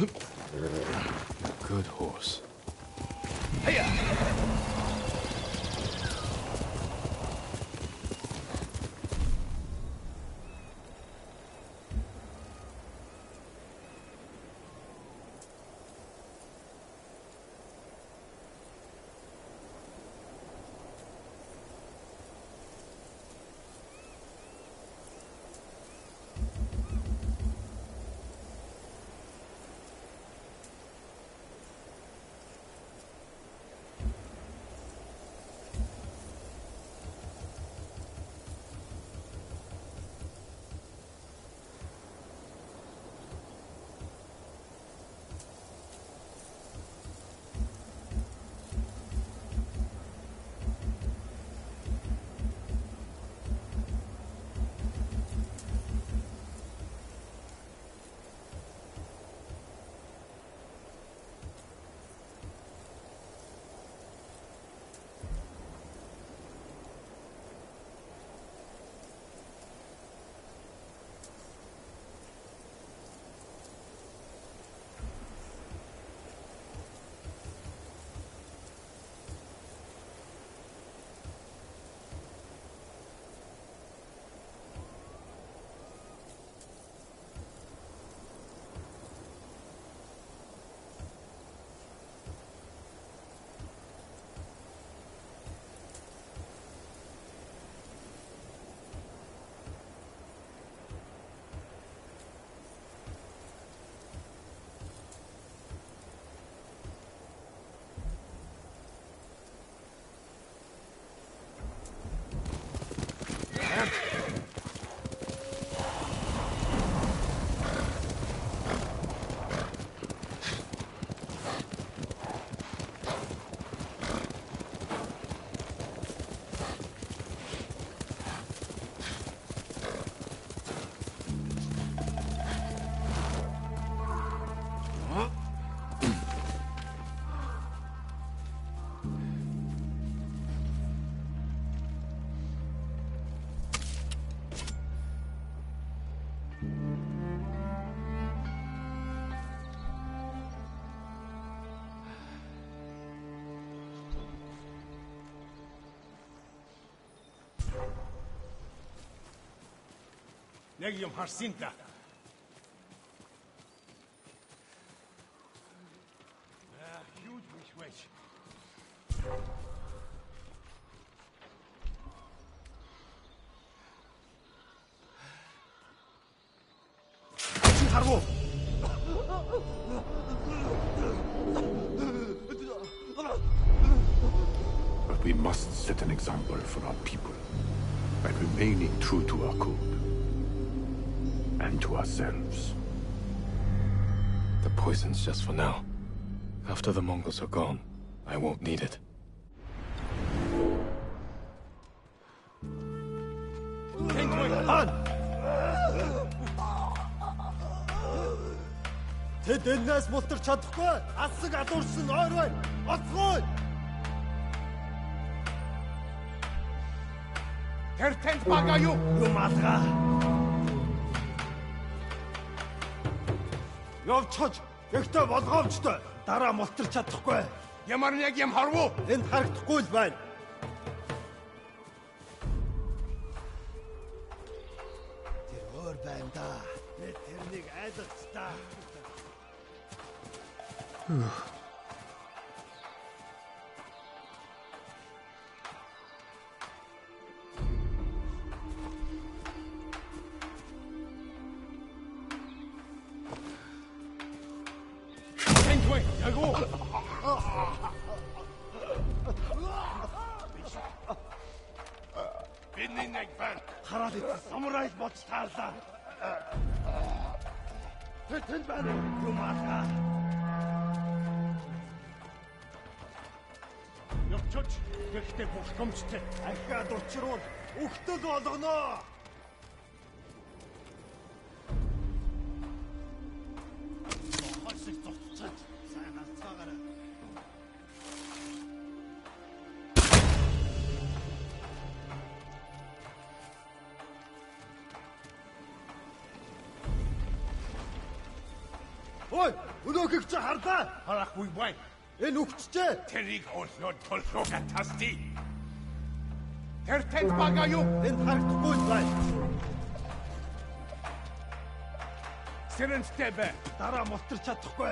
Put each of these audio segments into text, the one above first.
Good horse. Hey! -ya. Negium Harsinta. huge wish wedge. But we must set an example for our people by remaining true to our code to ourselves. The poison's just for now. After the Mongols are gone, I won't need it. Тэд энэс мултарч чадахгүй. Асаг адуурсан ойр бай. Оцгой. Тэр тэнд бага юу? Юм алгаа. Явчихж, ихтэй болгоомжтой. Дараа мултарч чадахгүй. Ямар нэг юм харвуу? Энд харагдахгүй л байна. Биднээ бухламжтай ахиад учруул өгтөл болгоно. Хасыг цоццаж сайн галцгаагаарай. Ой, өнөөгч хардаа харахгүй бай. Энэ өгччээ. Тэрийг олоод толгоо гатасти. Тэр тэн бага юу? Энд харагдахгүй бай. Сэрэнтэй бай. Дараа мултарч чадахгүй.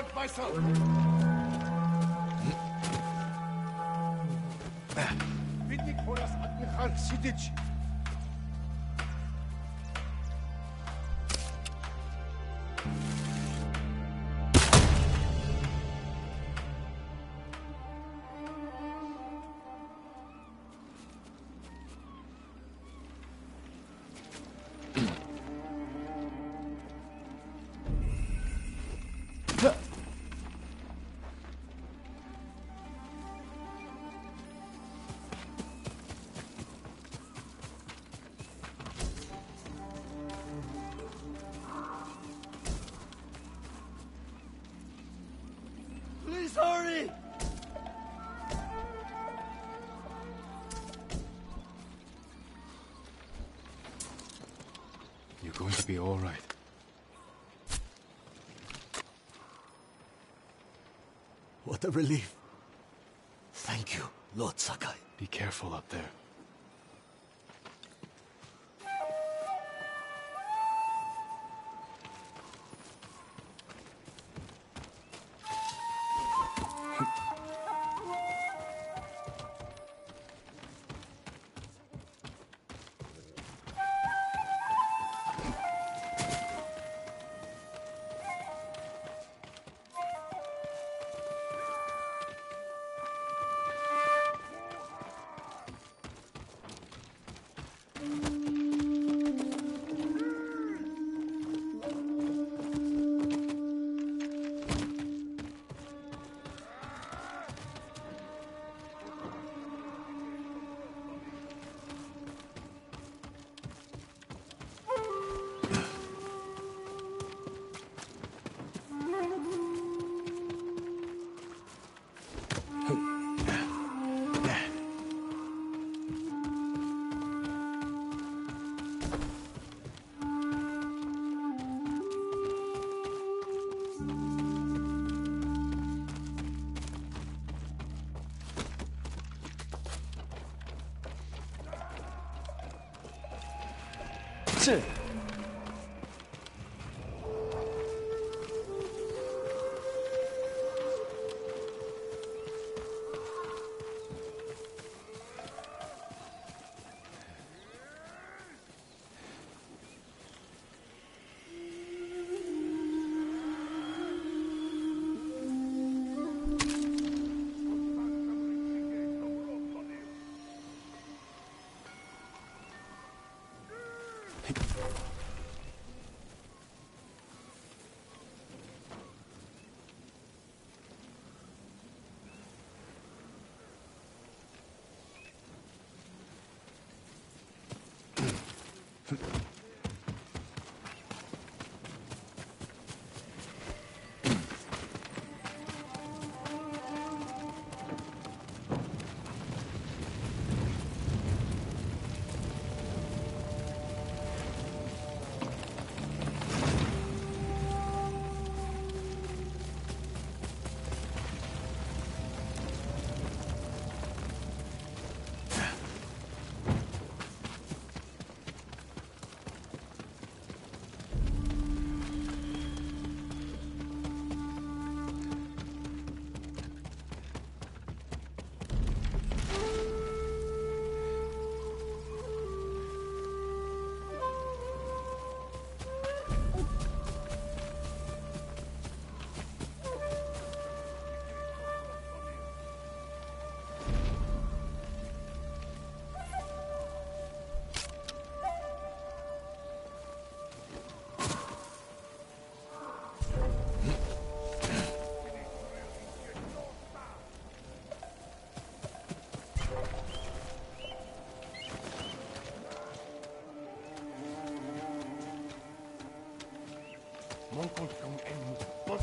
not myself. Бидний хурас атны хаан сидэж to be all right. What a relief. Thank you, Lord Sakai. Be careful up there.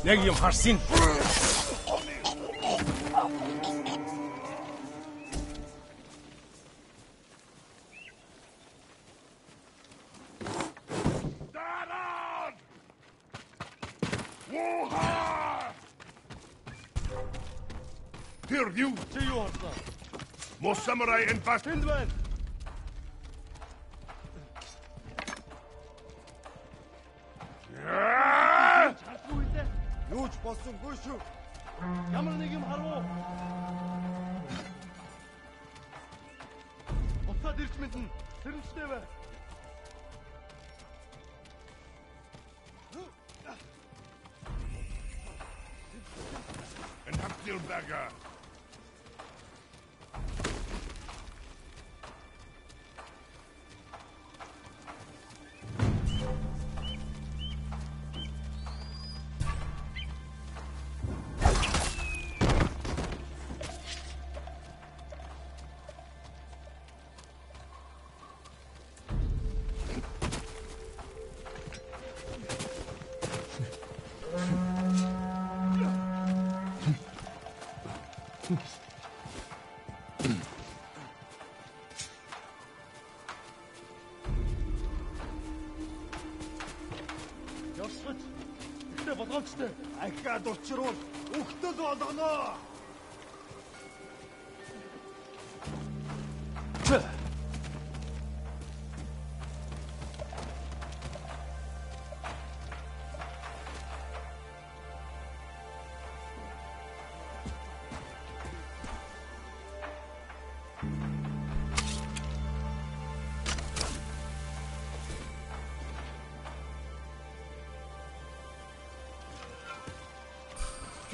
Яг юм харсан. Daran! Wuha! Тэр юу? Чи юу харлаа? Мос самурай энэ ଛୁ କାମରେ ନେଇକି ମାରିବ Usta dirç misin? Dirç deve. An Abdelberger. Болгоомжтой. Ахиад учруул үхтэл болгоно.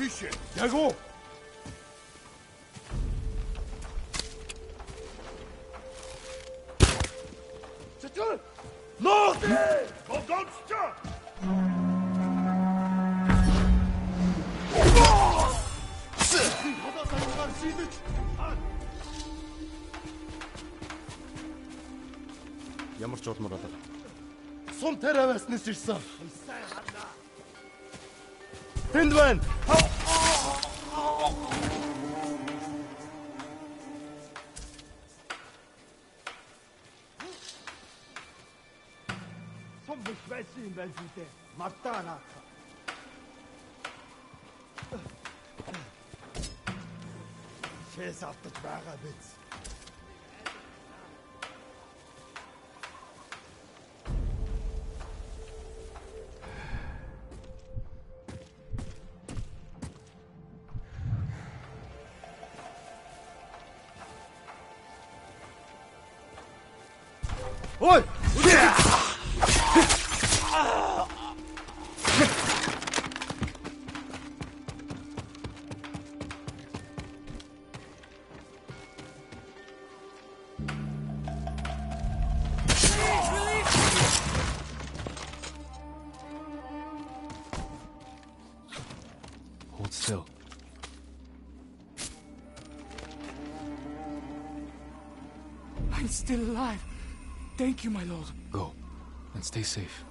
Тише. Яг уу? Цэцэр. Норти! Гогонсча! Хадасаар шийдэж. Ямар ч улмаар болоо. Сум тэр авааснаас ирсэн. Тэнд байна. Messer auf der Schwere still alive. Thank you, my lord. Go. And stay safe.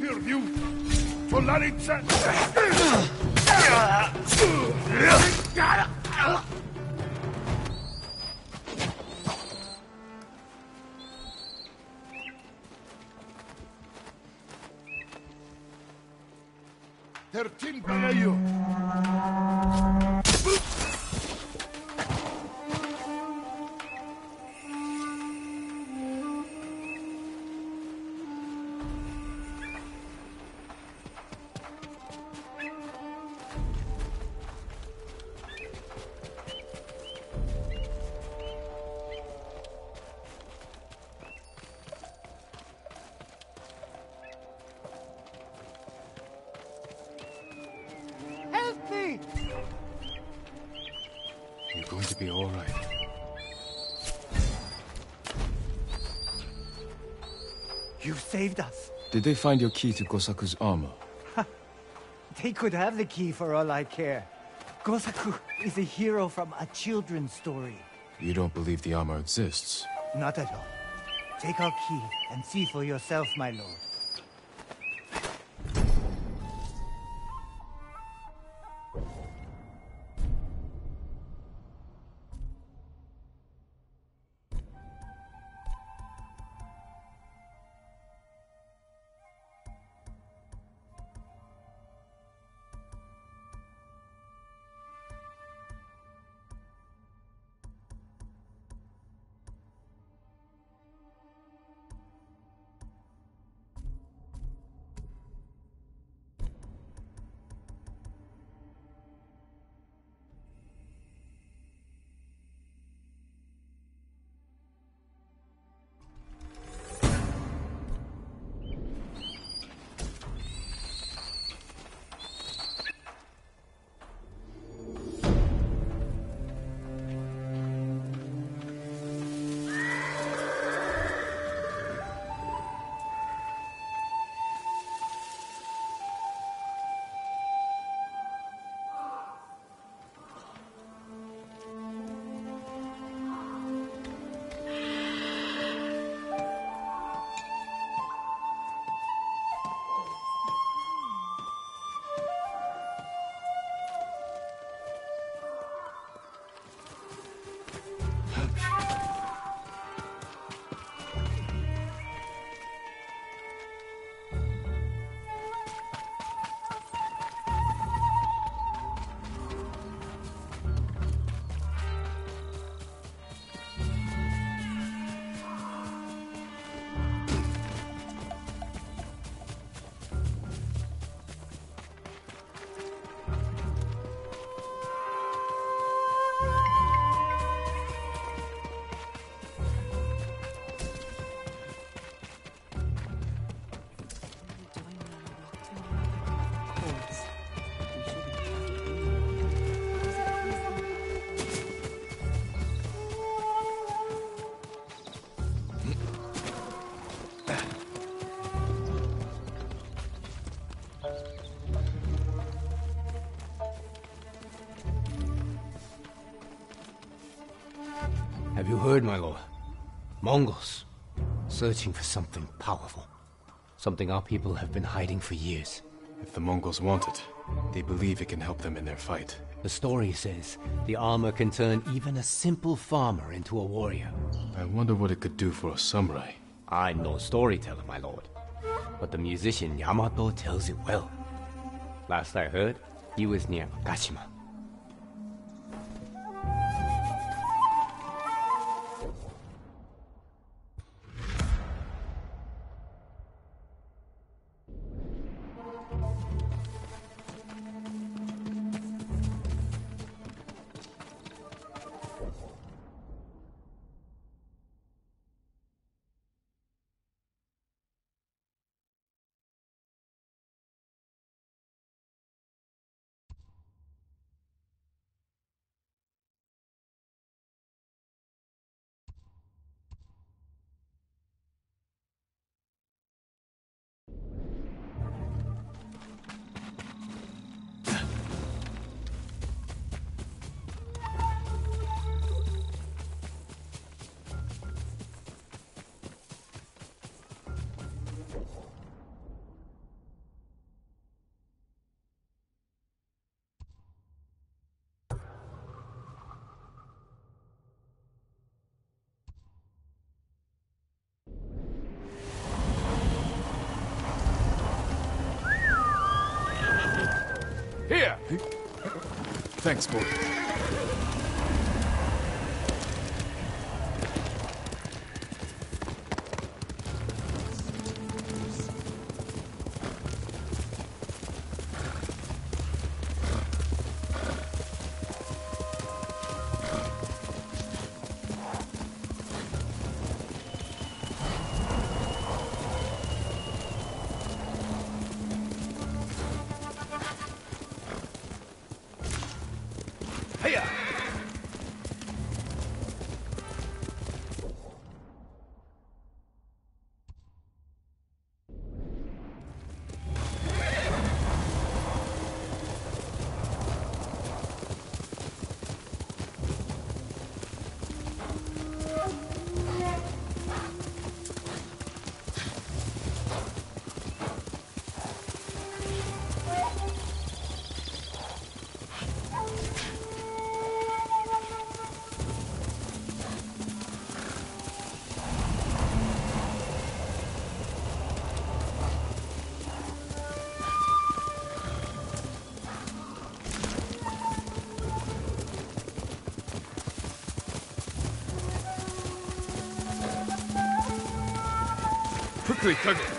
Perdiu! Polarice! Did they find your key to Gosaku's armor? They could have the key for all I care. Gosaku is a hero from a children's story. You don't believe the armor exists? Not at all. Take our key and see for yourself, my lord. You heard, my lord? Mongols. Searching for something powerful. Something our people have been hiding for years. If the Mongols want it, they believe it can help them in their fight. The story says the armor can turn even a simple farmer into a warrior. I wonder what it could do for a samurai. I'm no storyteller, my lord. But the musician Yamato tells it well. Last I heard, he was near Makashima. Quickly, Tugger.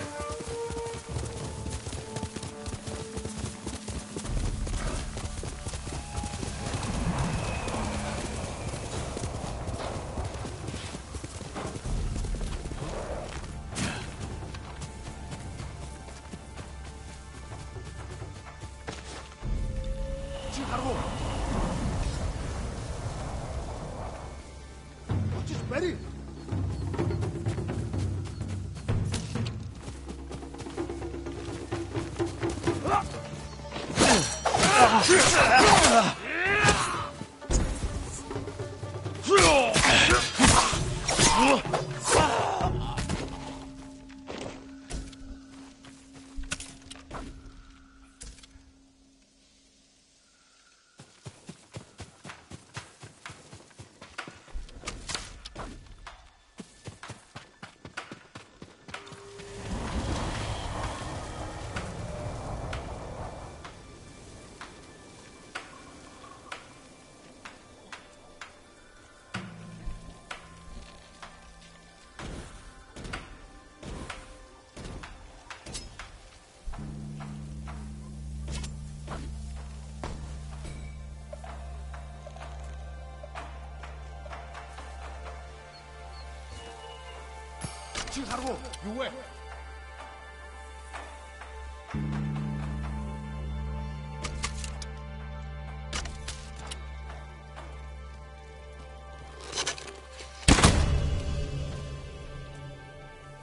집중 하라고 요구 해.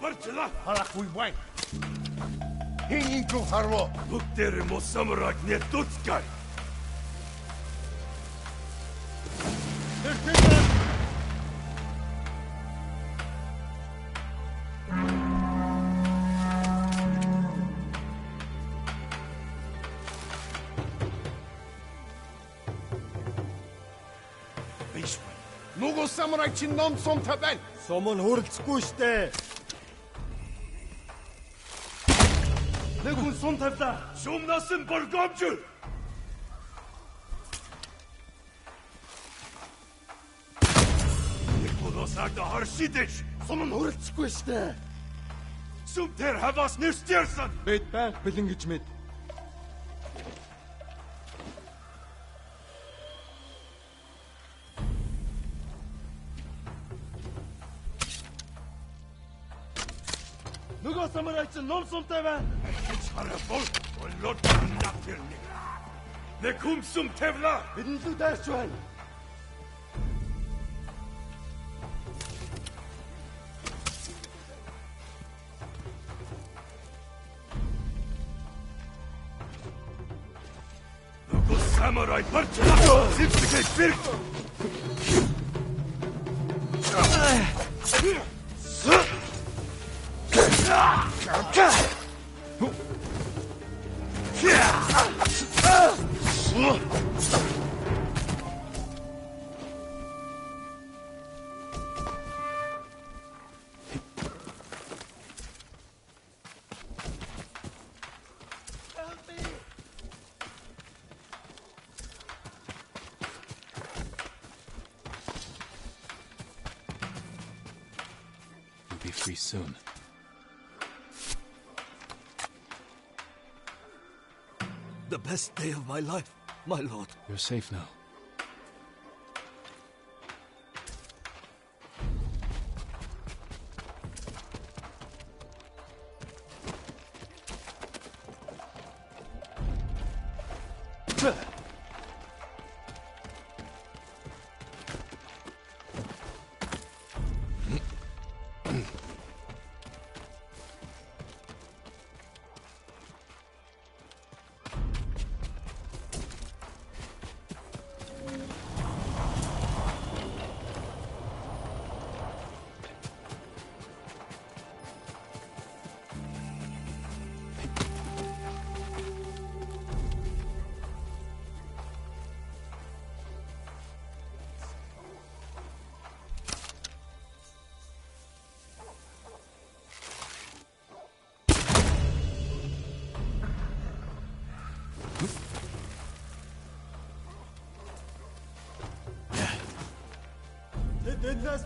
버틸라 하라 구이와이 행인 좀 하라고 북대를 못 삼으라 내 쫓가이 Нугу самураг чинь ном сумтай байна. Сум нь хөрөлцөхгүй штэ. Нэг хүн сум тавьлаа. Шумнаас нь боргомжул! Николосаг да харшидэш! Сум нь хөрөлцөхгүй штэ. Сумтер хавас нэрстэрсэн! Мэд байг бэлэн гэж мэд. non sumteva! Sarafol, o lot napirni. Ne cum sumtevla! Bidin tu destuan! Samurai, march! Zip the gate, best day of my life, my lord. You're safe now.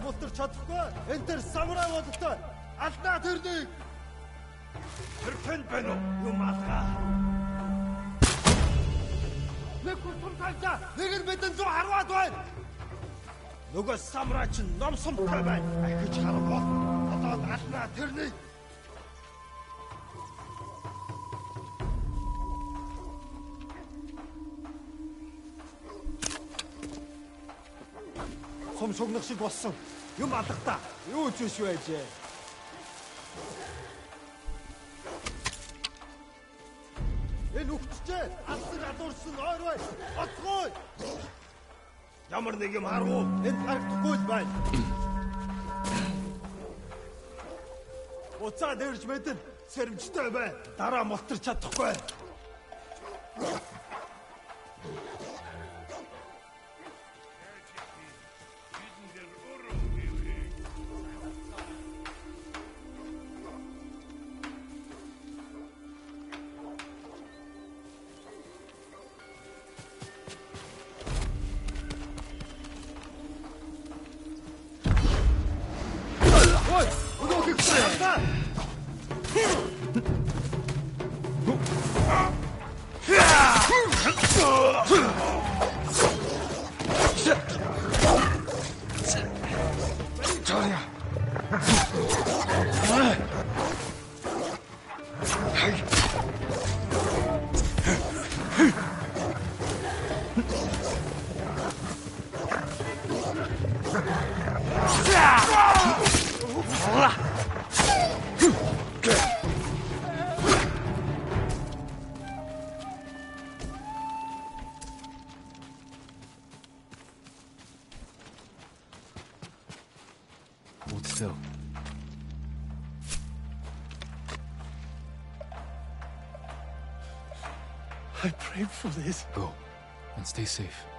Мултарч чадахгүй. Энд тэр самурай болтой. Алдаа тэрнийг. Тэр хэн бэ нү? Юм алгаа. Нэг хүн талда. Нэг нь бидэн зүү харваад байна. Нөгөө самурай чинь номсомтой байна. Ахиж харвал. Одоо алдаа тэрнийг. Шугнах шиг болсон. Юм алгата. Юу ч биш байжээ. Энэ үхчихээ. Алсын адуурсан ойр бай. Оцгой. Ямар нэг юм харав уу? Энд харагдахгүй л байна. Уцаа дэрж мэдэн сэрэмжтэй бай. Дараа мултарч чадахгүй. For this. Go. And stay safe.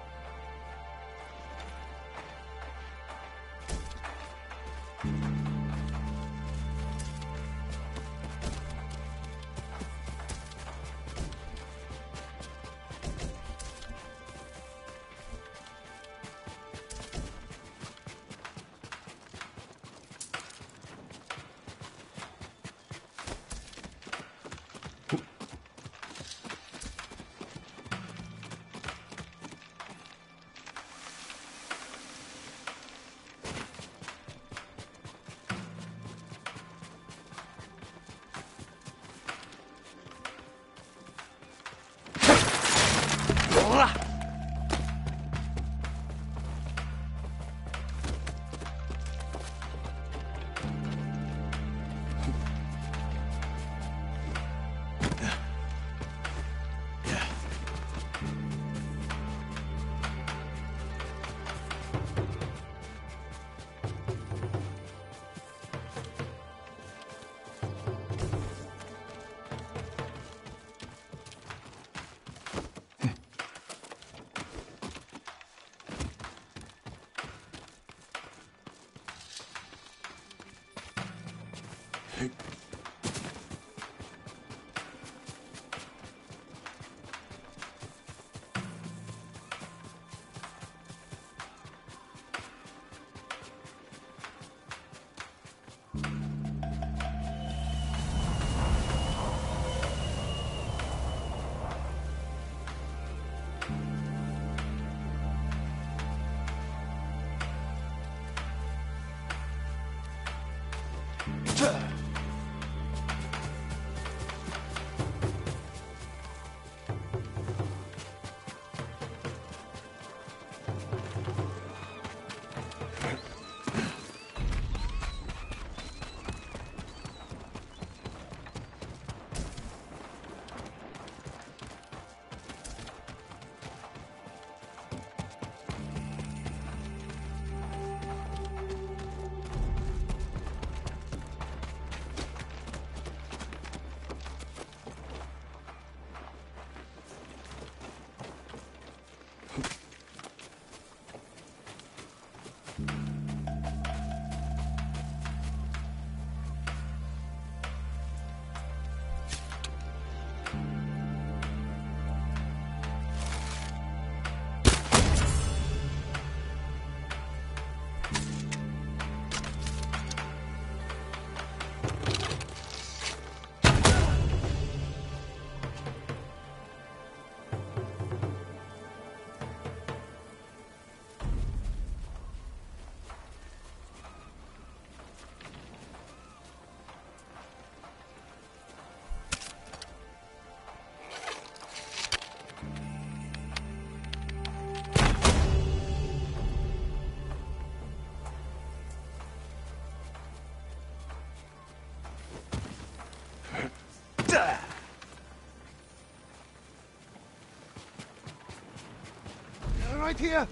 Right here.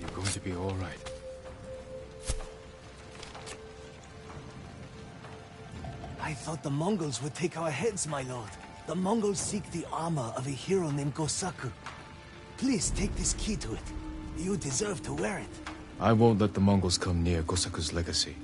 You're going to be all right. I thought the Mongols would take our heads, my lord. The Mongols seek the armor of a hero named Gosaku. Please take this key to it. You deserve to wear it. I won't let the Mongols come near Gosaku's legacy.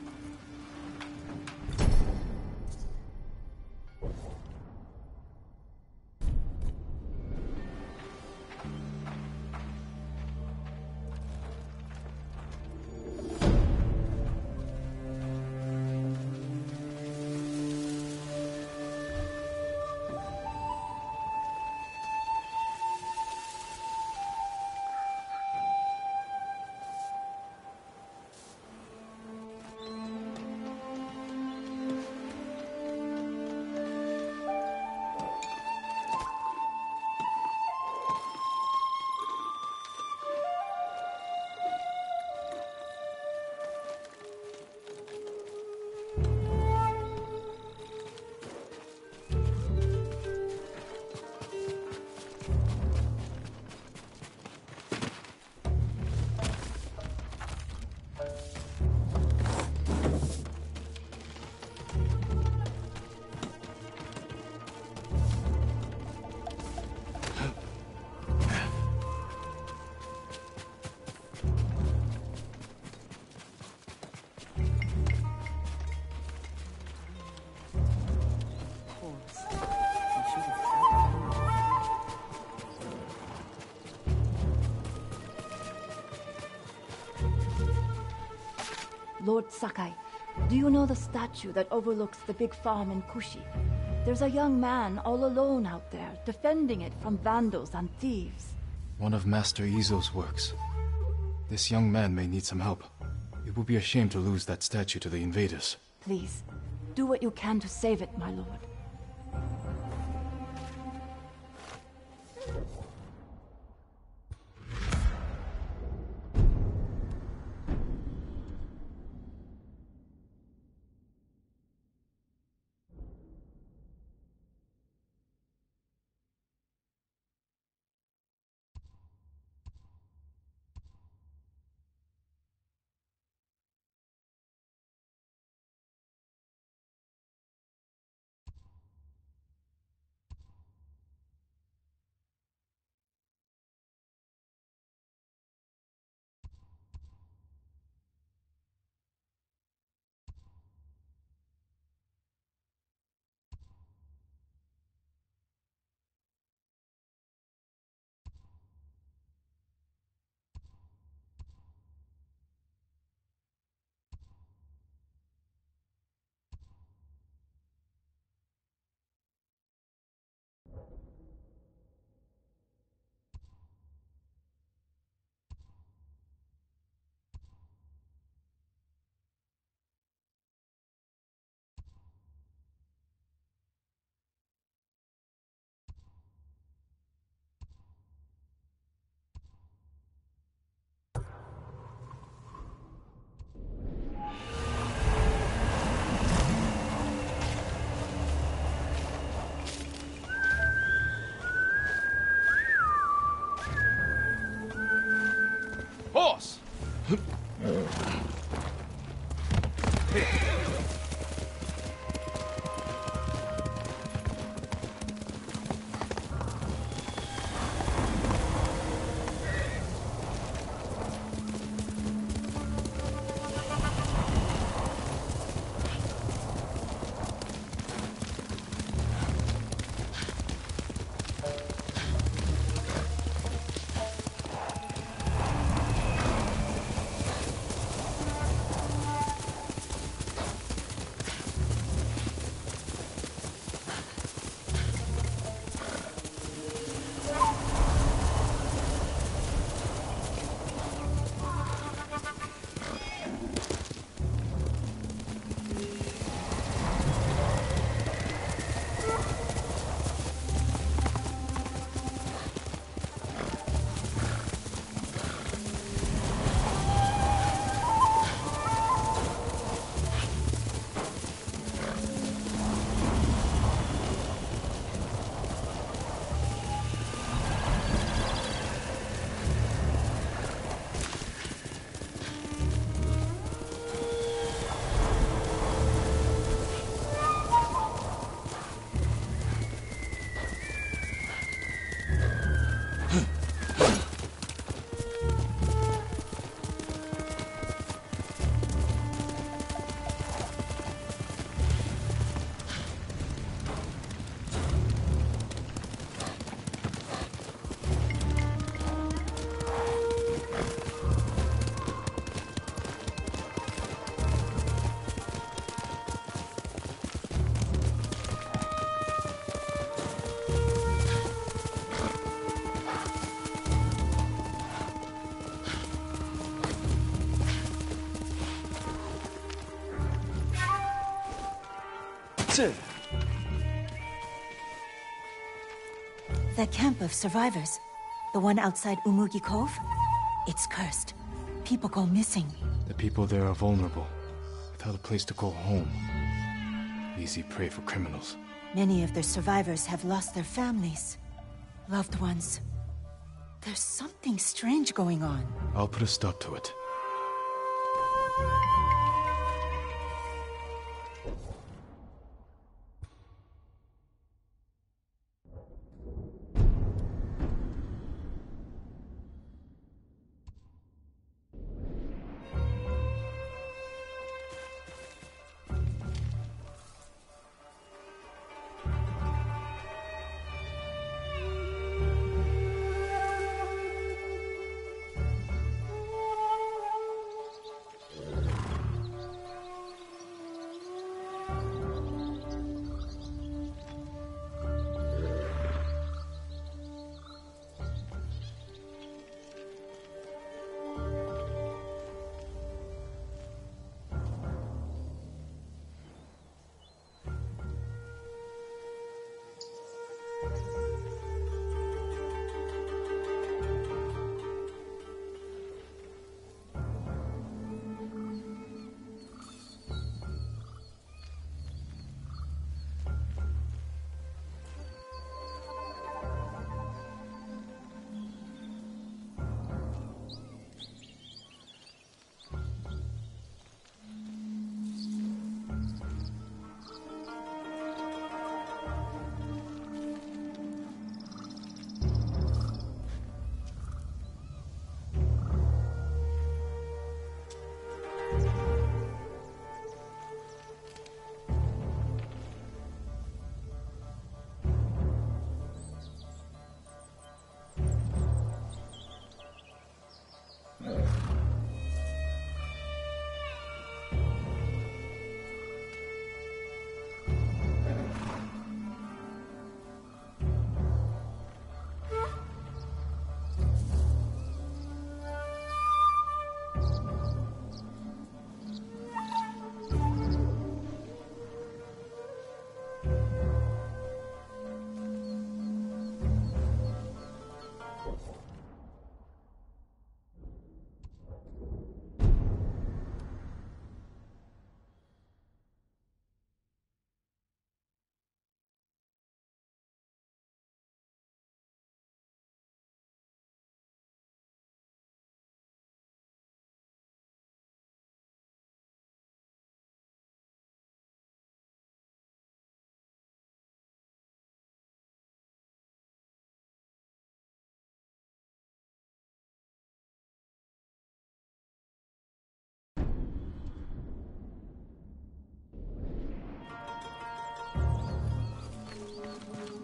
Sakai, do you know the statue that overlooks the big farm in Kushi? There's a young man all alone out there, defending it from vandals and thieves. One of Master Izo's works. This young man may need some help. It would be a shame to lose that statue to the invaders. Please, do what you can to save it, my lord. The camp of survivors. The one outside Umugi Cove? It's cursed. People go missing. The people there are vulnerable, without a place to call home. Easy prey for criminals. Many of the survivors have lost their families, loved ones. There's something strange going on. I'll put a stop to it.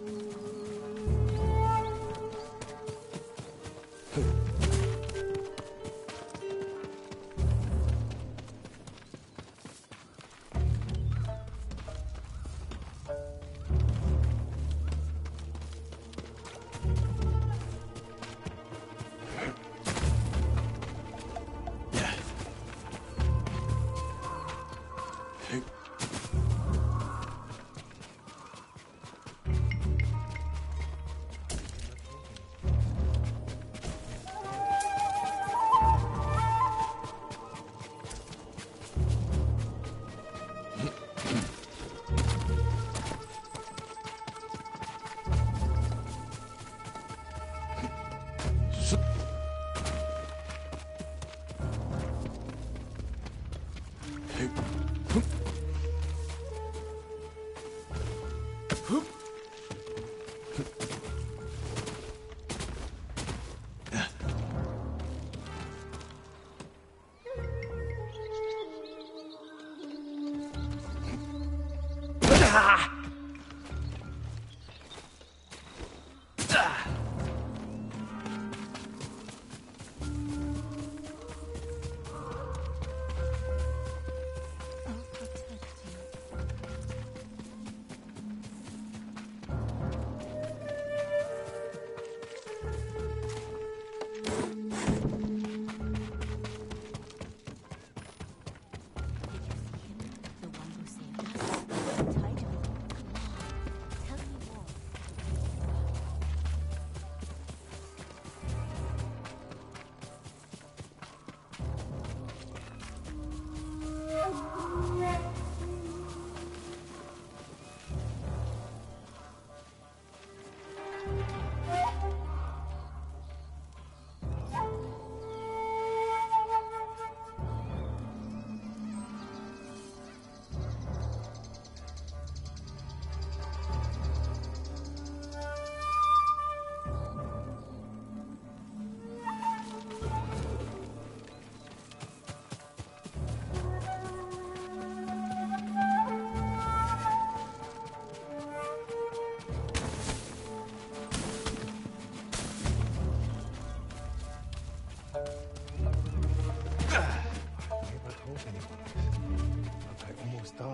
Ooh.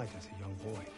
Died as a young boy.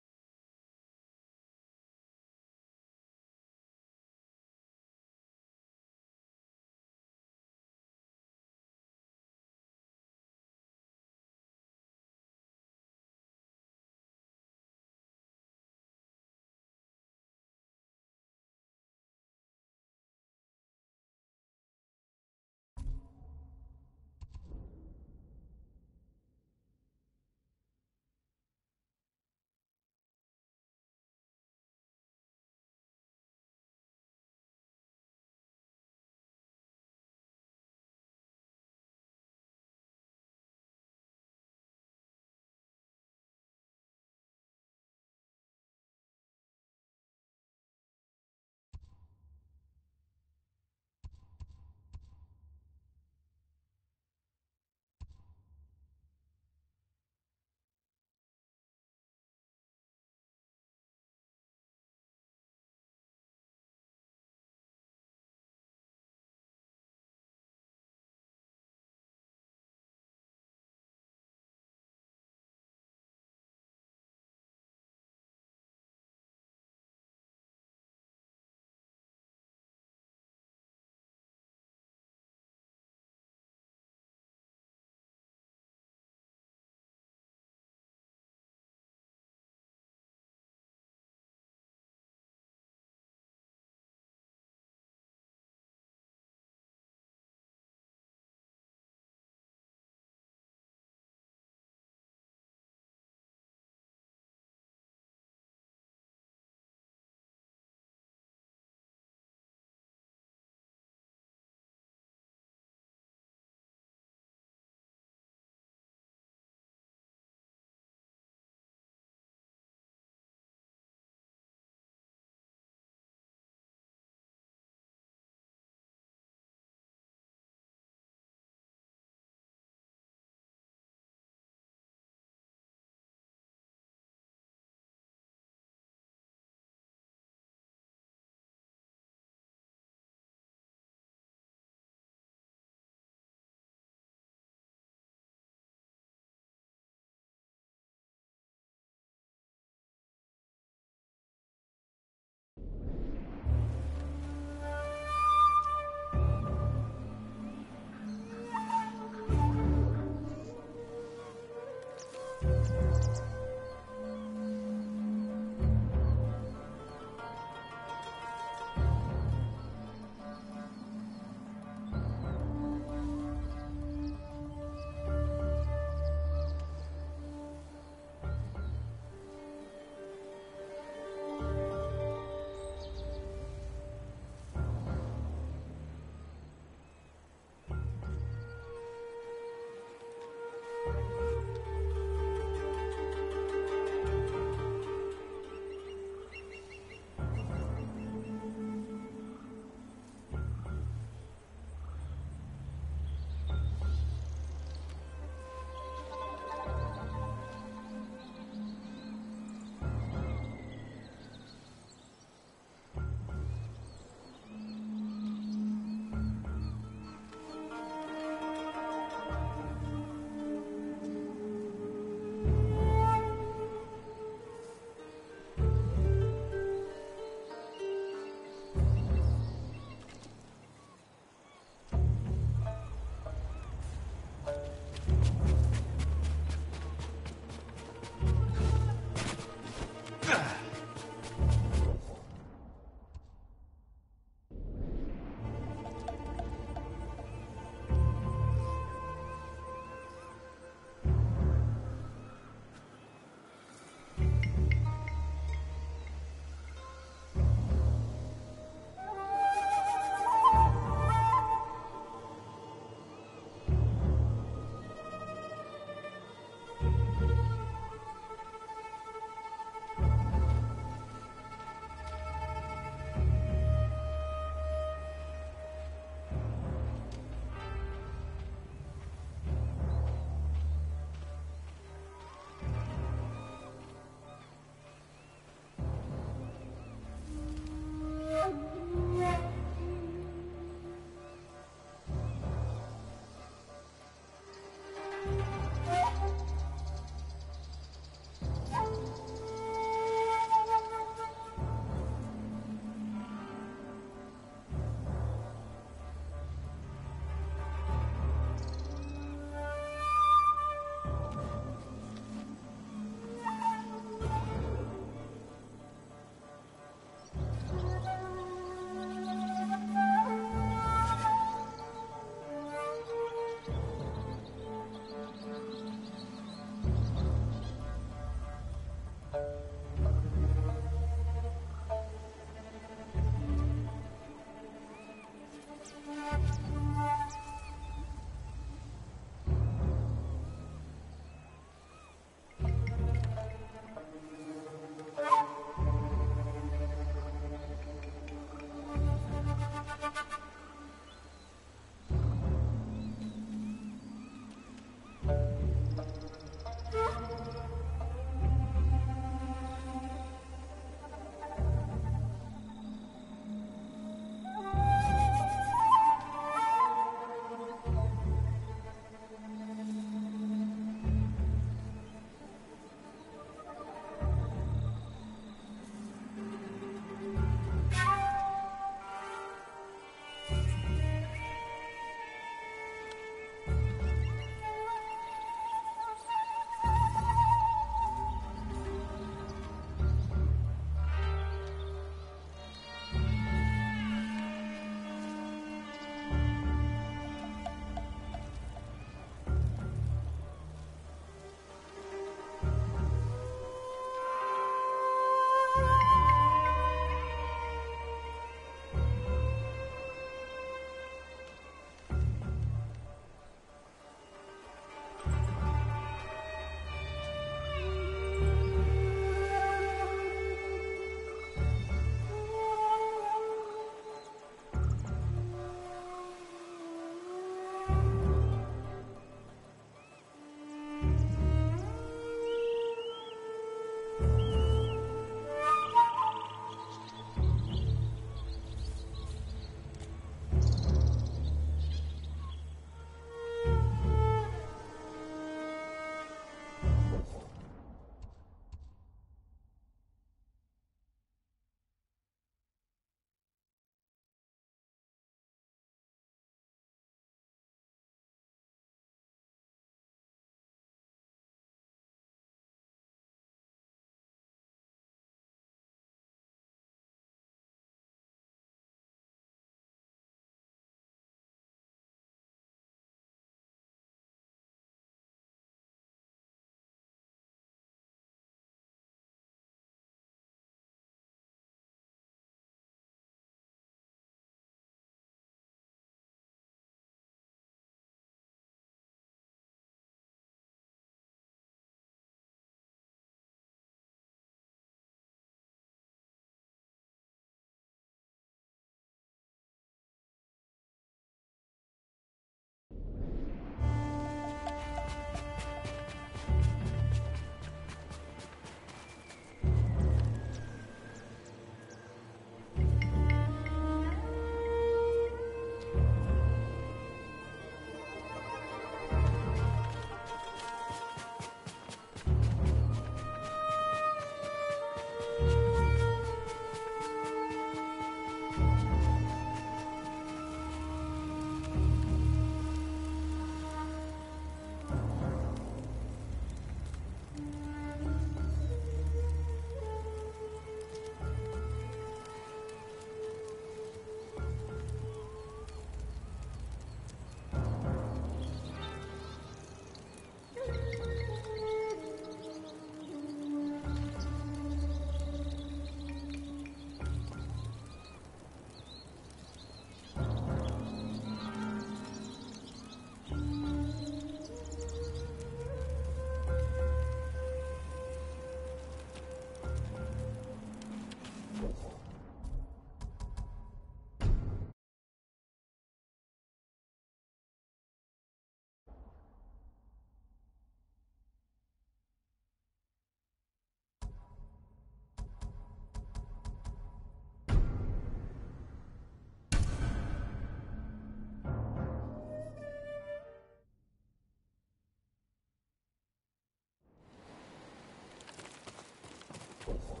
for.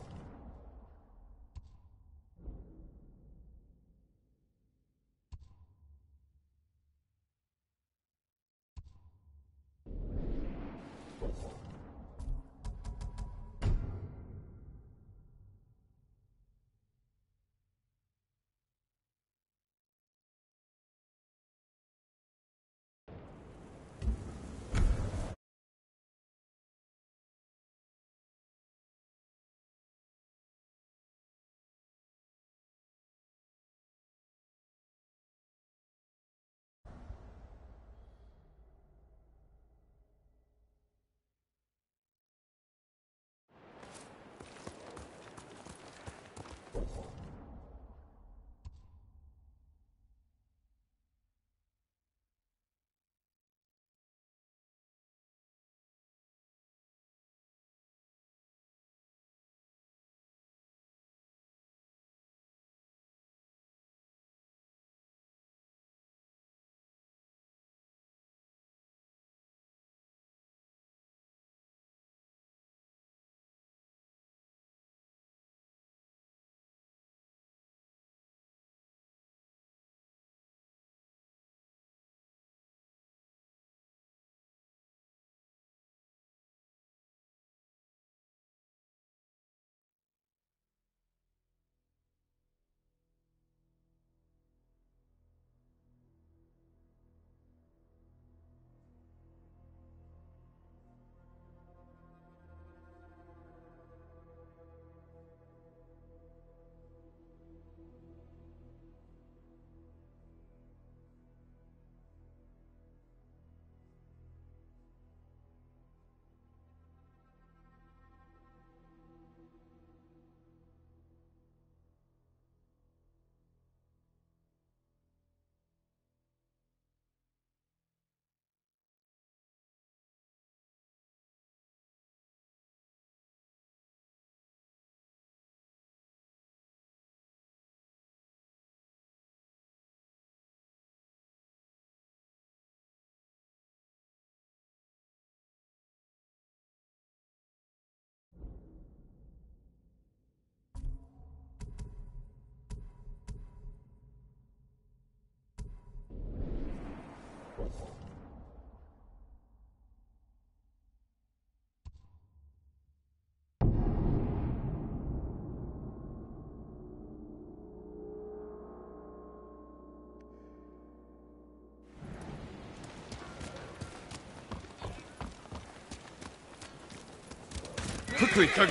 Quickly, Kage.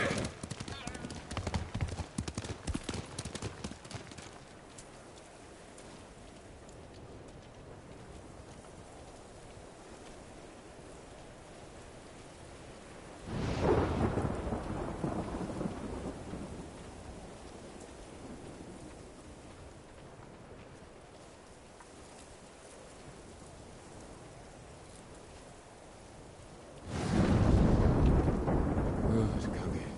Good, Kage.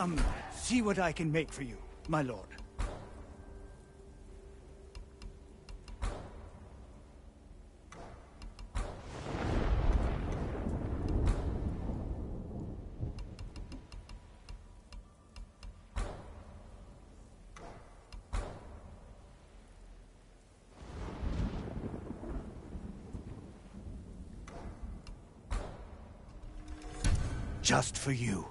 Come, see what I can make for you, my lord. Just for you.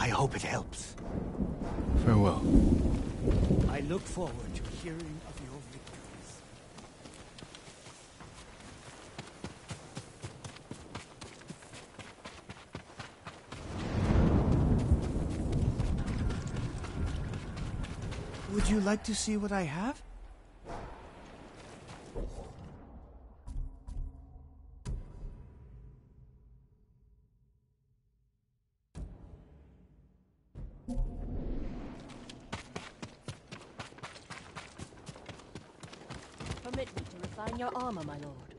I hope it helps. Farewell. I look forward to hearing of your victories. Would you like to see what I have? Armor, my lord.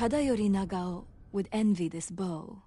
Tadayori Nagao would envy this bow.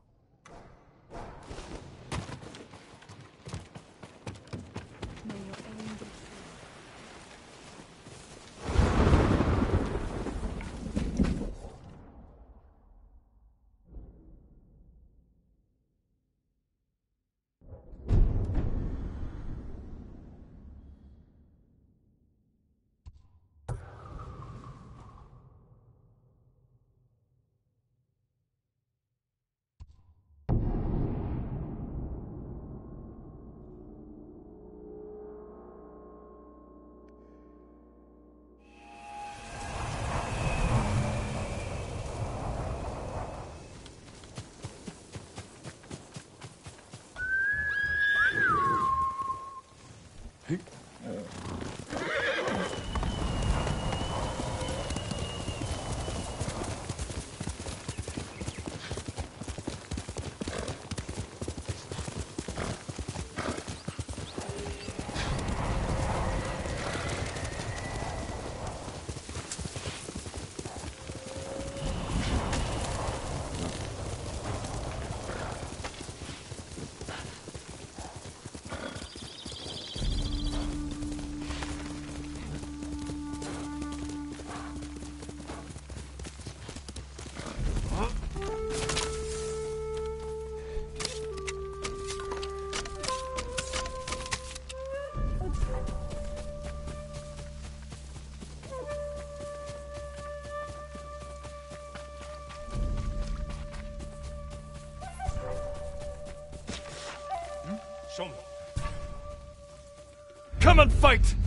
Fight!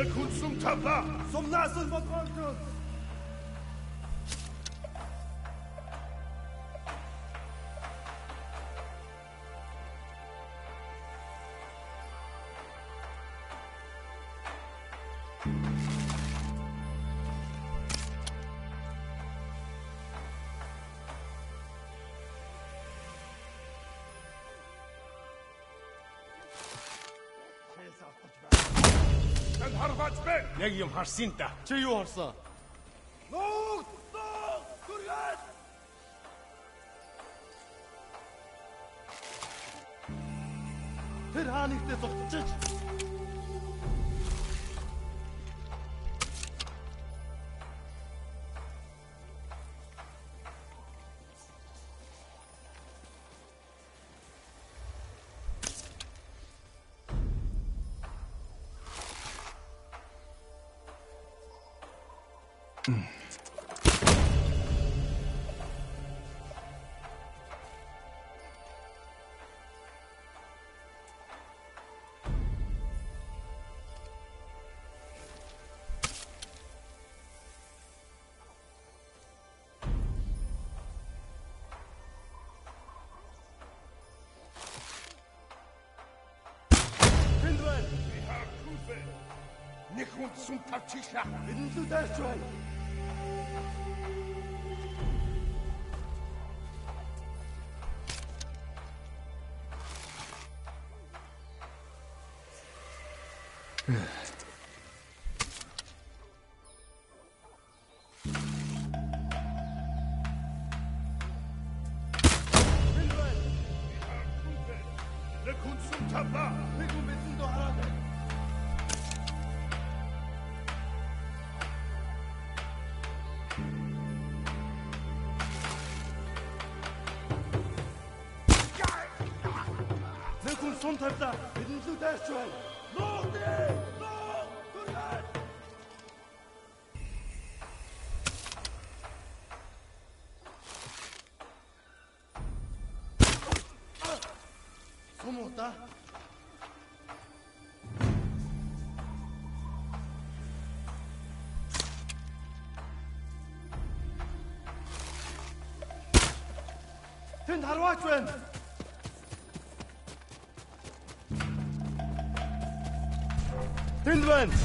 Trecând sunt tapa! Somnasul vă харваач бэ? Яг юм харсан та. Чи юу харсан? Нууг! Нууг! Түргэн! Тэр хаанигтээ зогтчих. нэг хүн сүм тавчих шаа. Энэдлүү дайрч байна. тавьлаа. Бидний зүг дайрч байна. Нуутай! Нуу! Түргэн! Сумота. Тэнд харваач байна. Wildwans!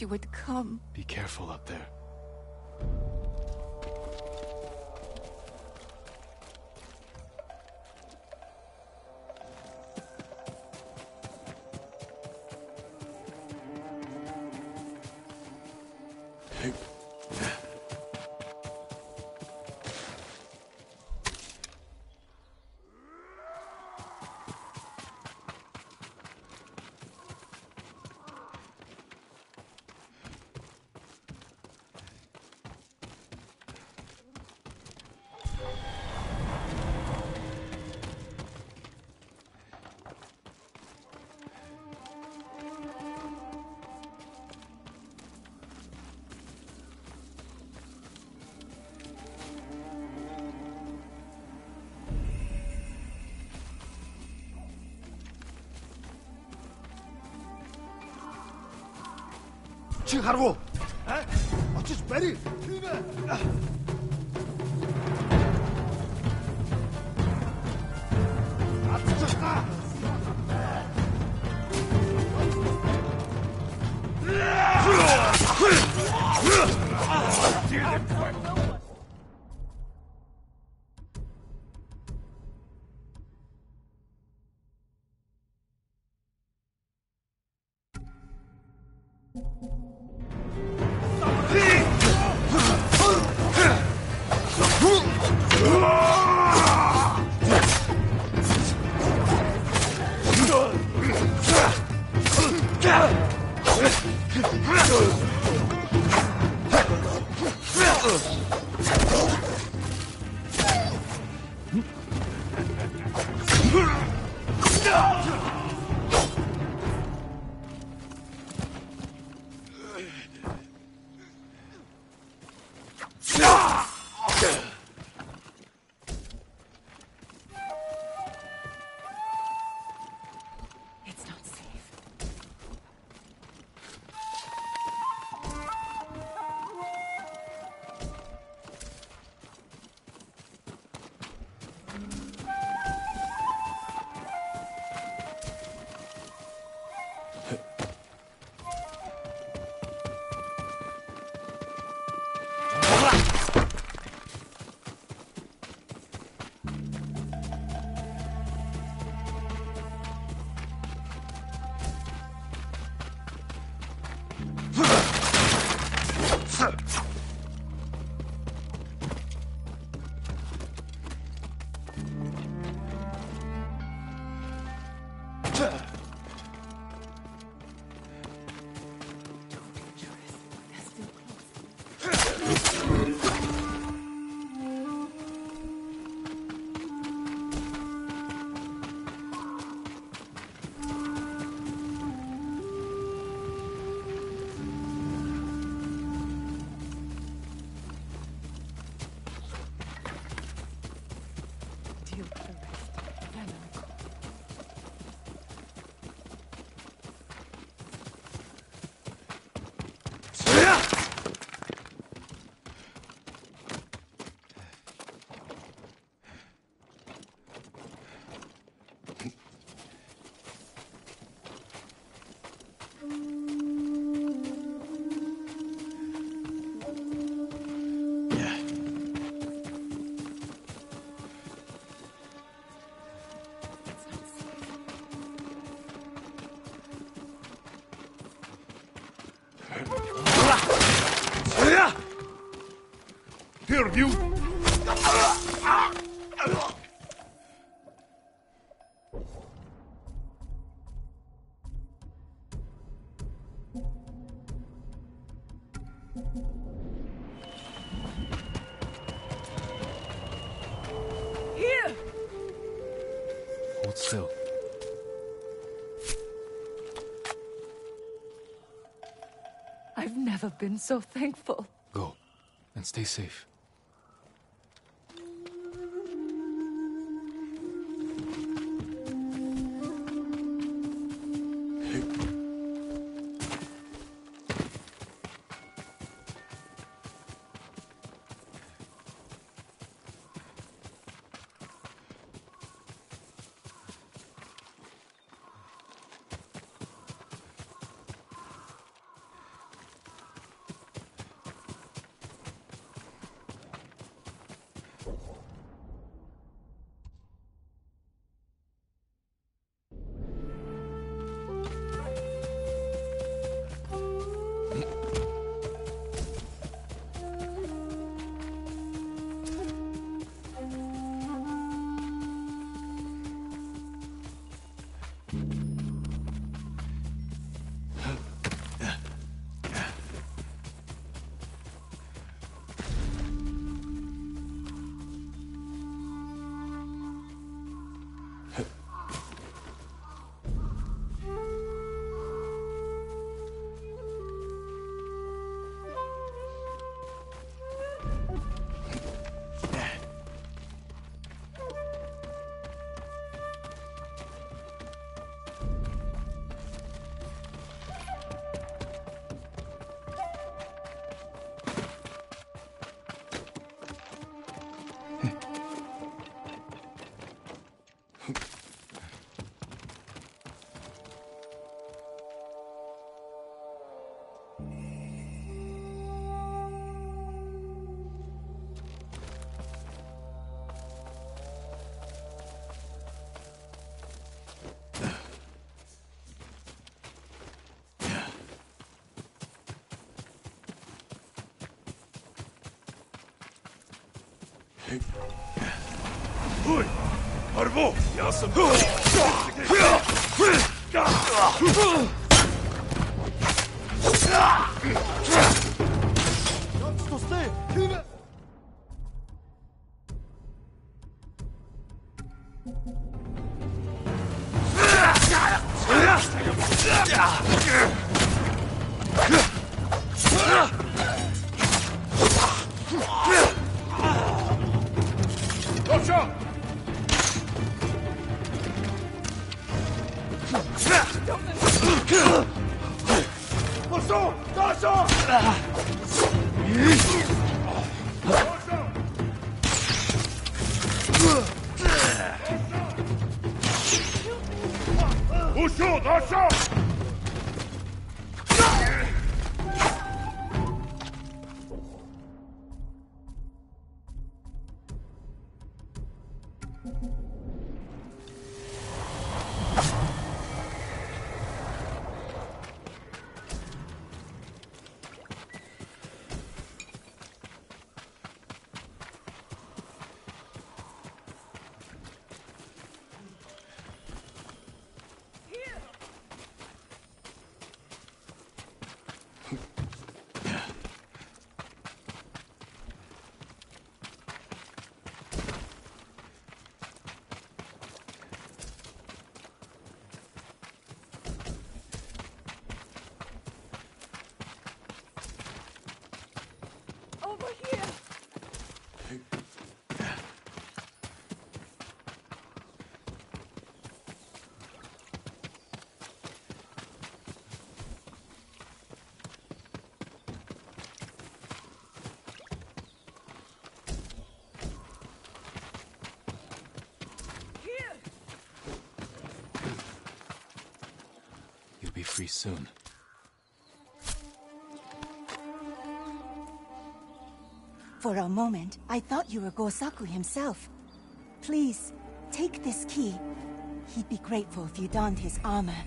You would come. Be careful up there. Kargo. He? Açız beni. Hear you! Here! Hold still. I've never been so thankful. Go. And stay safe. Oi! Arvo! Ja sam... Što ste? Kime? Soon. For a moment, I thought you were Gosaku himself. Please, take this key. He'd be grateful if you donned his armor.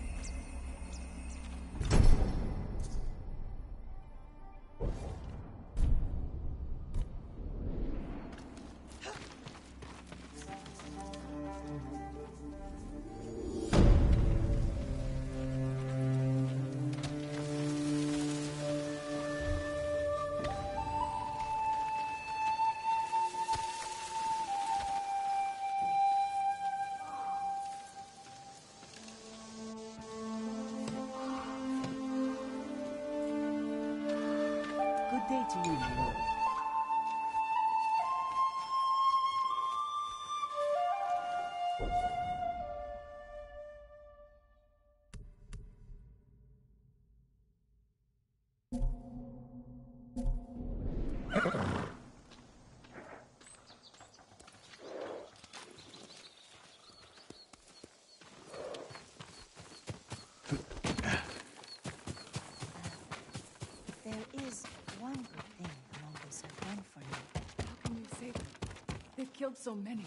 So many.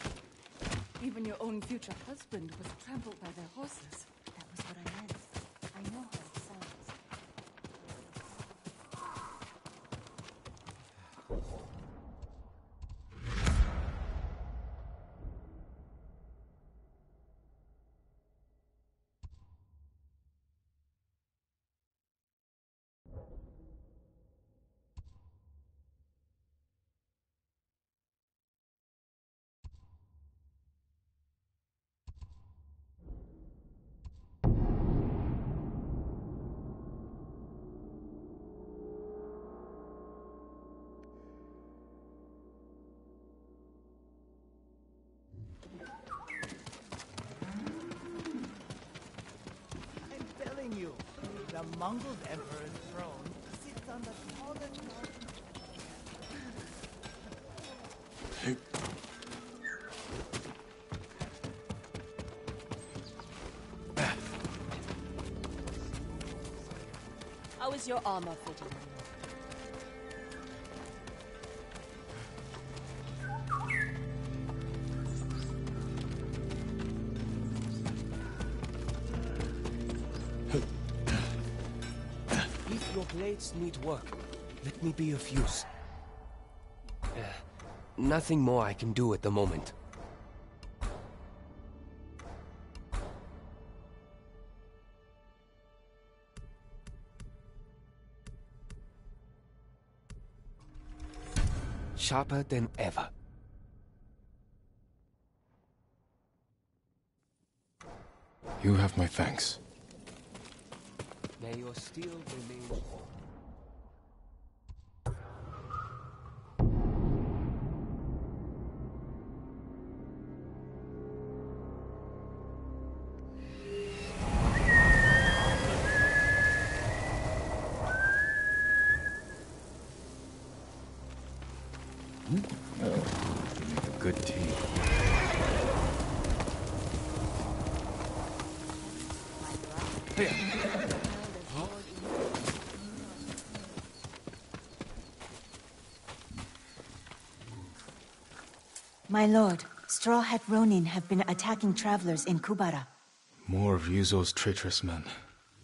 Even your own future husband was trampled by their horses. The Mongol emperor's throne sits on the tallest mountain. How is your armor fitting? Your need work, let me be of use. Uh, nothing more I can do at the moment. Sharper than ever. You have my thanks. May your steel remain strong. My lord, Straw Hat Ronin have been attacking travelers in Kubara. More of Yuzo's traitorous men.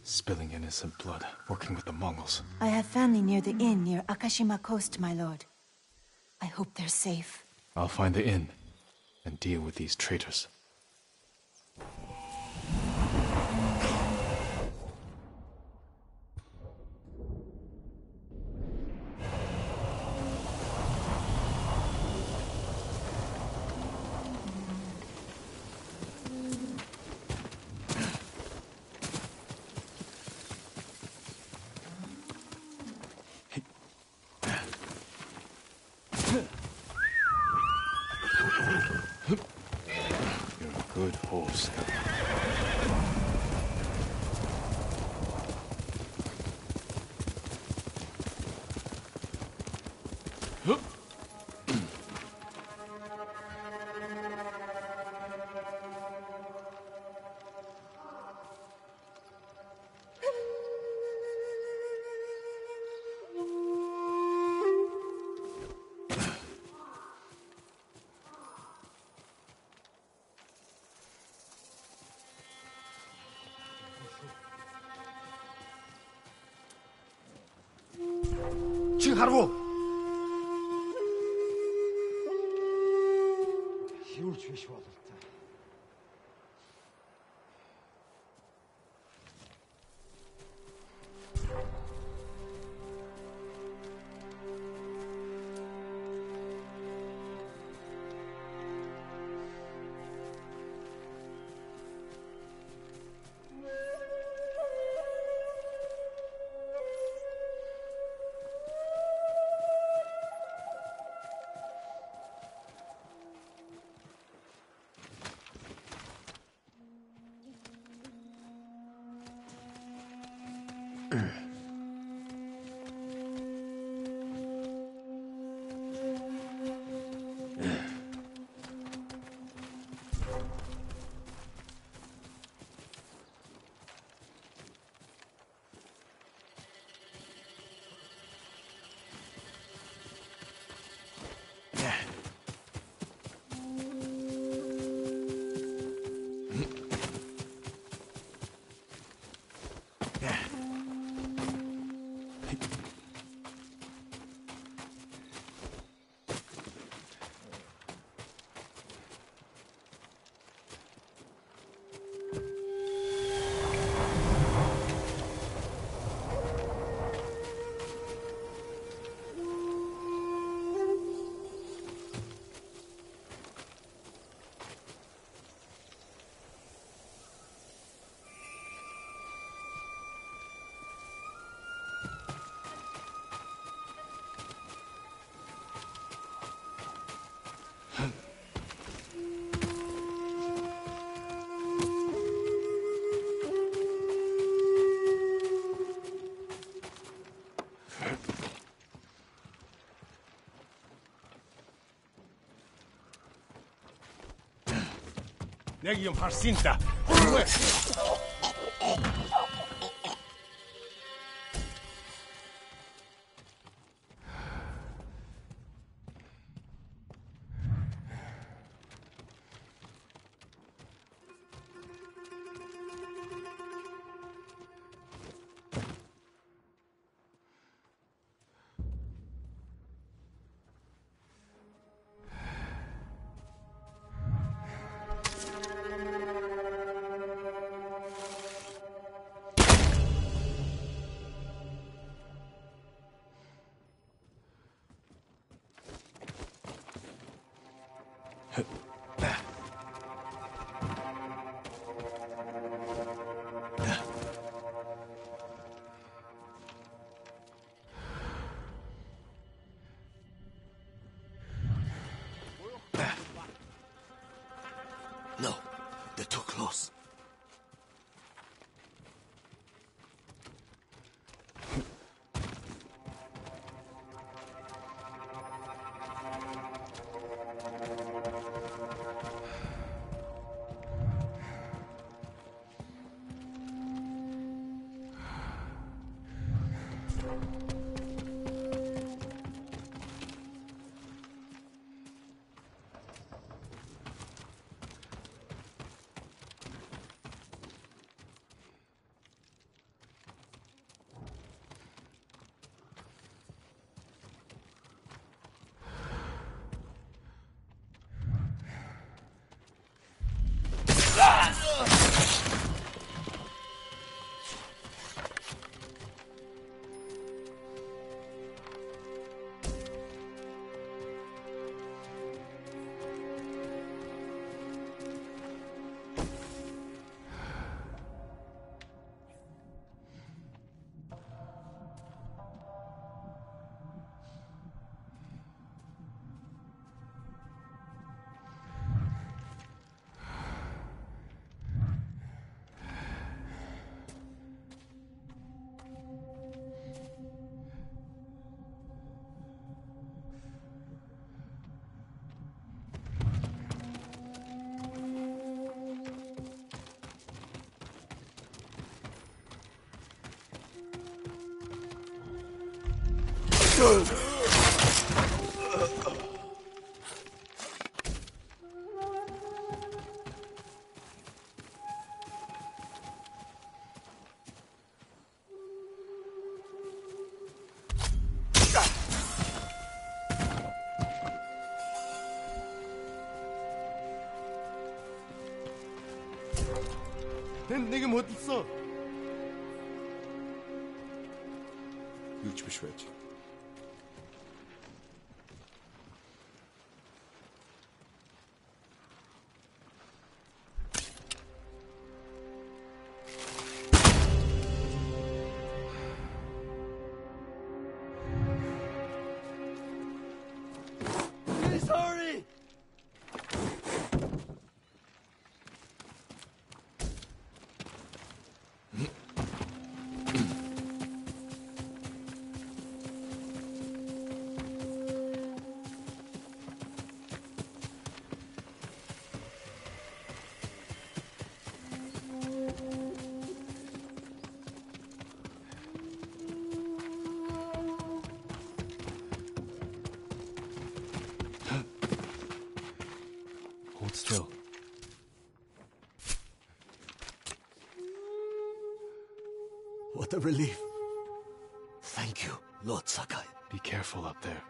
Spilling innocent blood, working with the Mongols. I have family near the inn near Akashima Coast, my lord. I hope they're safe. I'll find the inn and deal with these traitors. 去ハロ Ne? 내, 내게 못 있어. What a relief. Thank you, Lord Sakai. Be careful up there.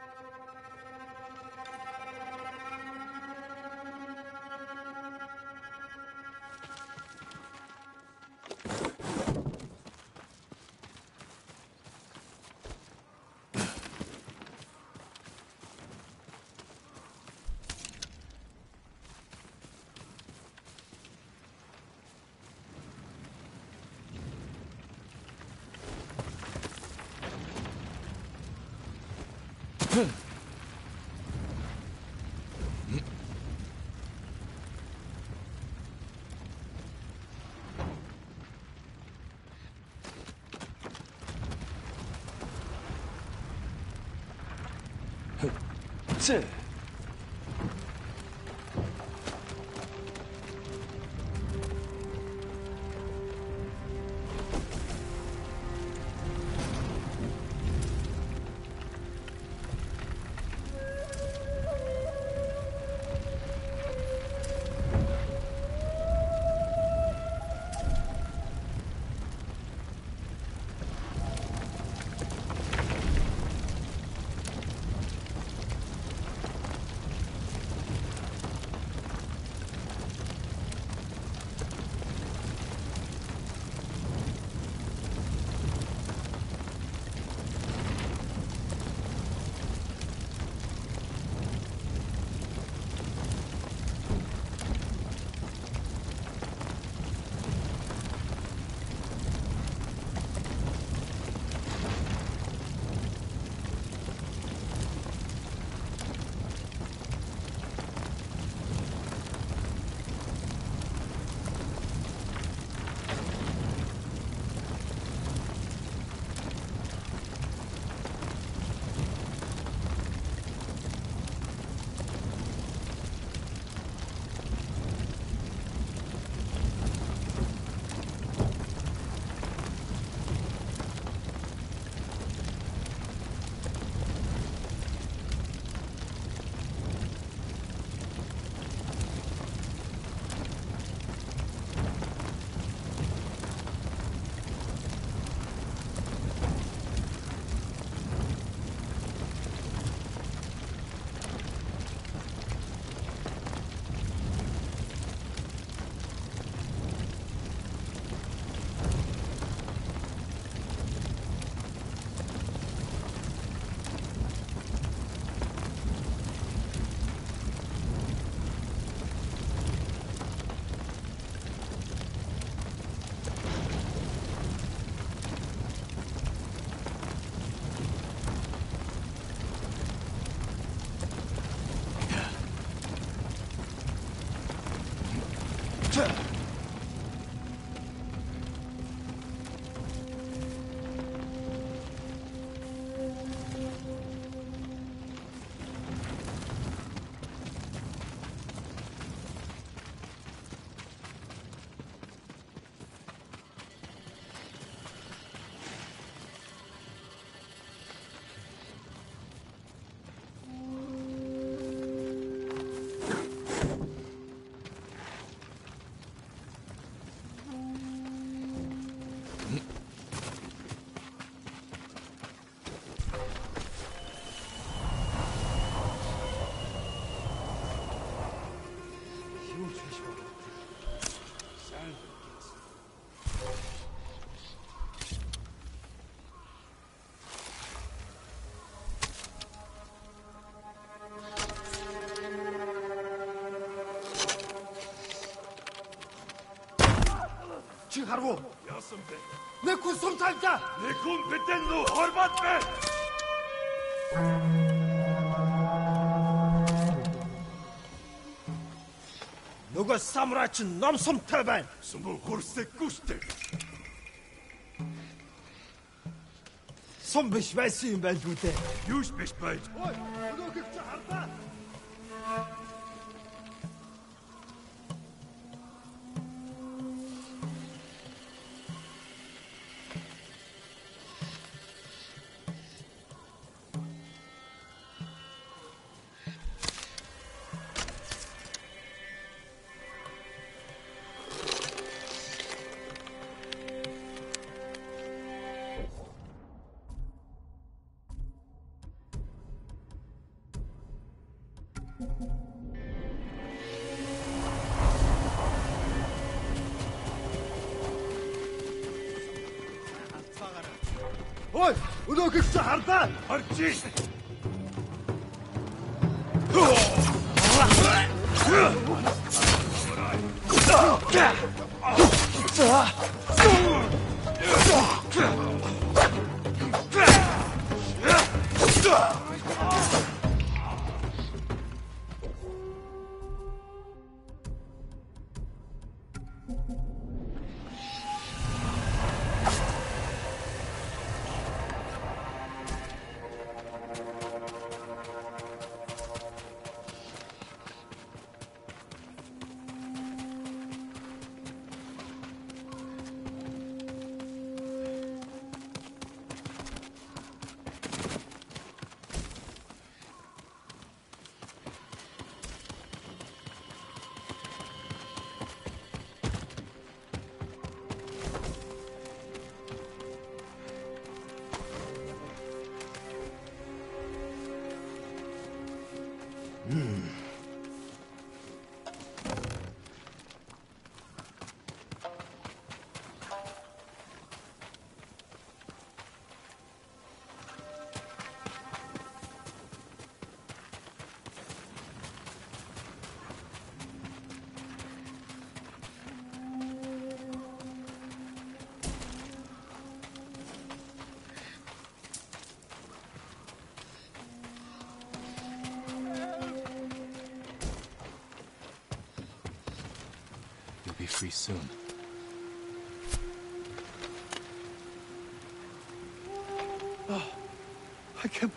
正 치. харгу. Яасан бэ? Нэг хүн сум тавьлаа. Нэг хүн бидэн нөө хормоод байна. Нөгөө самурайч нь ном сумтай байна. Сумбу хөрсөхгүй штэ. Сум биш байсан юм байл үү дээ. Юуш биш байж. Ой, Jesus!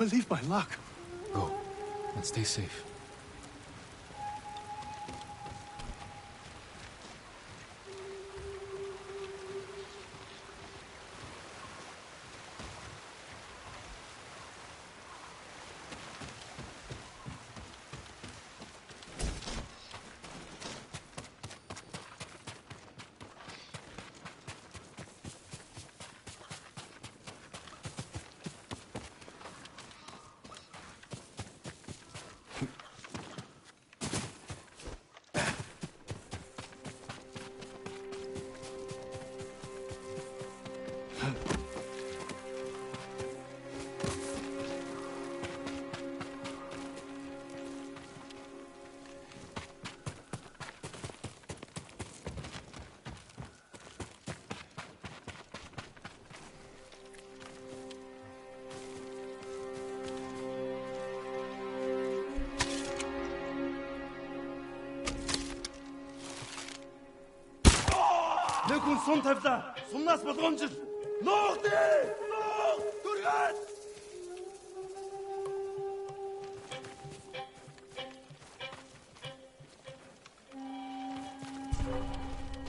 Believe my luck. Go and stay safe. Хүн сум тавьлаа. Сумнаас болгоомжил. Нуух дээ. Нуух. Дүргээд.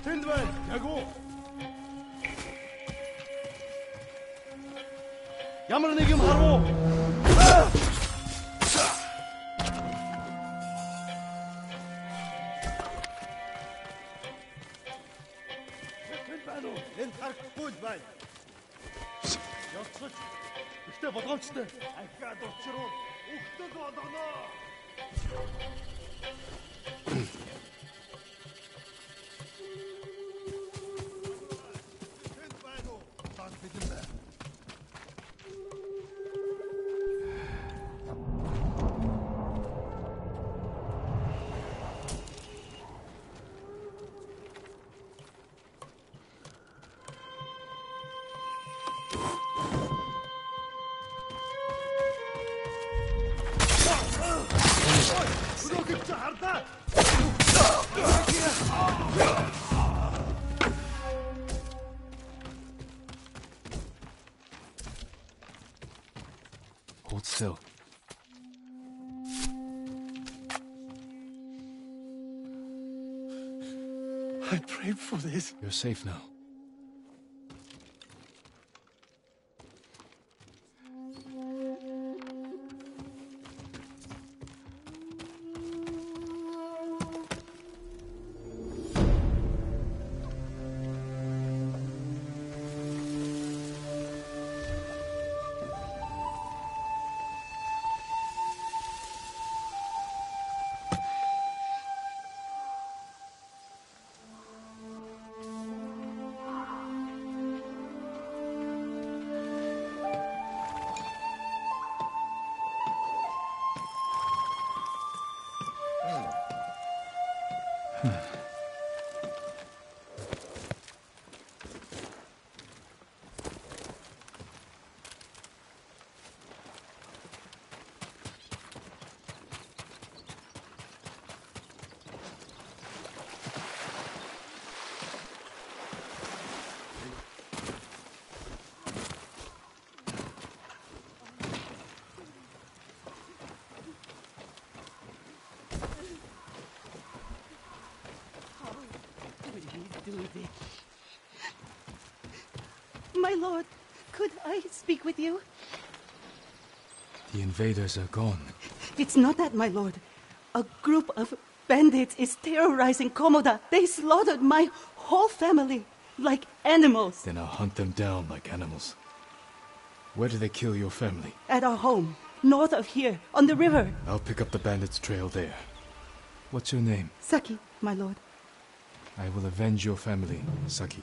Тэнд байна. Яг уу. Ямар нэг юм харав Хөөцтэй. Ахаад учруул өгтөл болгоно. Prayed for this. You're safe now. My lord, could I speak with you? The invaders are gone. It's not that, my lord. A group of bandits is terrorizing Komoda. They slaughtered my whole family like animals Then I'll hunt them down like animals. Where did they kill your family? at our home, north of here, on the river. I'll pick up the bandits' trail there. What's your name? Saki, my lord. I will avenge your family, Saki.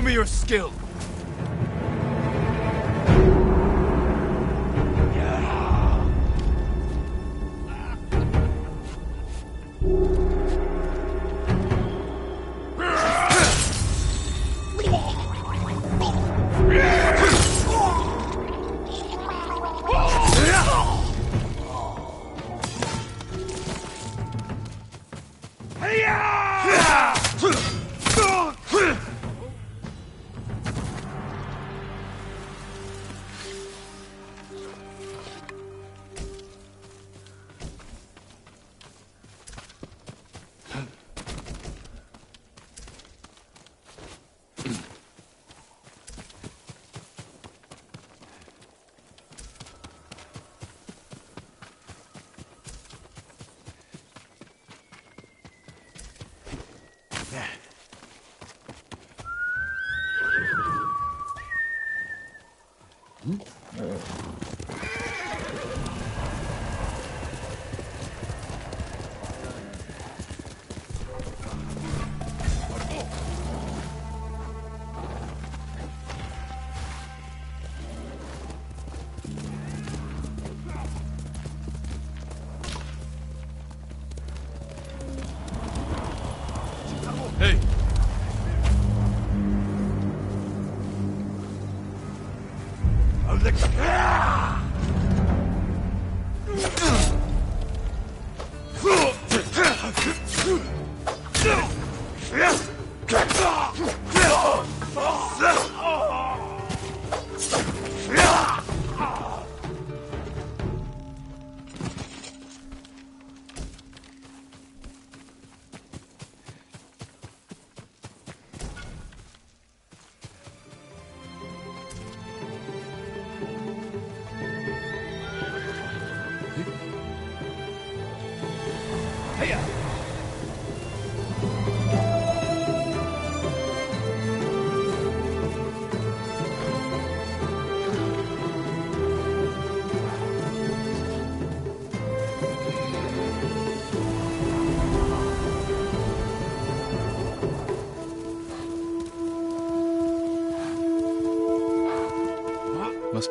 Show me your skill!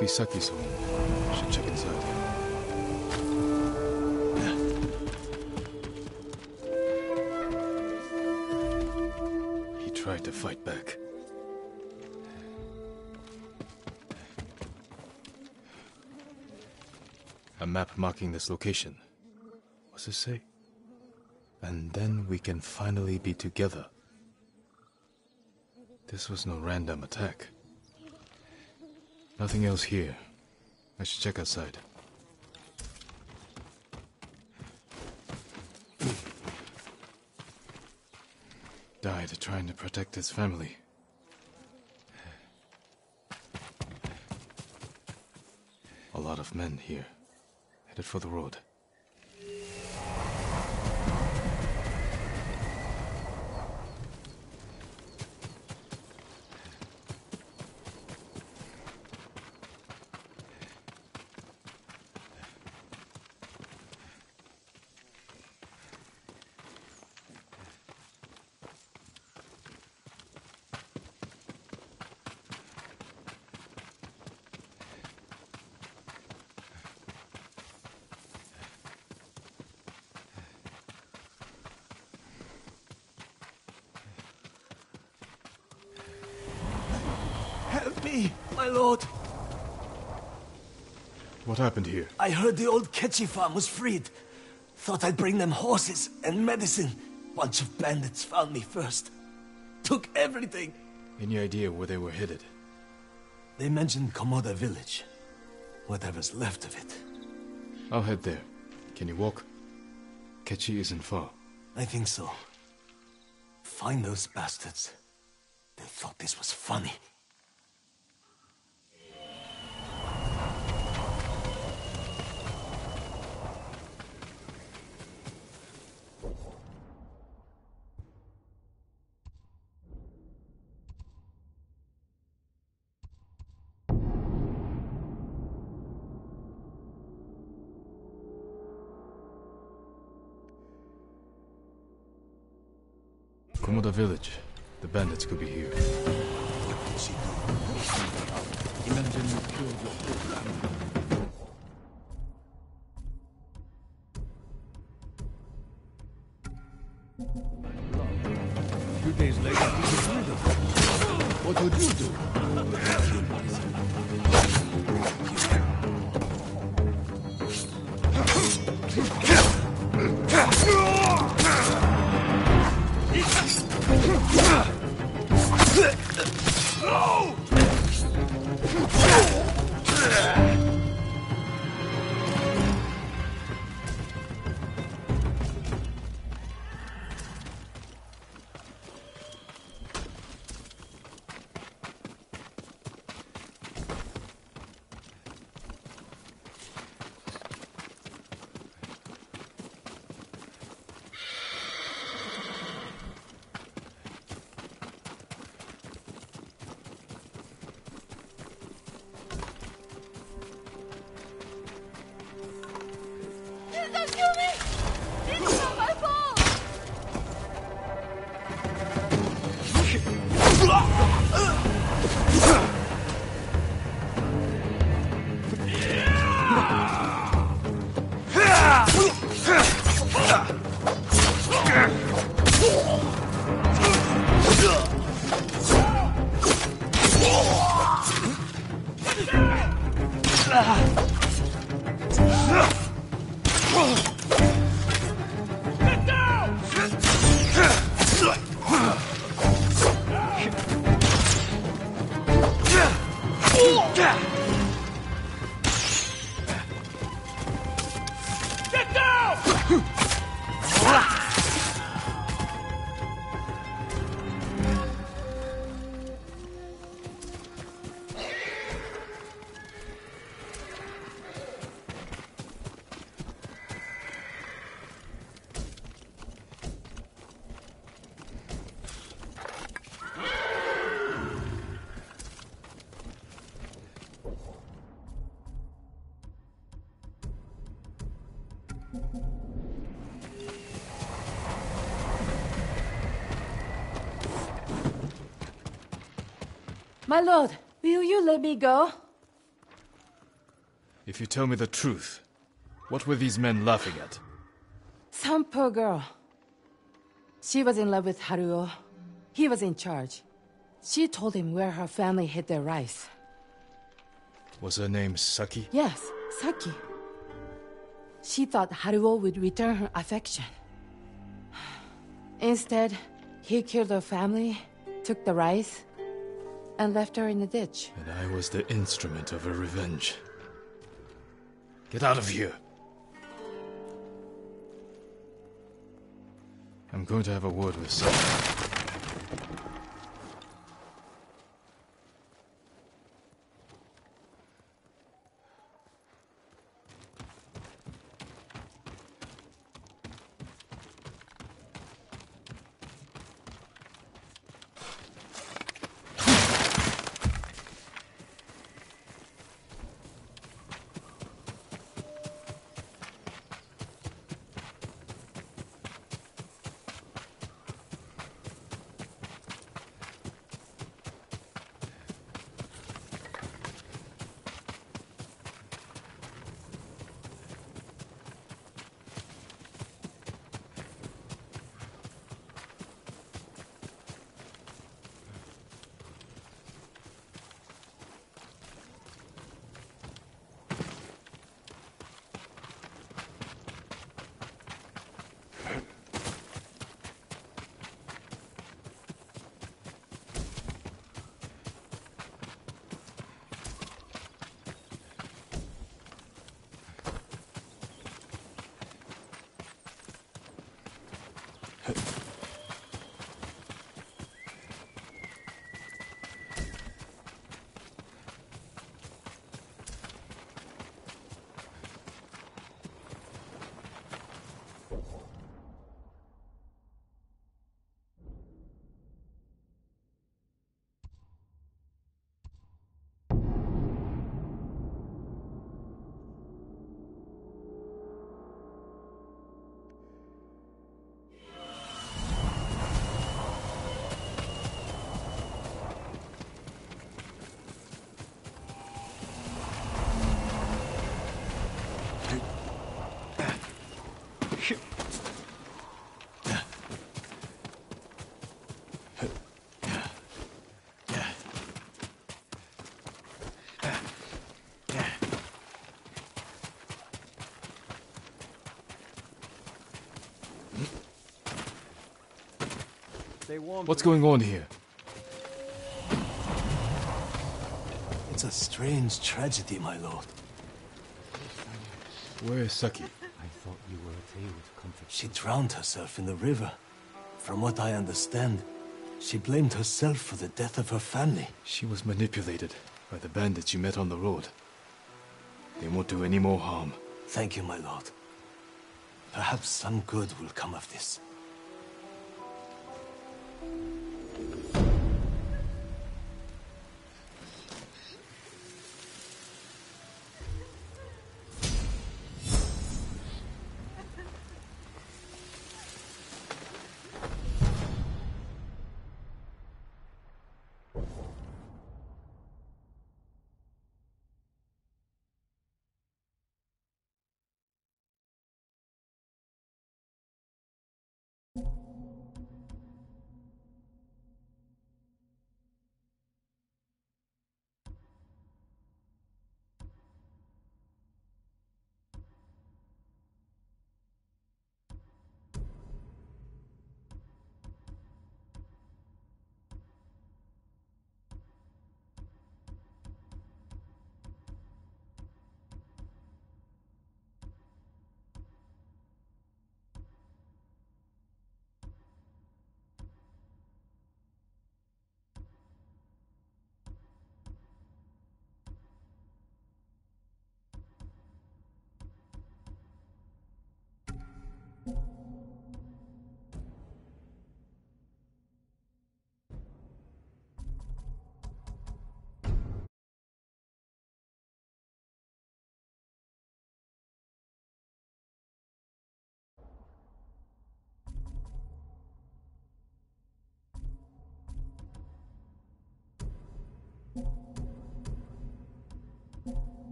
Be Saki's home. Should check inside. He tried to fight back. A map marking this location. What's it say? And then we can finally be together. This was no random attack. Nothing else here. I should check outside. Died trying to protect his family. A lot of men here, headed for the road. Help me, my lord. What happened here? I heard the old Kechi farm was freed. Thought I'd bring them horses and medicine. Bunch of bandits found me first. Took everything. Any idea where they were headed? They mentioned Komoda village. Whatever's left of it. I'll head there. Can you walk? Kechi isn't far. I think so. Find those bastards. They thought this was funny. My lord, will you let me go? If you tell me the truth, what were these men laughing at? Some poor girl. She was in love with Haruo. He was in charge. She told him where her family hid their rice. Was her name Saki? Yes, Saki. She thought Haruo would return her affection. Instead, he killed her family, took the rice, and left her in the ditch. And I was the instrument of her revenge. Get out of here! I'm going to have a word with Saki. What's going on here? It's a strange tragedy, my lord. Where is Saki? I thought you were a tale to comfort. She drowned herself in the river. From what I understand, she blamed herself for the death of her family. She was manipulated by the bandits you met on the road. They won't do any more harm. Thank you, my lord. Perhaps some good will come of this.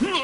Hmm.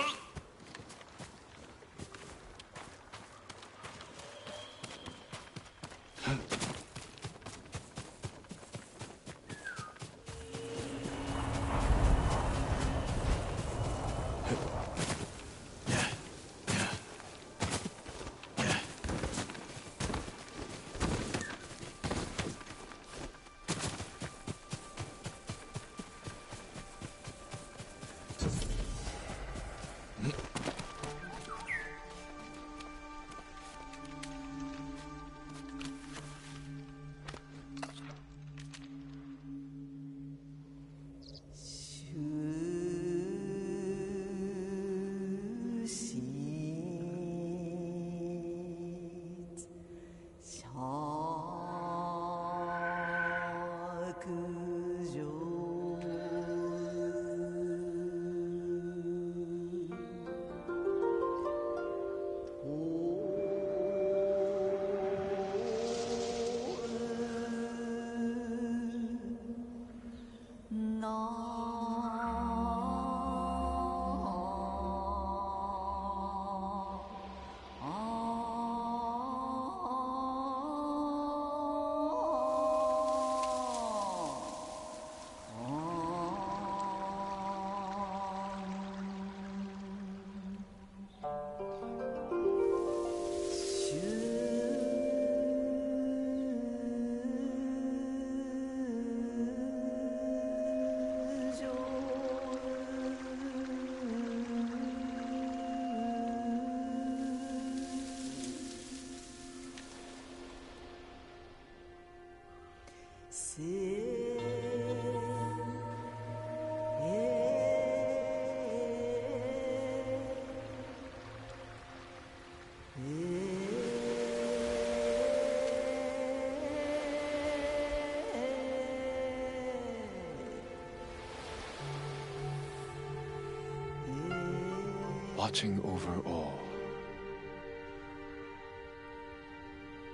Watching over all.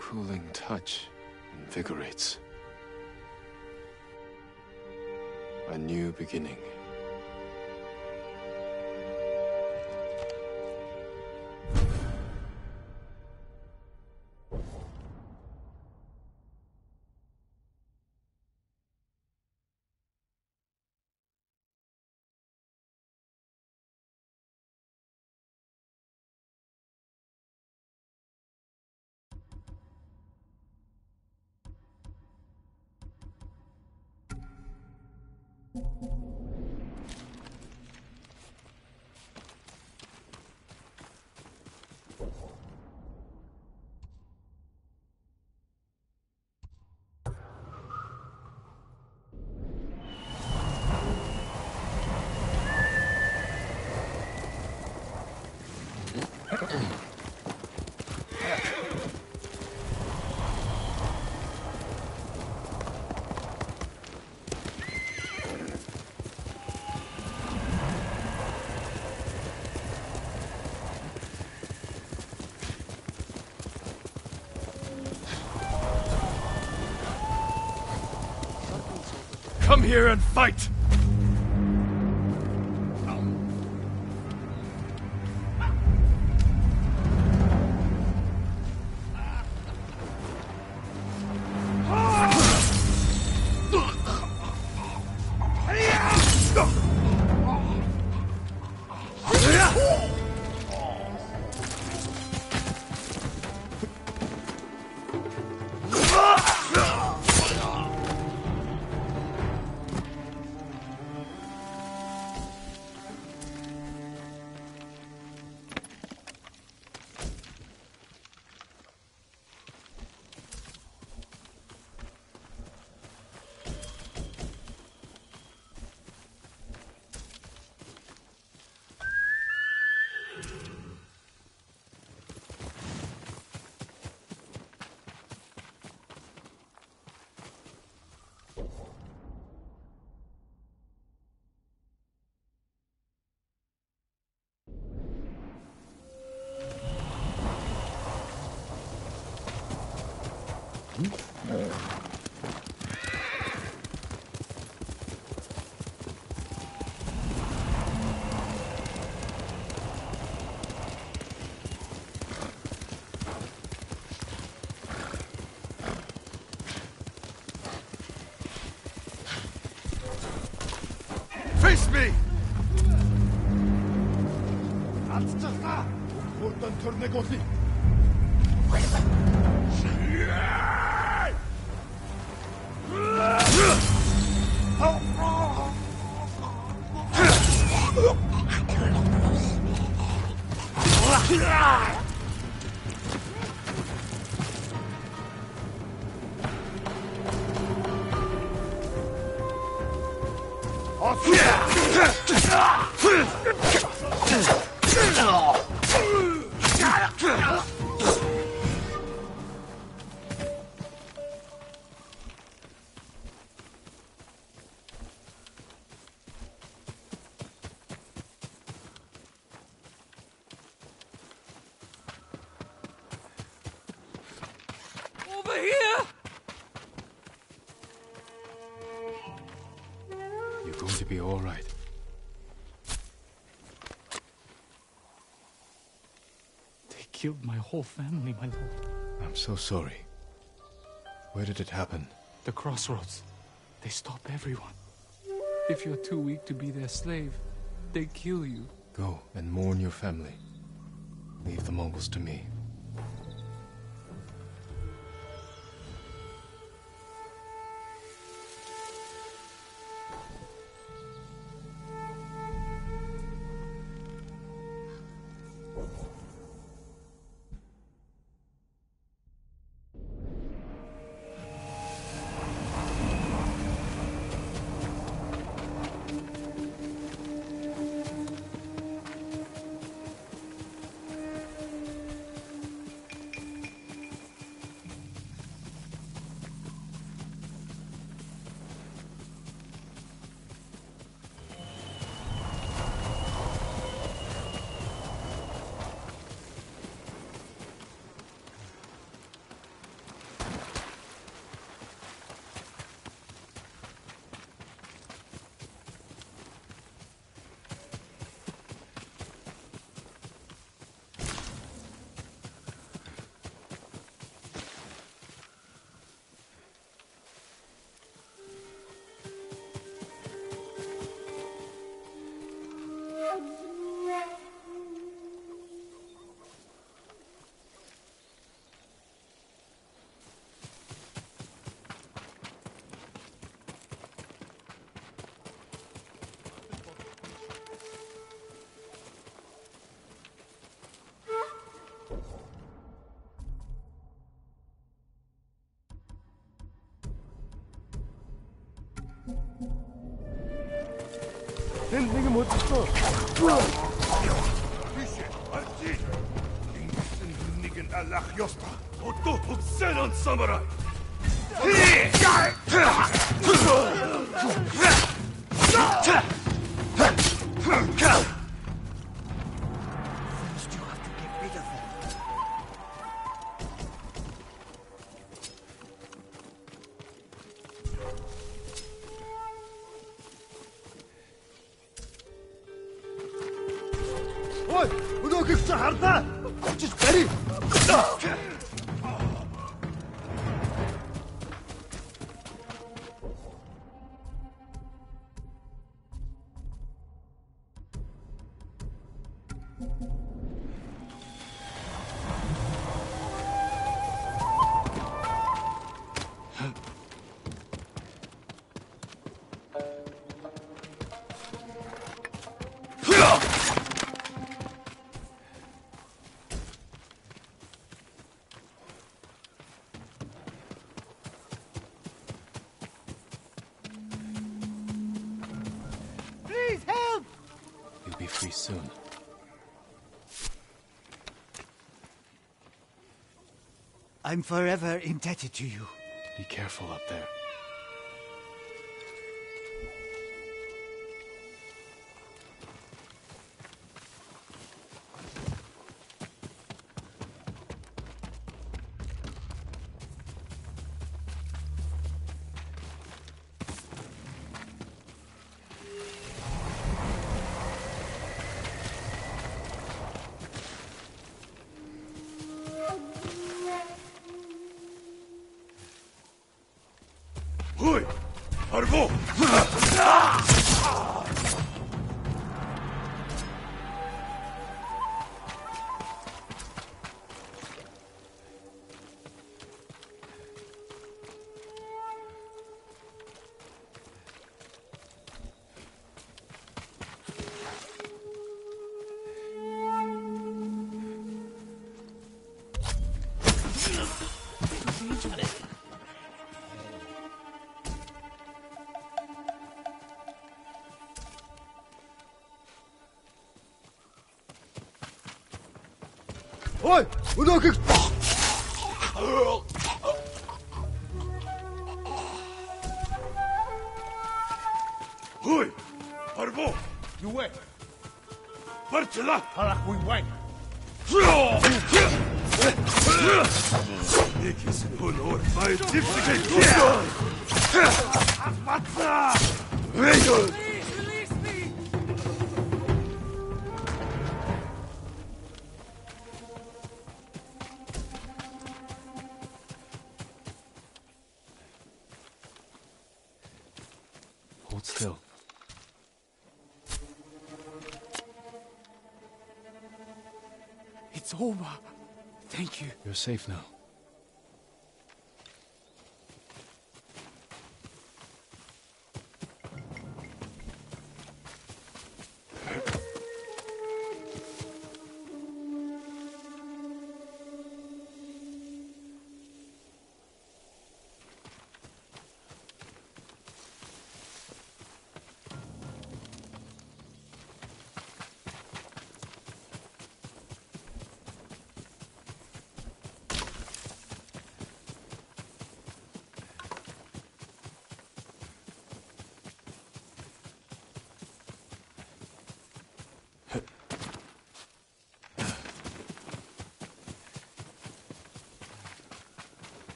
Cooling touch invigorates. A new beginning. Here and fight! On. Killed my whole family, my lord. I'm so sorry. Where did it happen? The crossroads. They stop everyone. If you're too weak to be their slave, they kill you. Go and mourn your family. Leave the Mongols to me. 全然持ちそううわ Allah Yosta, Otto Hutsen Samurai! Hey! I'm forever indebted to you. Be careful up there. Давай! Куда как... Хуй! Порву! Юэ! Парчела! Харахуй вань! Лекис, он ор, мой типсикой! safe now.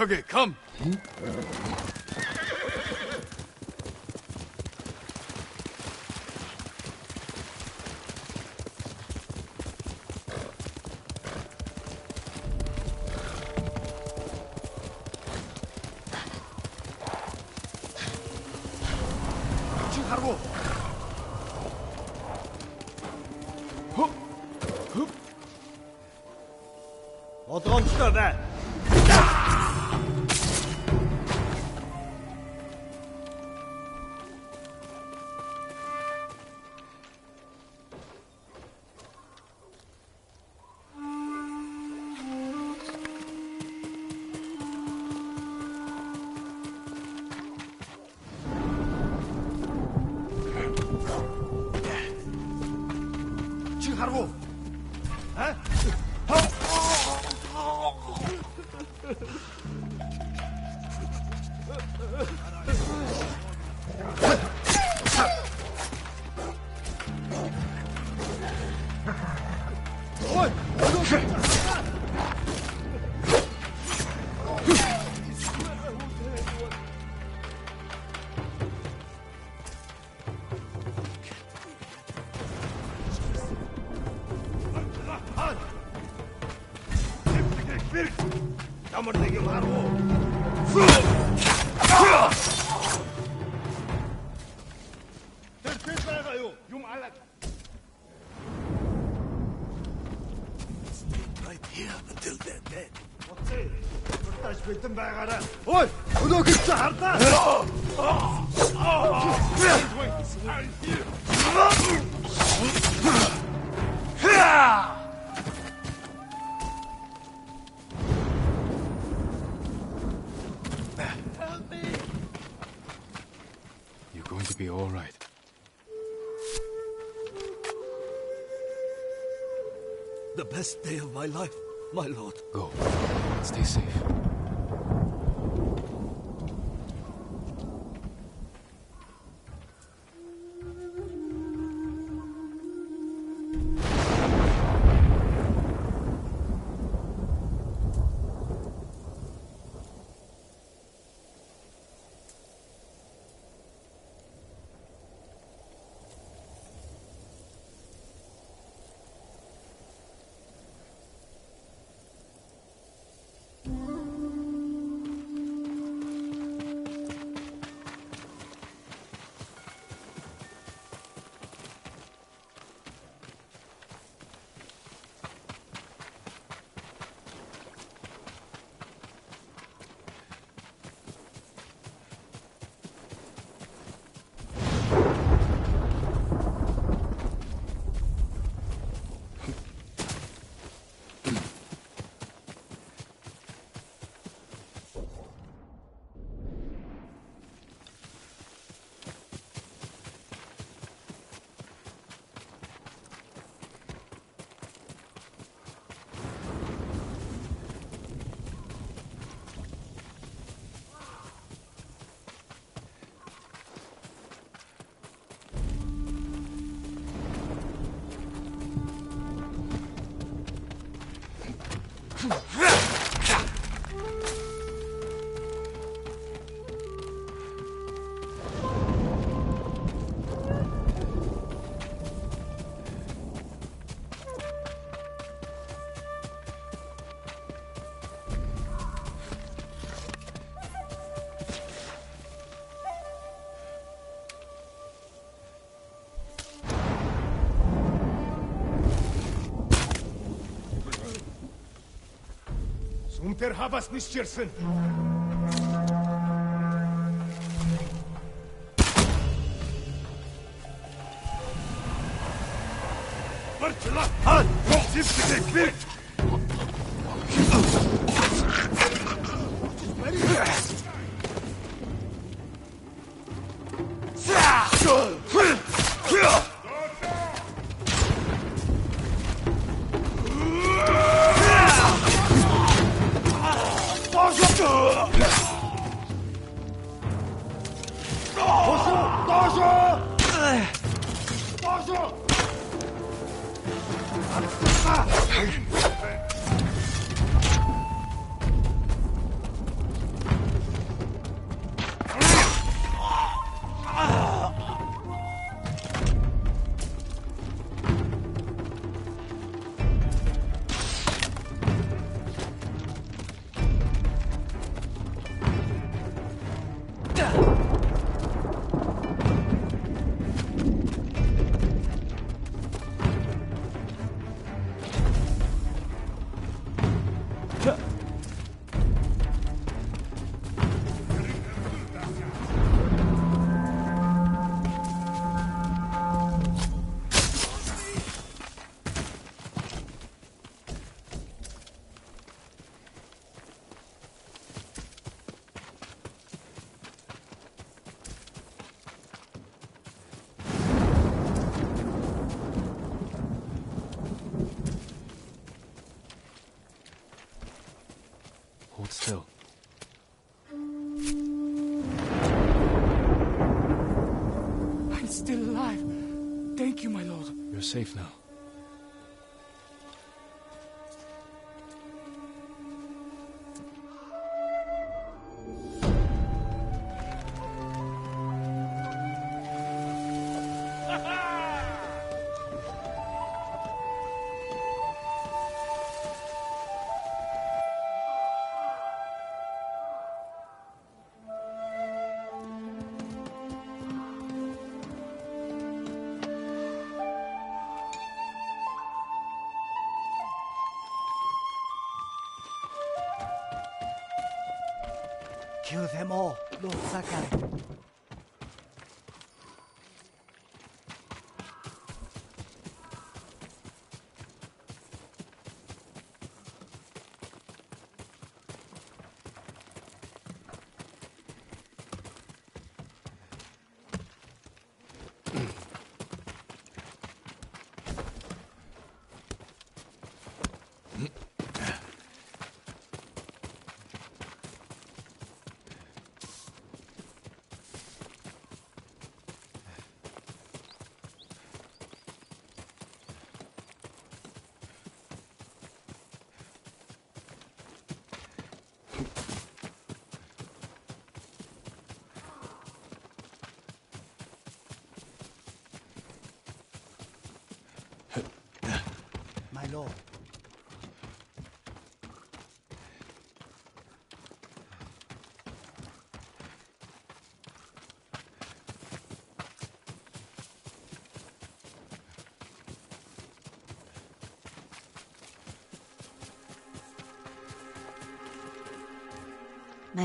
Kage, come! best day of my life, my lord. Go. Stay safe. ha was nicht yersin. Fırçılar! Han! Simsizek bir safe now. Kill them all, Lord Sakai.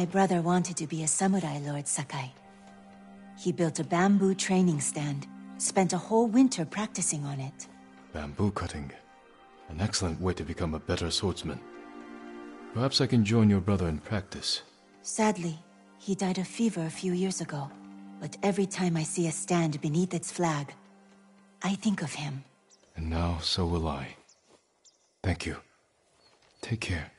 My brother wanted to be a samurai, Lord Sakai. He built a bamboo training stand, spent a whole winter practicing on it. Bamboo cutting. An excellent way to become a better swordsman. Perhaps I can join your brother in practice. Sadly, he died of fever a few years ago. But every time I see a stand beneath its flag, I think of him. And now, so will I. Thank you. Take care.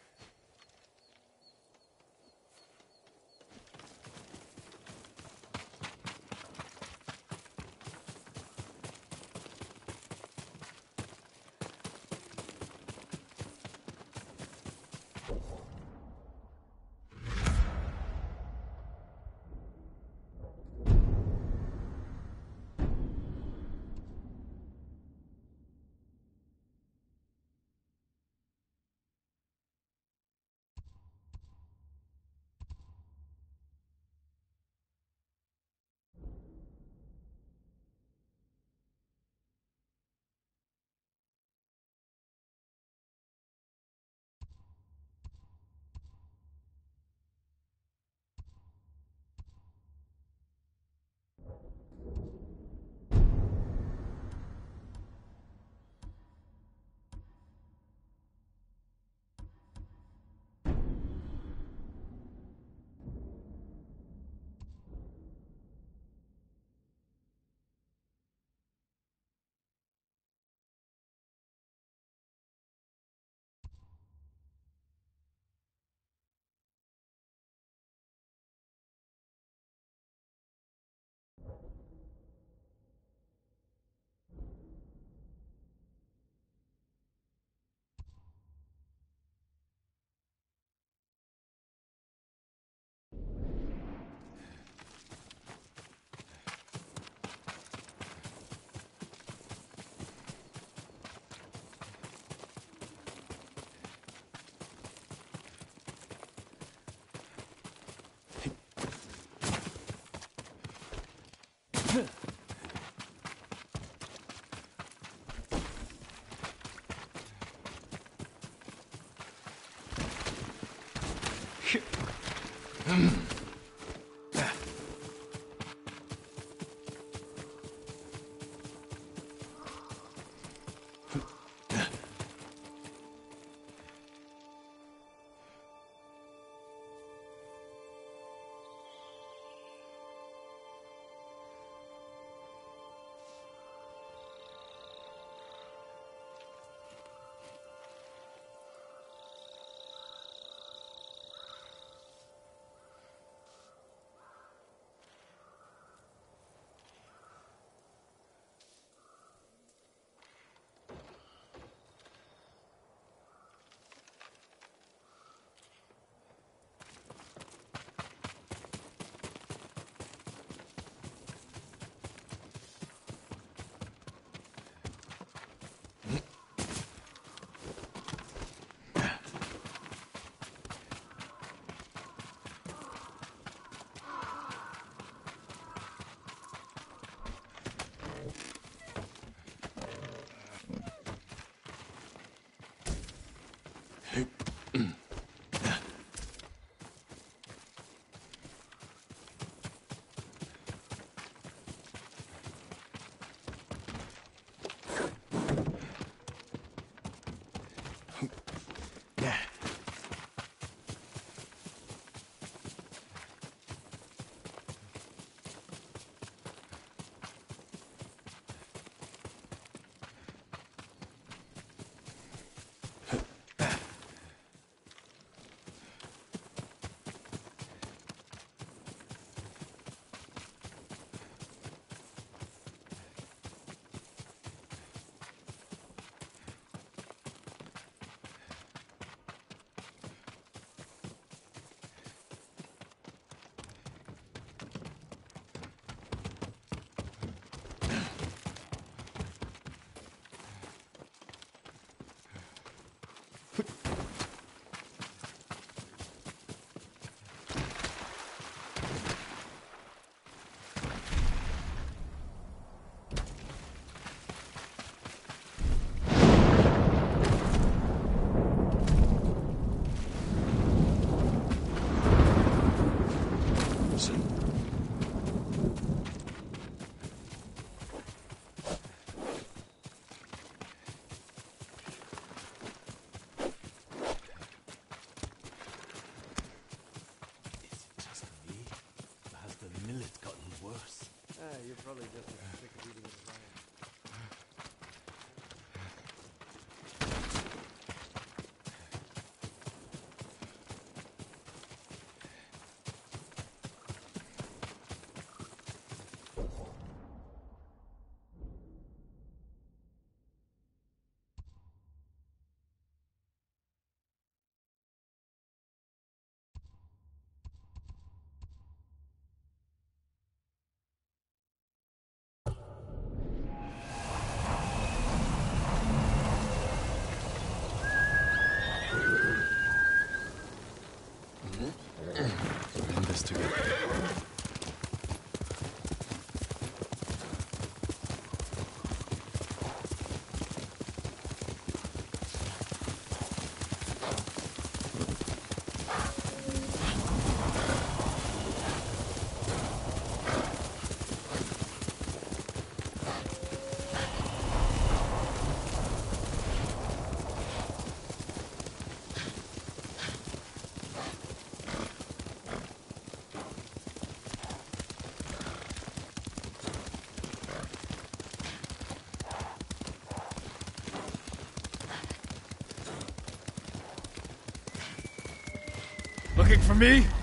Hmm. 훗. Looking for me?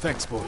Thanks, boy.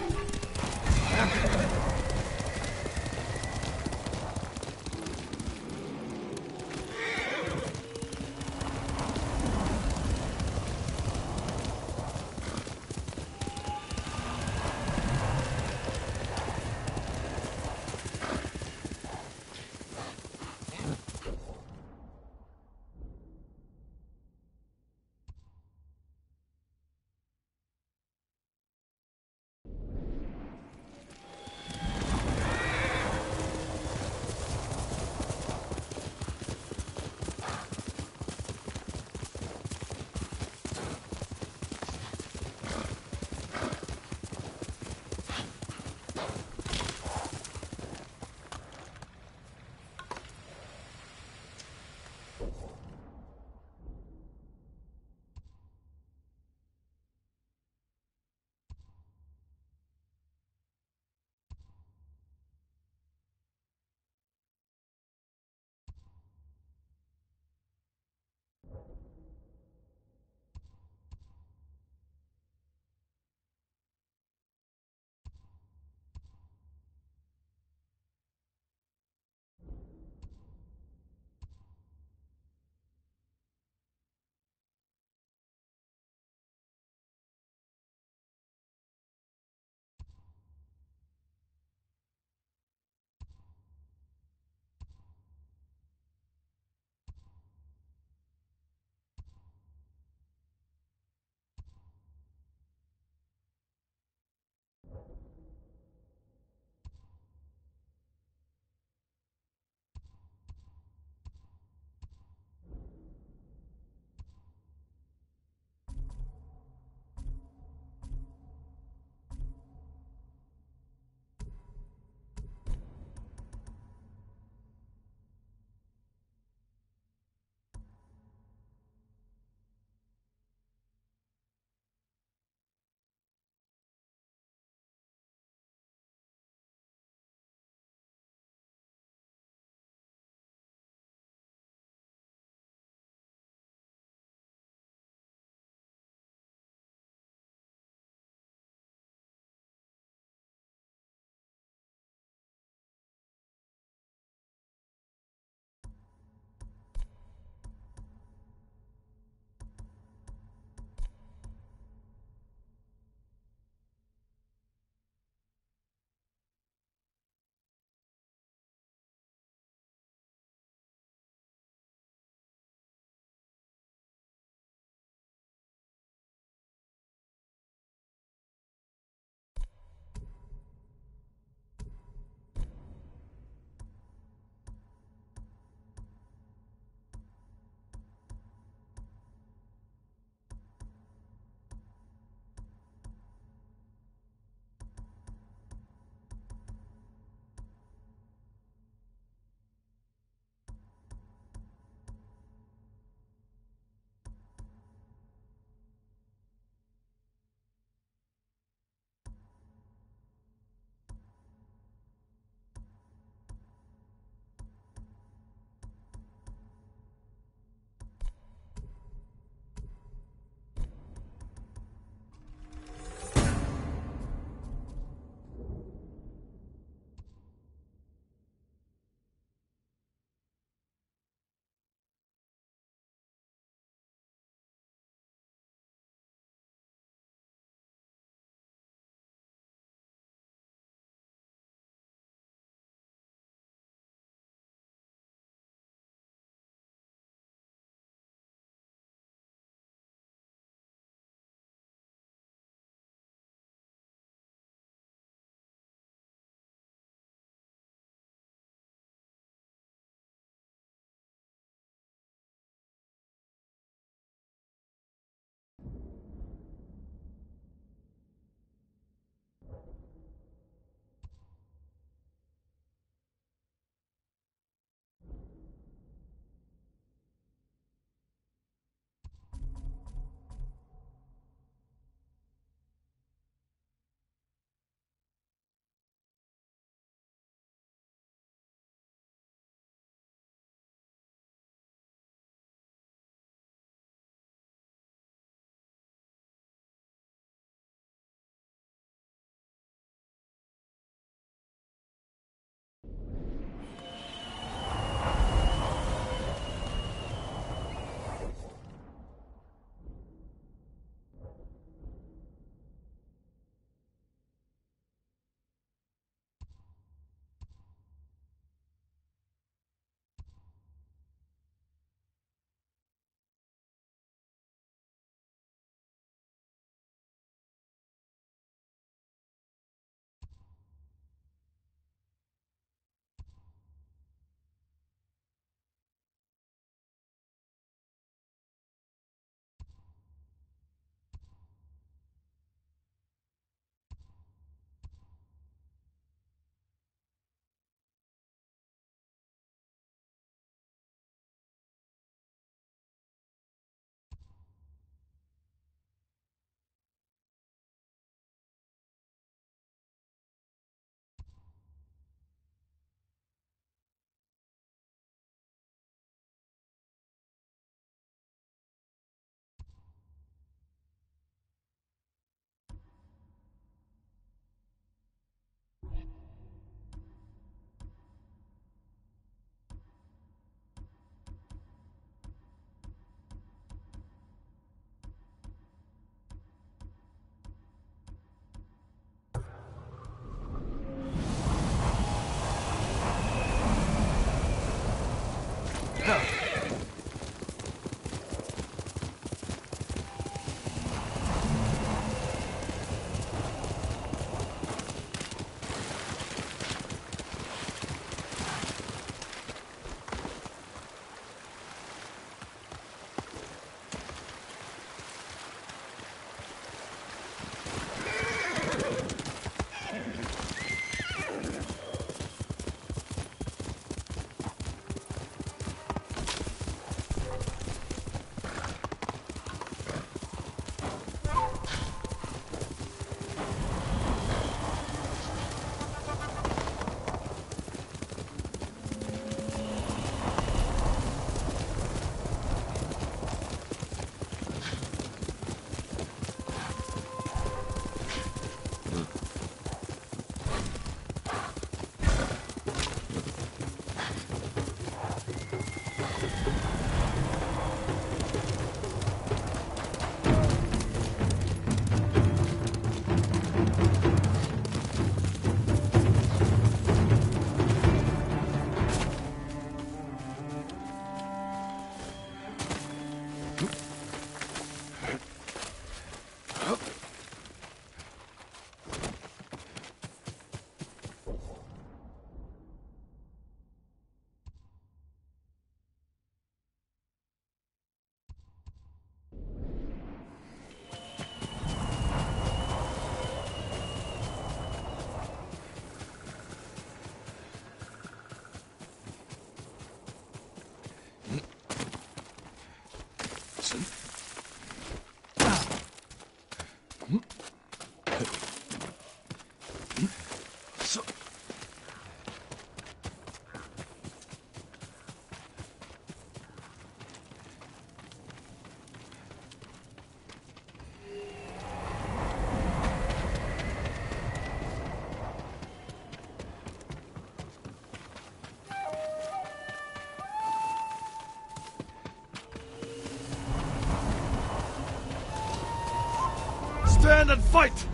Stand and fight!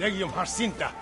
Legion Jacinta.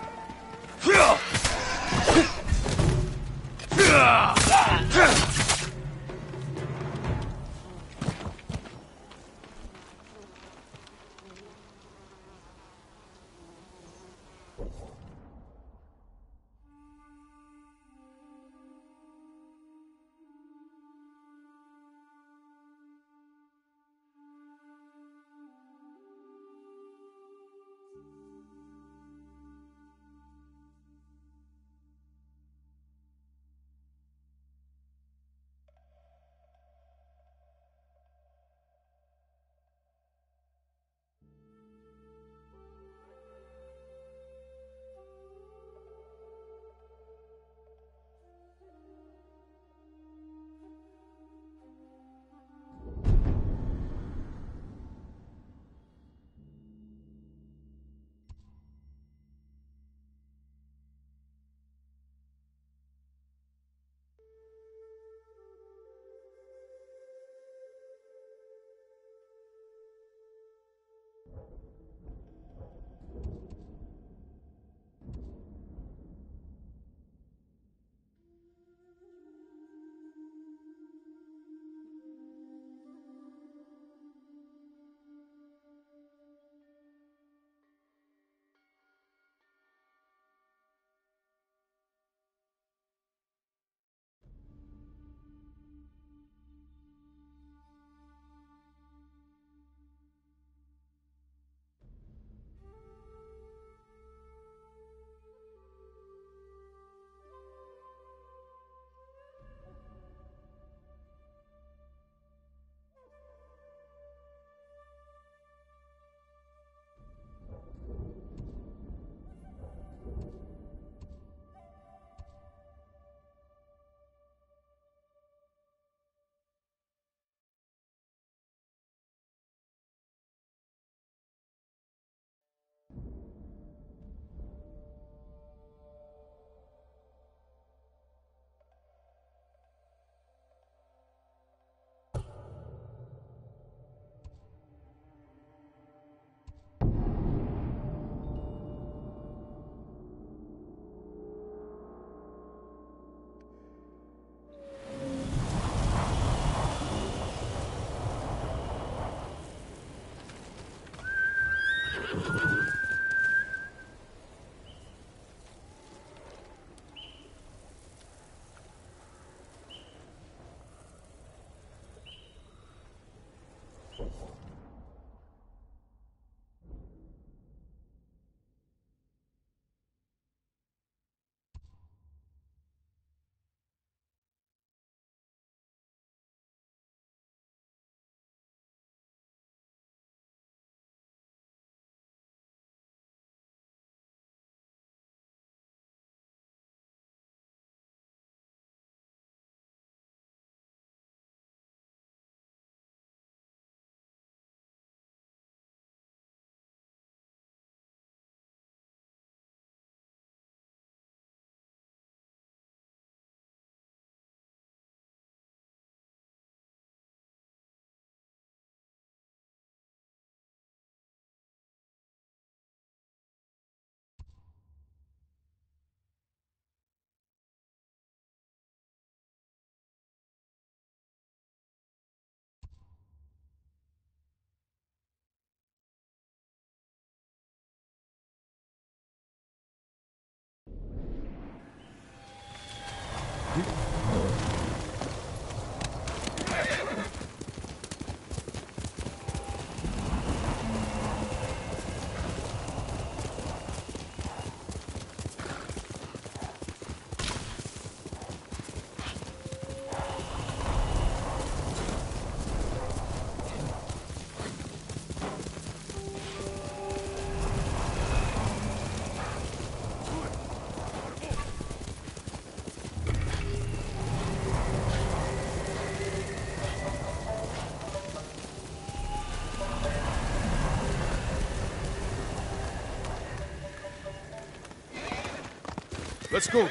Let's go,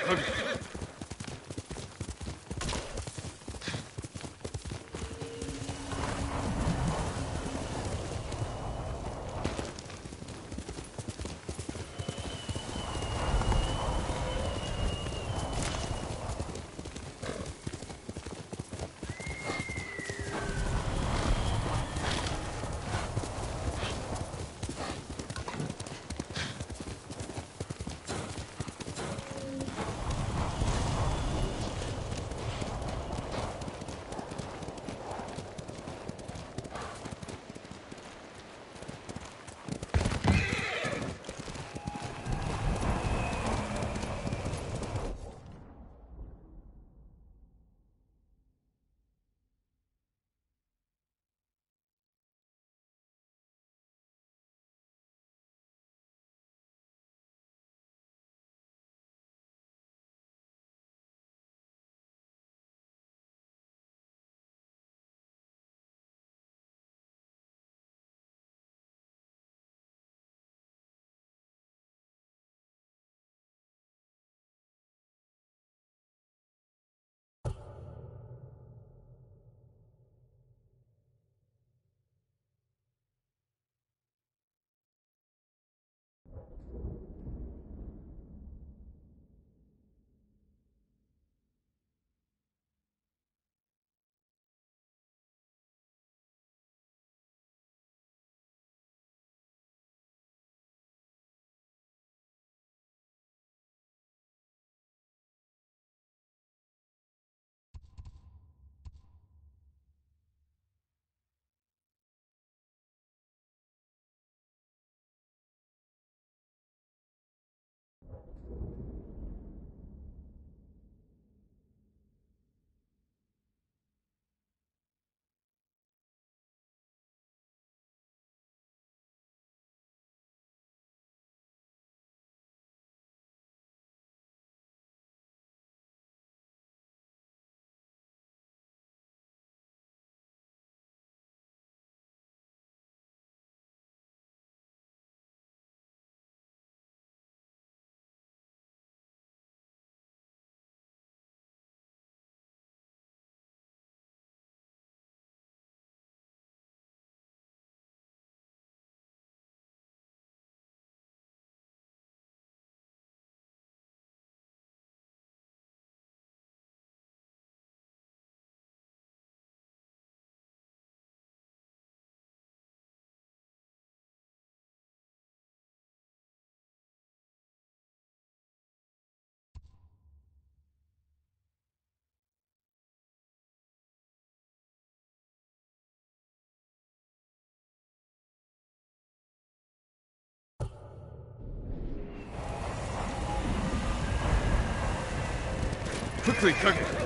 Kage. Quickly, Kage.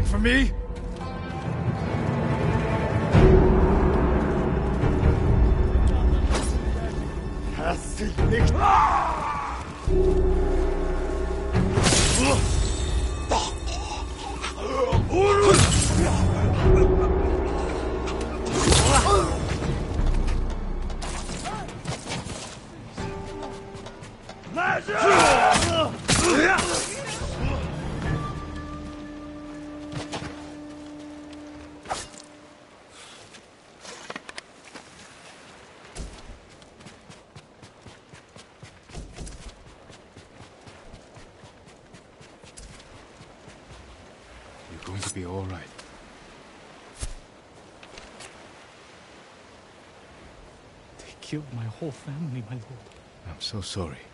Looking for me? Whole family, my lord. I'm so sorry.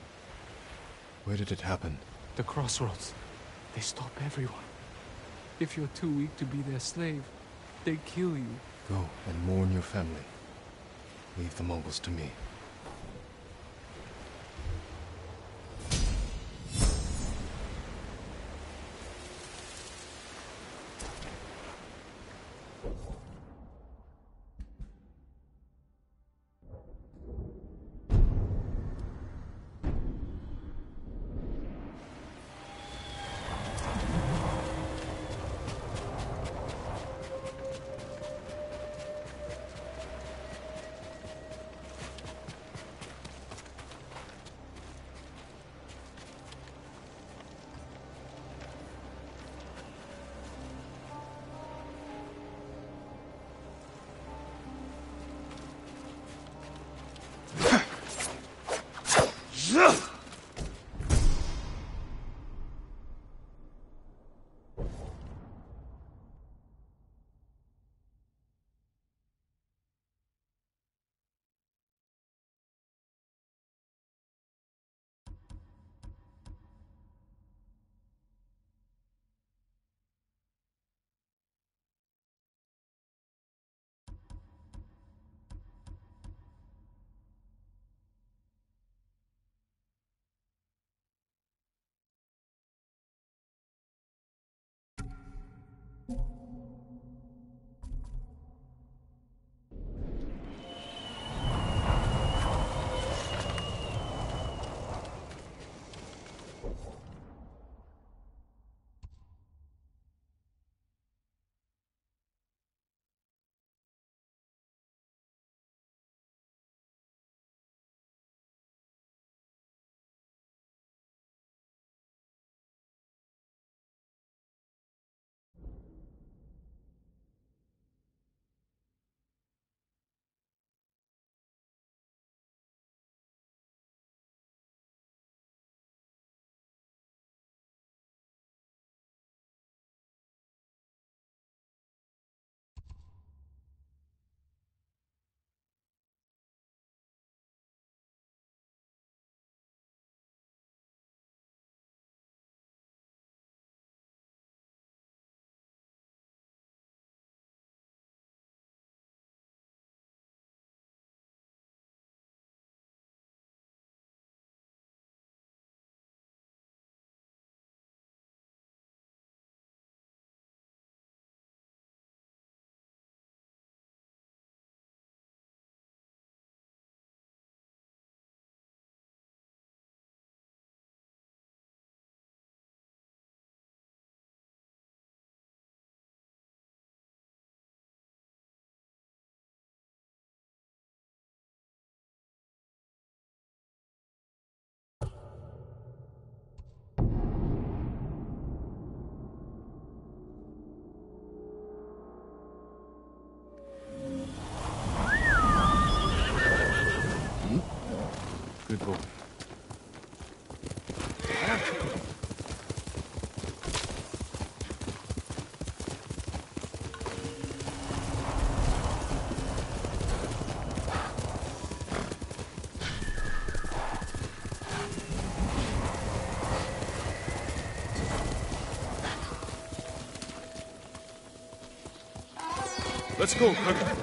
Where did it happen? The crossroads. They stop everyone. If you're too weak to be their slave, they kill you. Go and mourn your family. Leave the Mongols to me. Boy. Let's go, Kirk.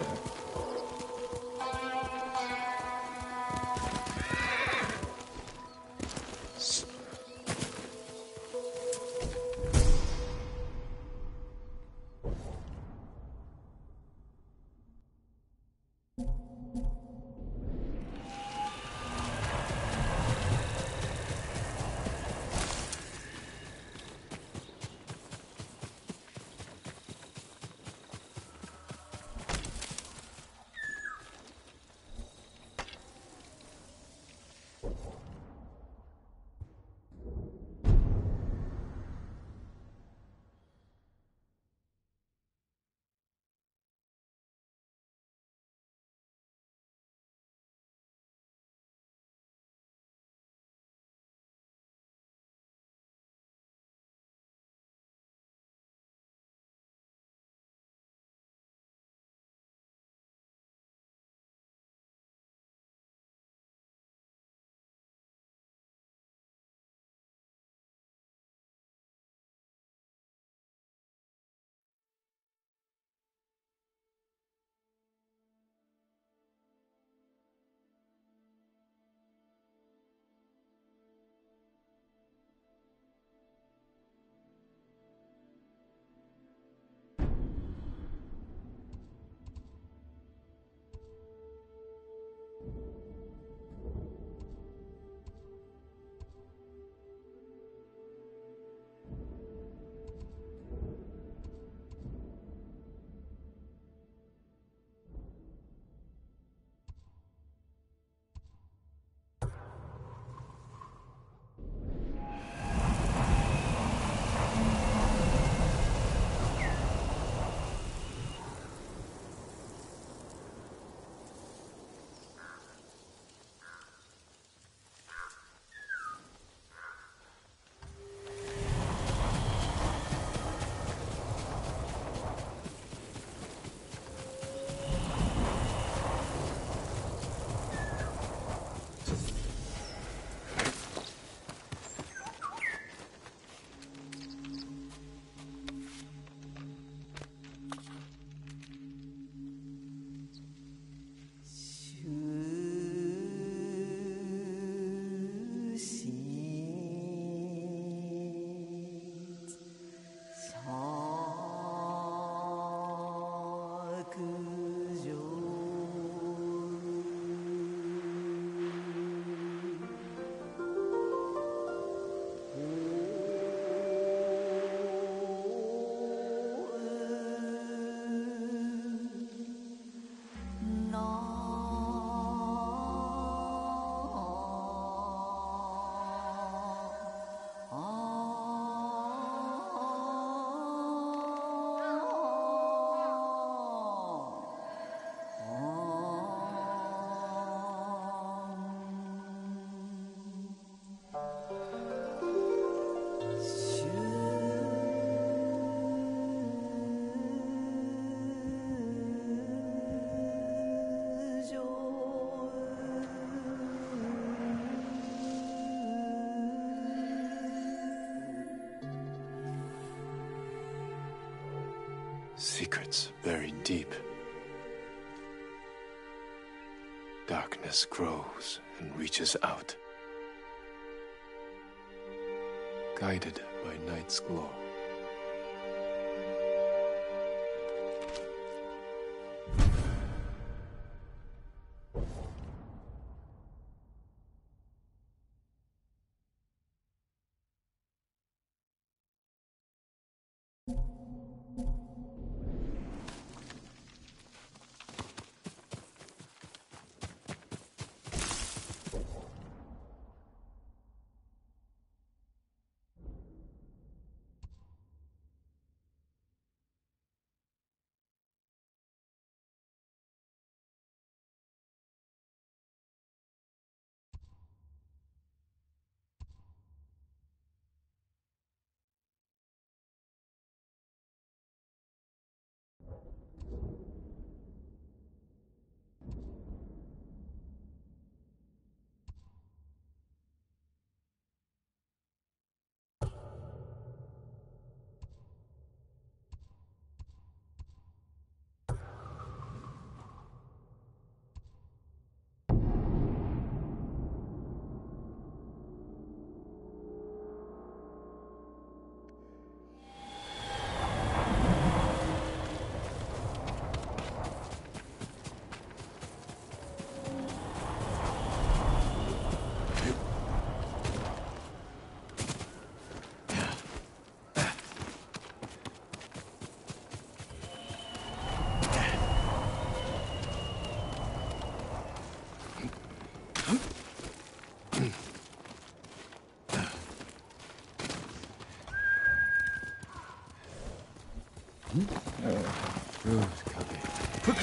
Secrets buried deep. Darkness grows and reaches out. Guided by night's glow.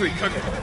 Quickly! Lord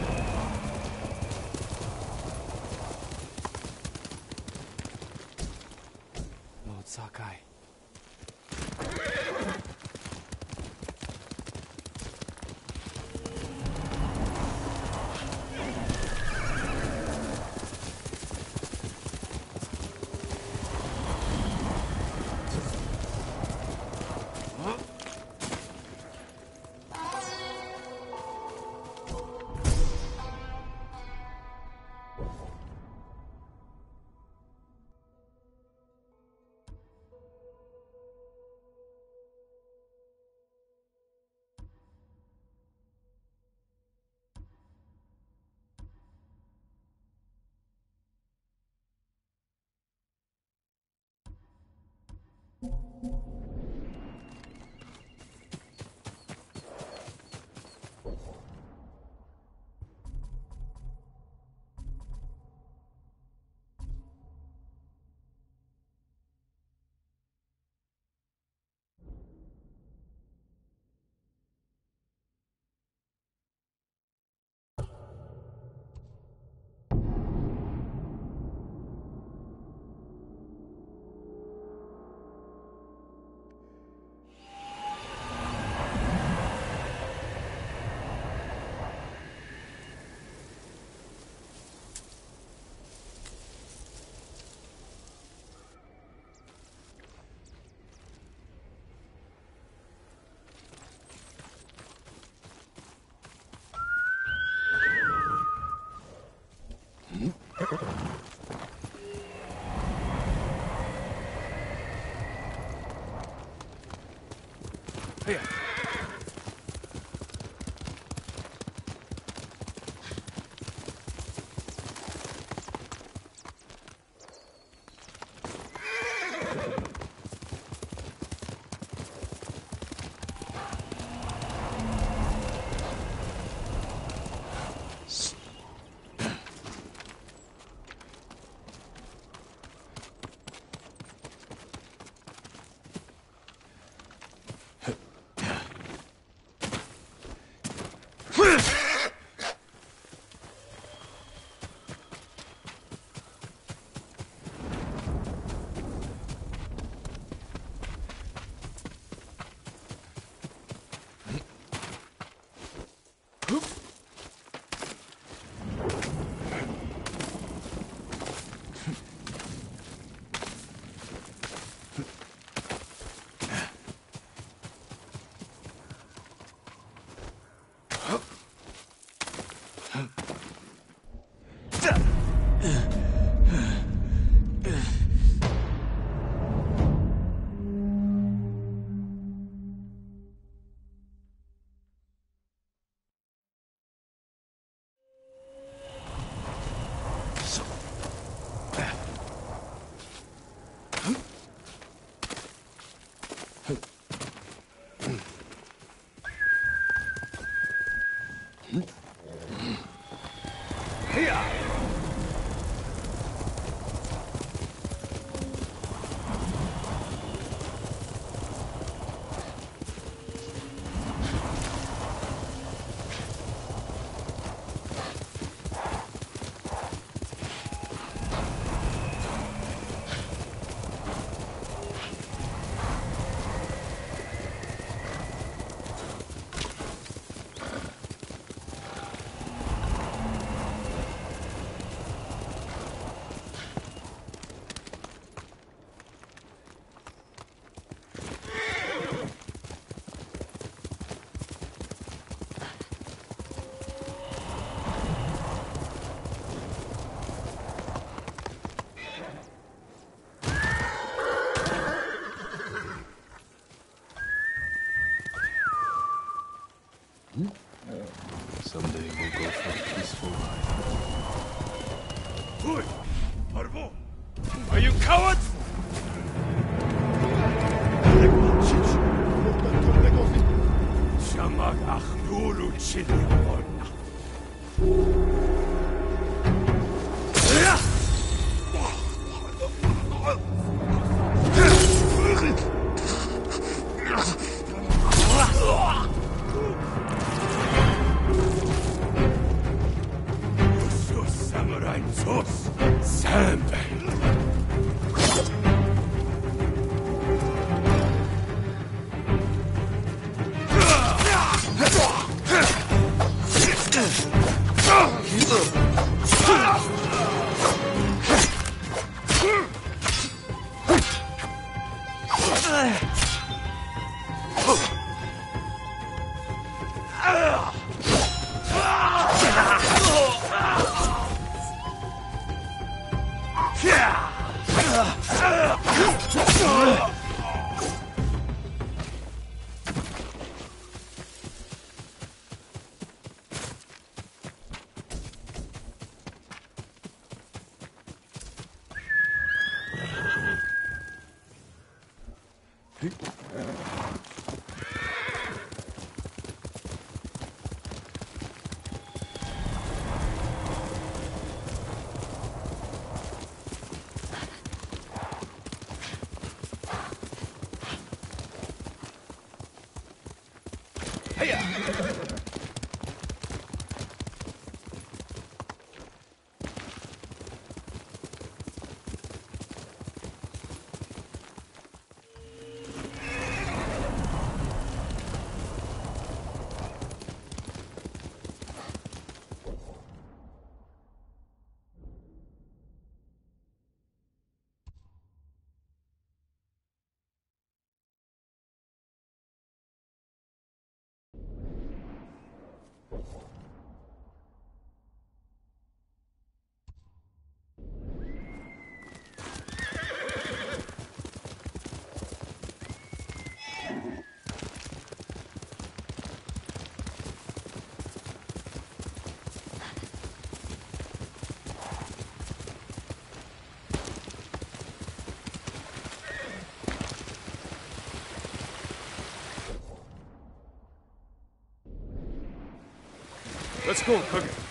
Here. Someday Let's go, Kage. 학교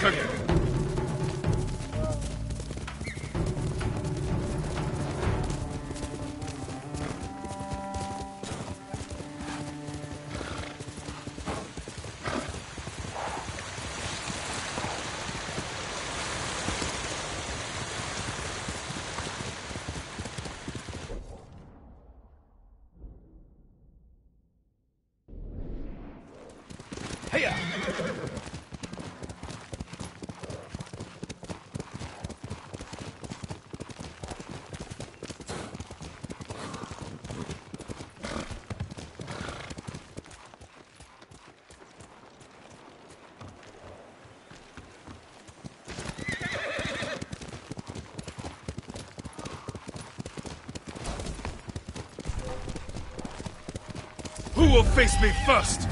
에 will face me first?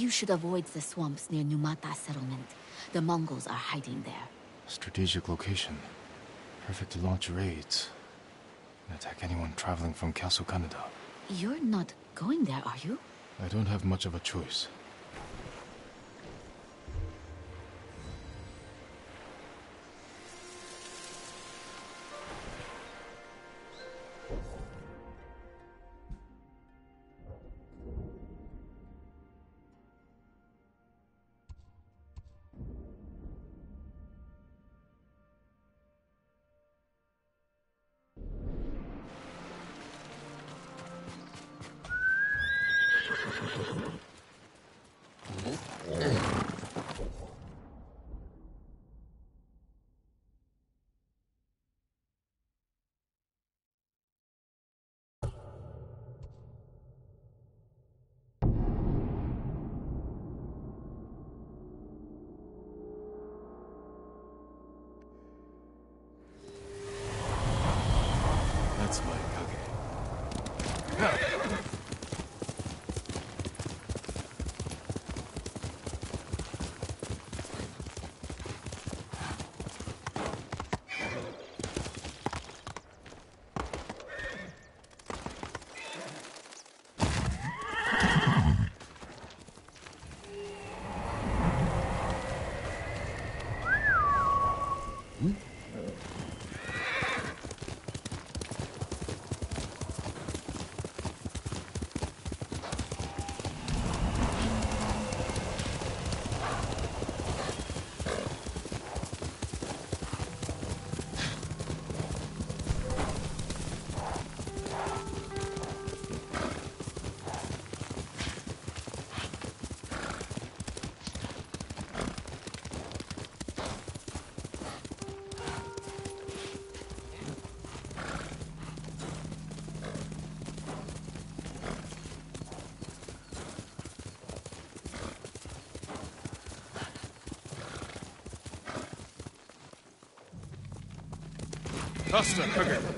You should avoid the swamps near Numata settlement. The Mongols are hiding there. Strategic location. Perfect to launch raids. And attack anyone traveling from Castle Kaneda. You're not going there, are you? I don't have much of a choice. Faster, Kage.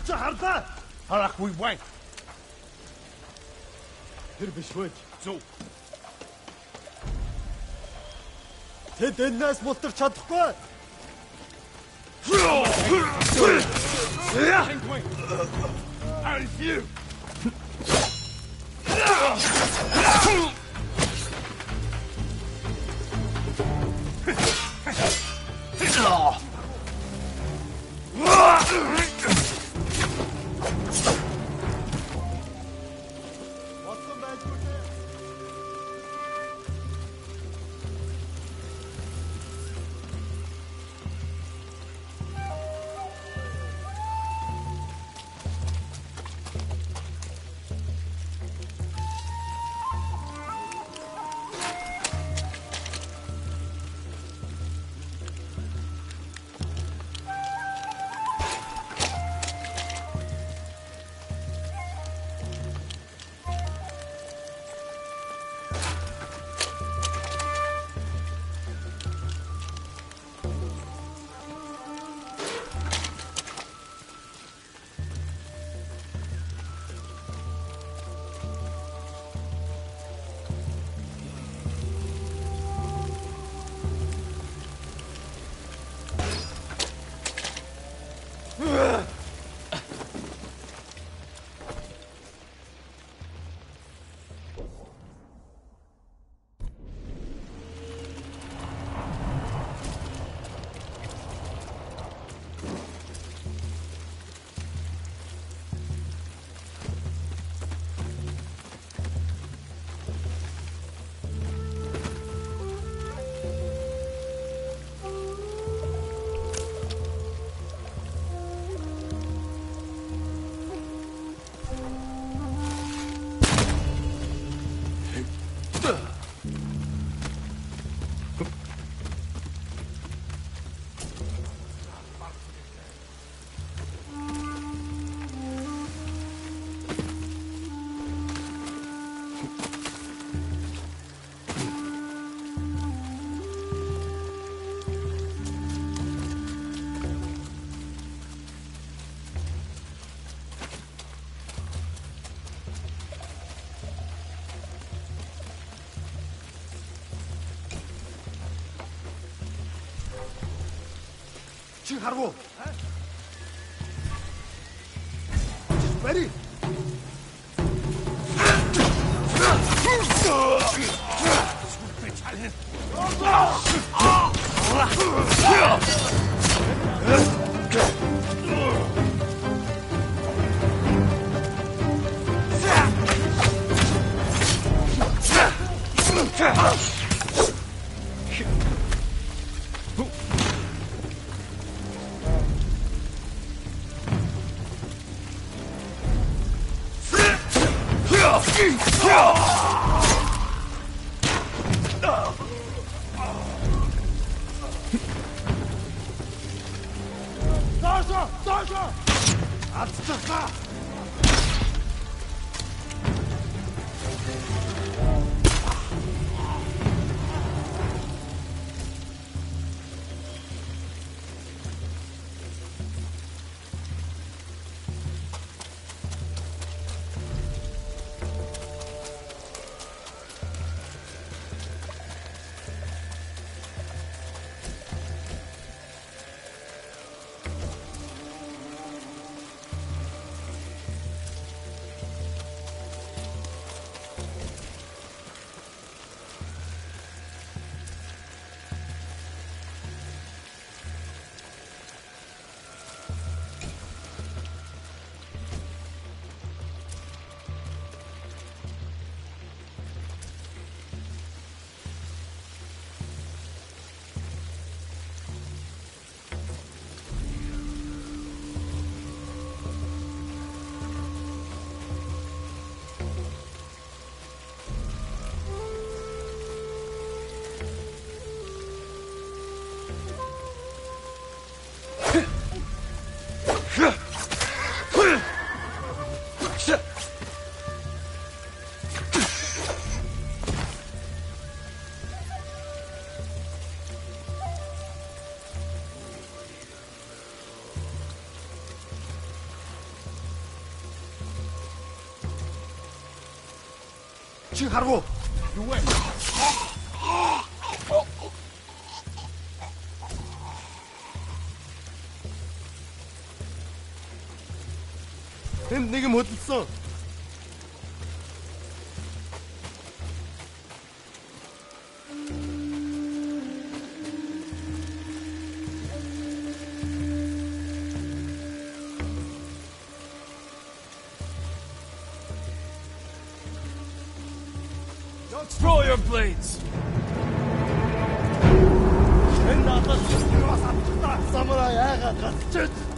Чи харлаа. Харахгүй бай. Тэр биш байж. Зөв. Тэд энэс мултарч чадахгүй. I'll you. Чи Hmm. Чи харав уу? Юу вэ? Тэнд нэг юм хөдөлсөн. your blades! Samurai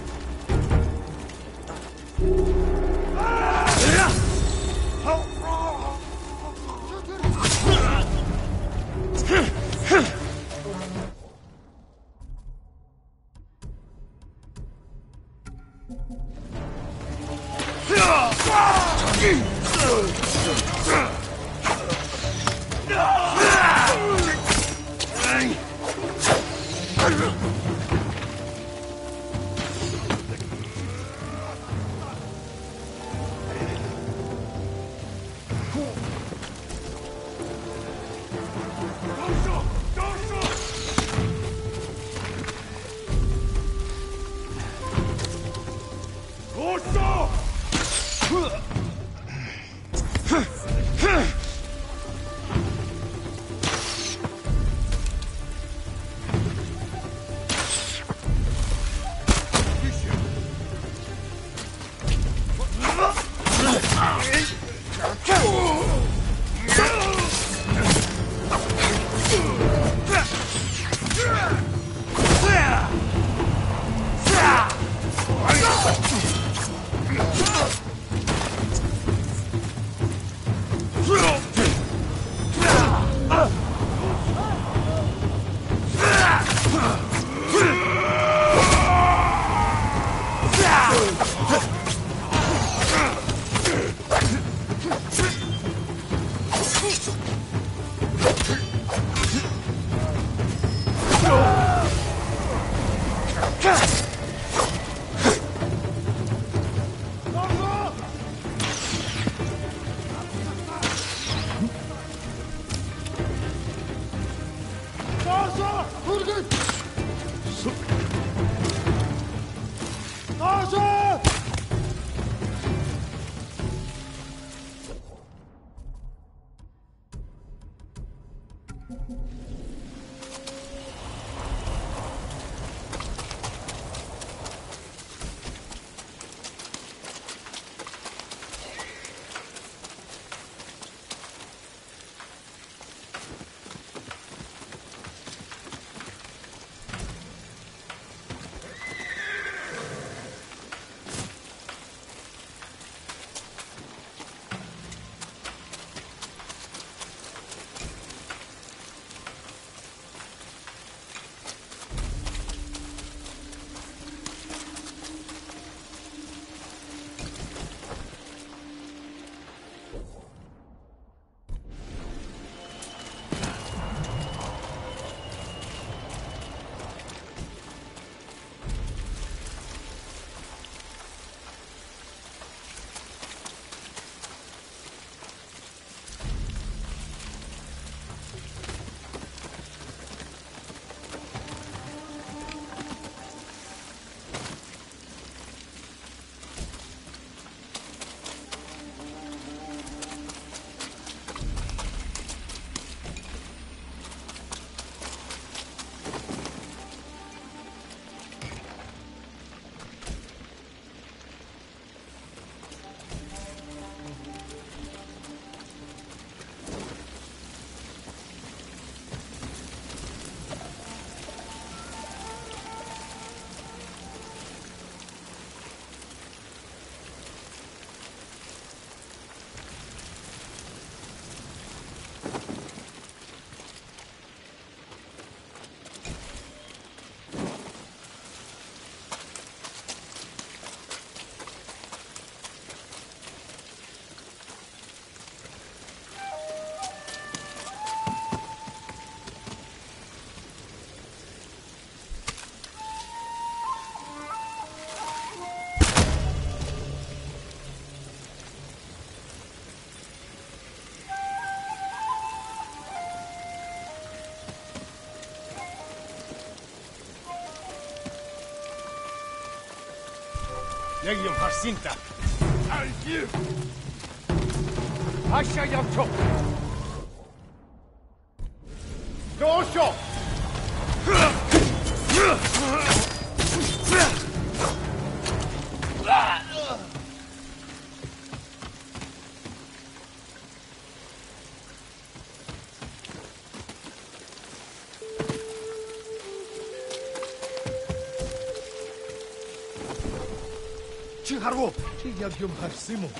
Legion Jacinta. I'll give. I shall have trouble. Чи яг юм харсан юм уу?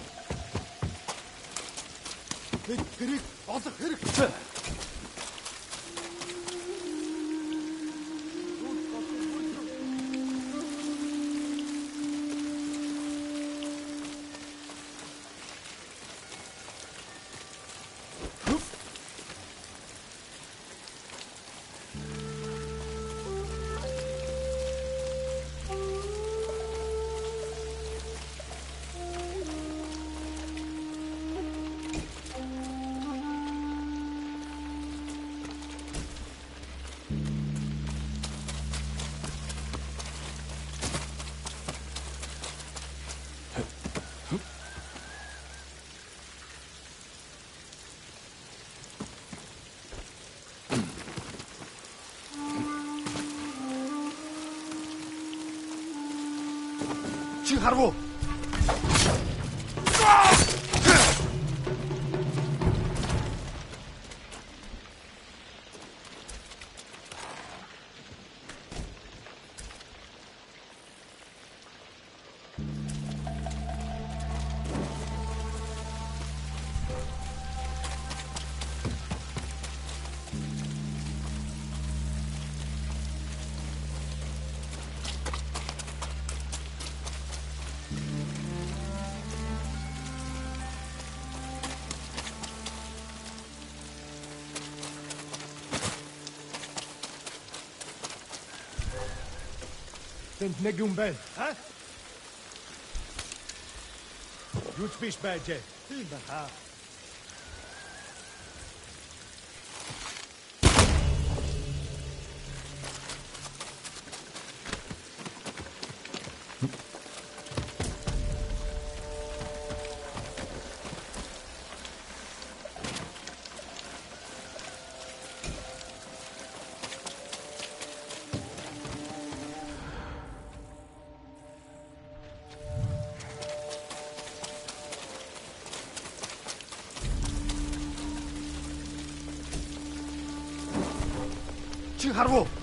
Бид тэрийг олох хэрэгтэй. Чи تنتنجم بال ها يوتبيش باجي ها largo.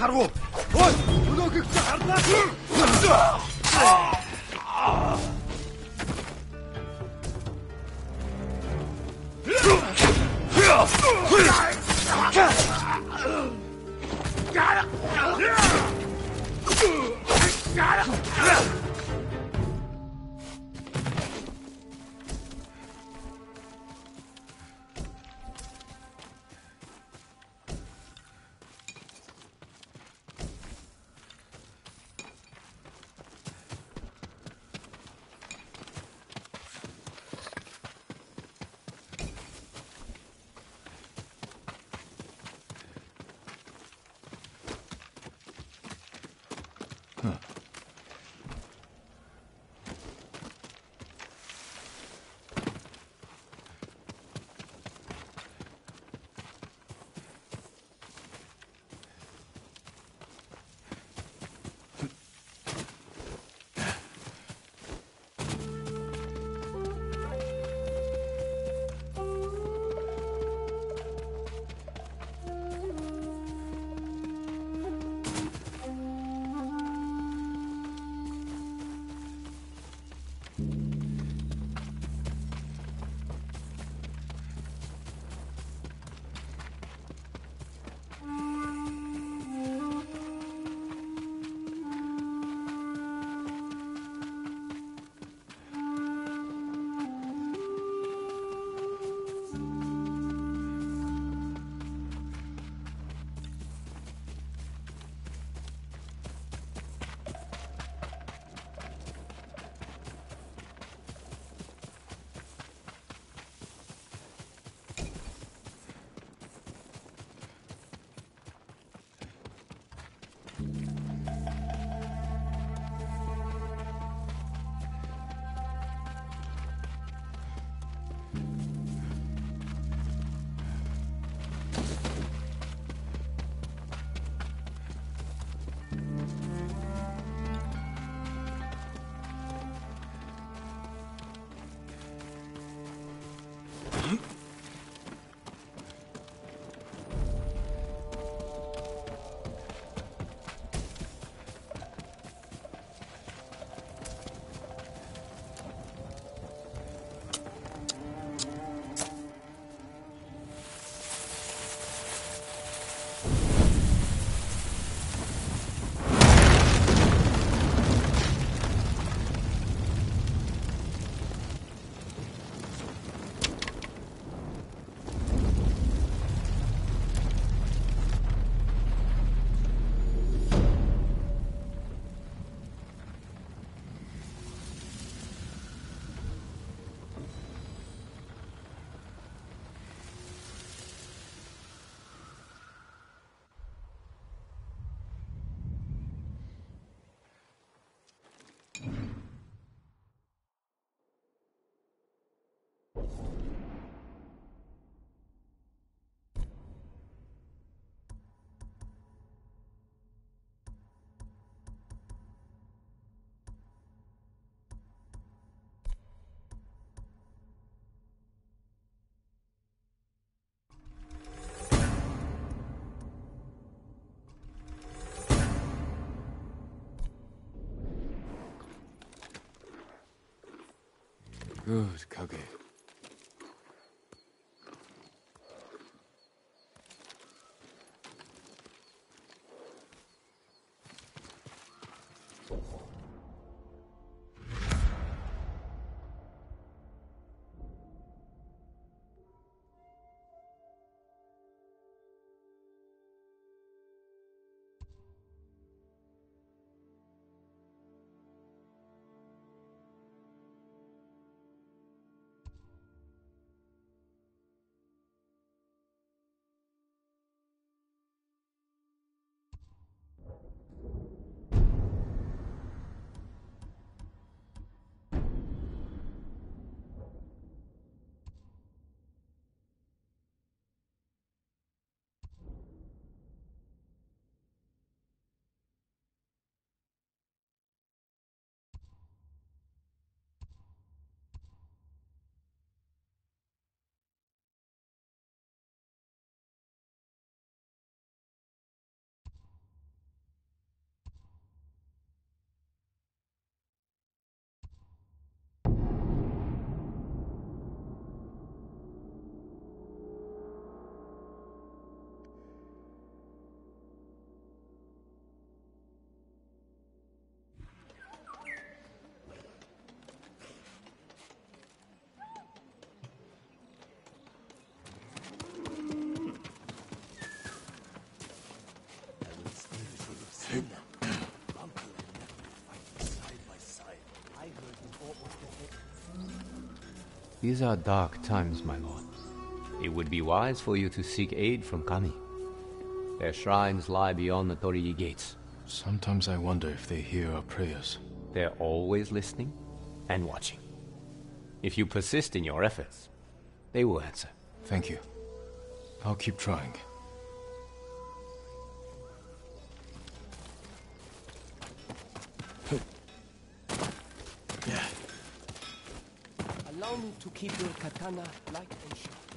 Харгу. Ой, өнөөгөө чи харлаа. Good, Kage. These are dark times, my lord. It would be wise for you to seek aid from Kami. Their shrines lie beyond the Torii gates. Sometimes I wonder if they hear our prayers. They're always listening and watching. If you persist in your efforts, they will answer. Thank you. I'll keep trying. To keep your katana light and sharp.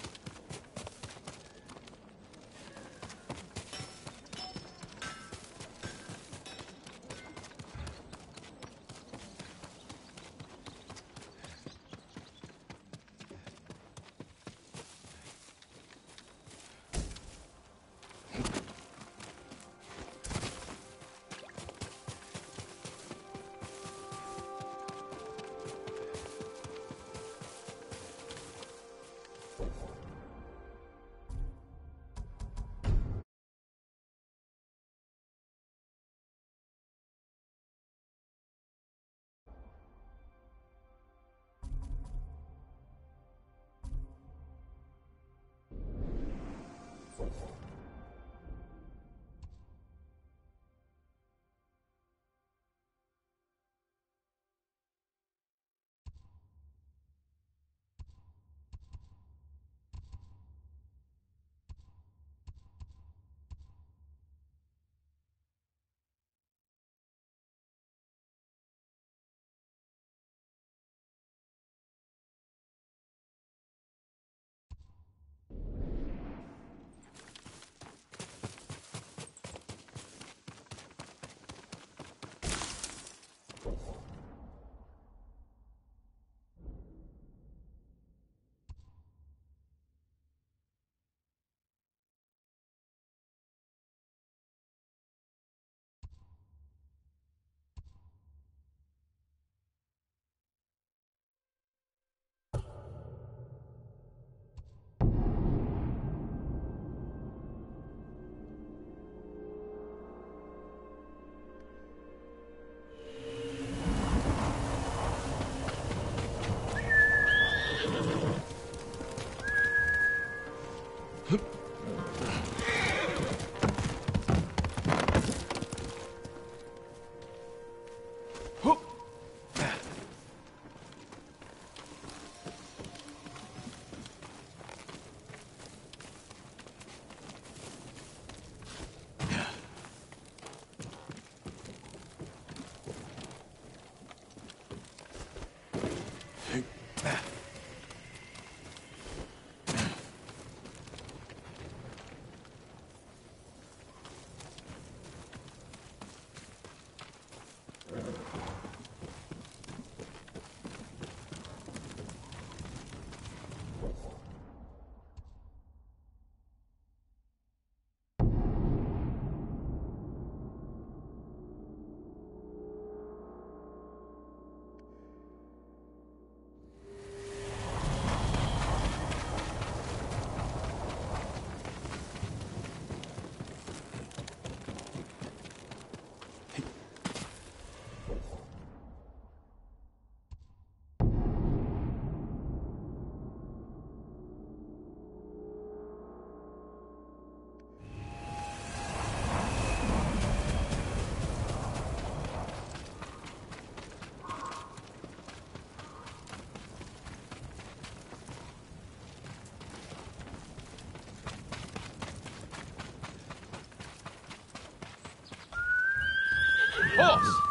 Horse!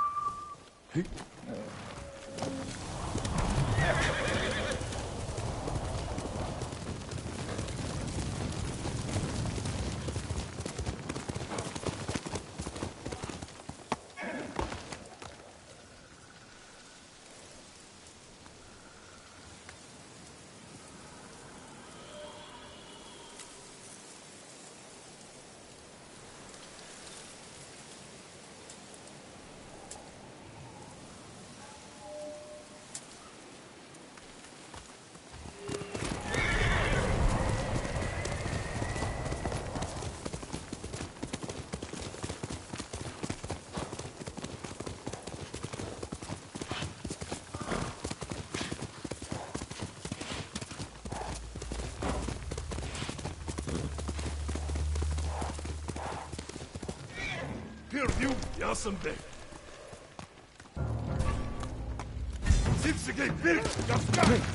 Clearview, Yasenbek. Sipsige Birk, Gaskar.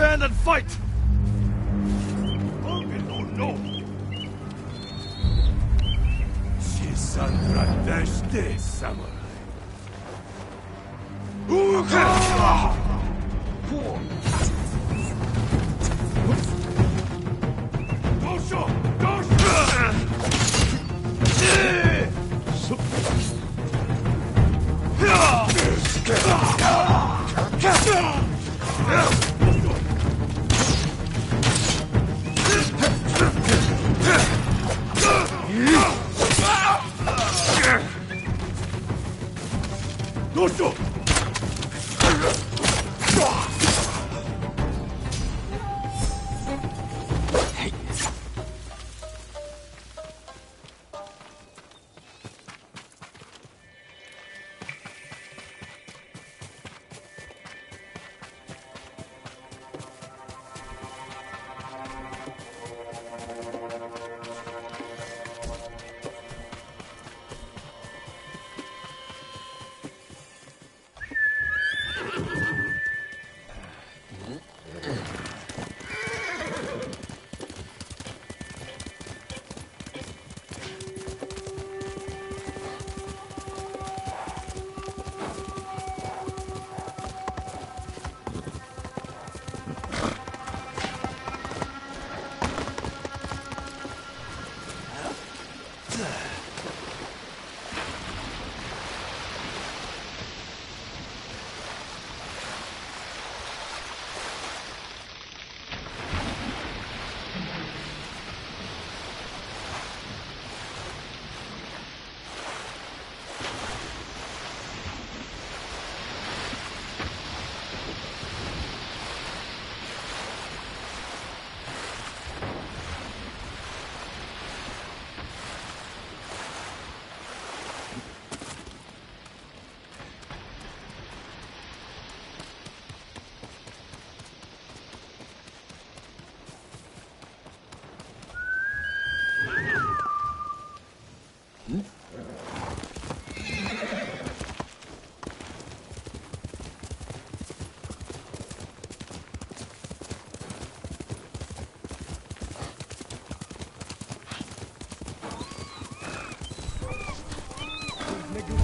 Stand and fight! Oh, no, no! Shisandra Deshte, samurai. Uka! Dosho! Dosho!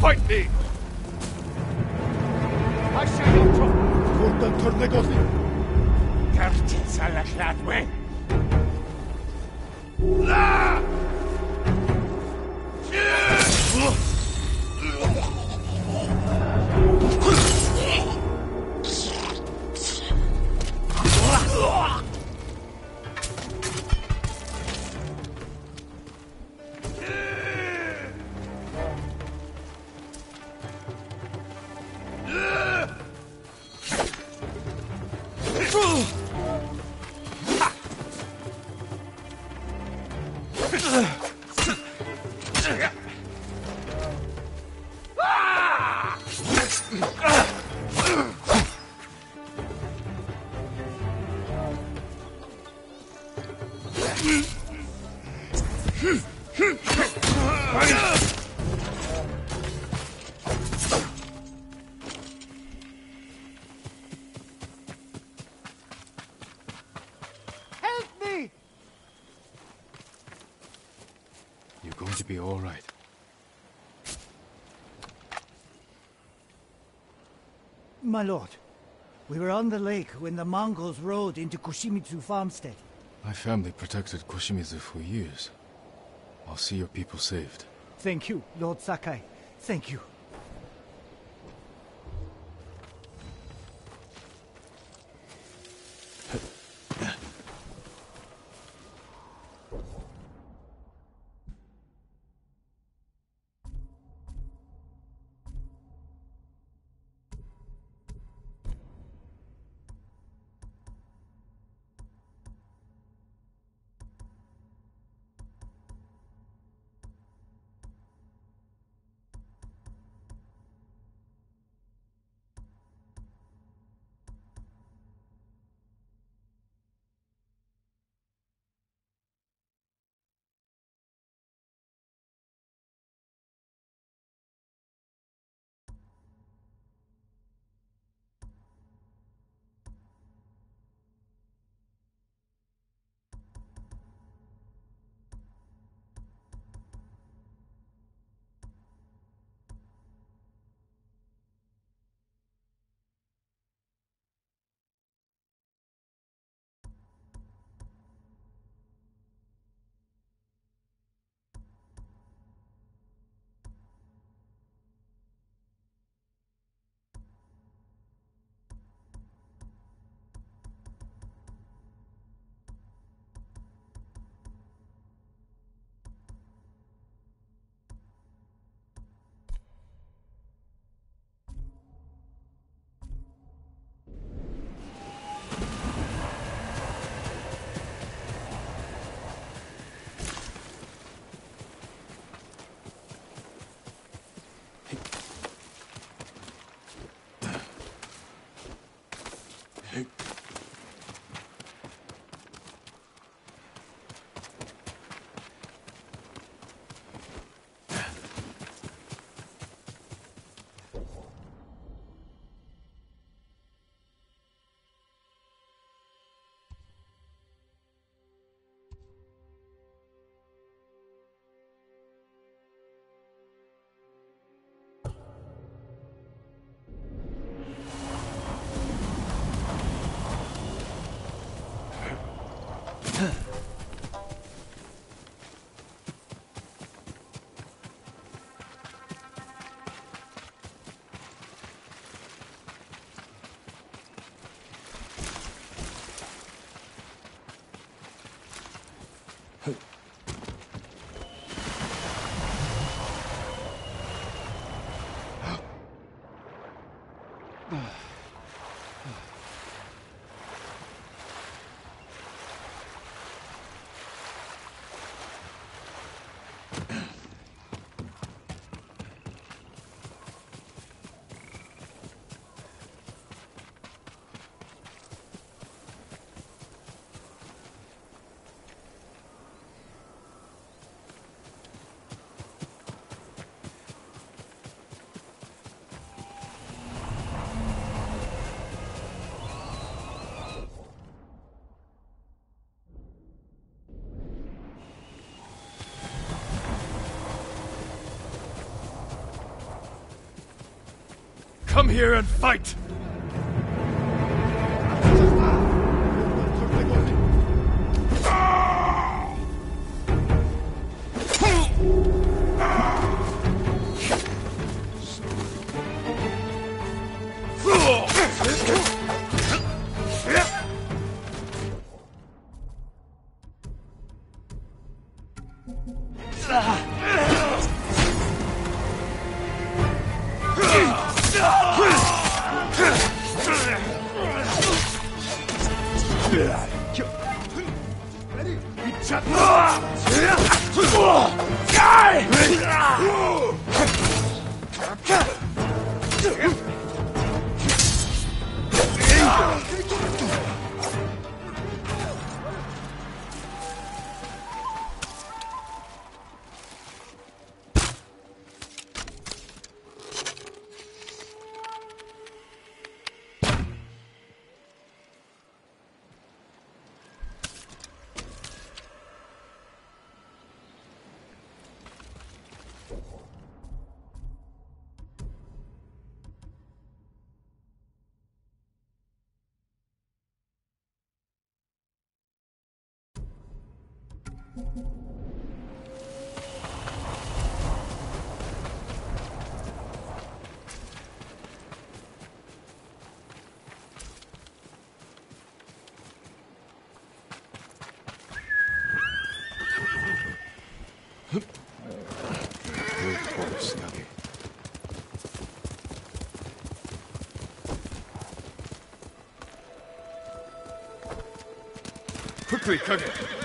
Fight me! Aşağı yatın! Buradan tır ne gözlüyor? Gerçi salaklar? My lord, we were on the lake when the Mongols rode into Kushimitsu farmstead. My family protected Koshimizu for years. I'll see your people saved. Thank you, Lord Sakai. Thank you. Come here and fight! Quickly, Kage.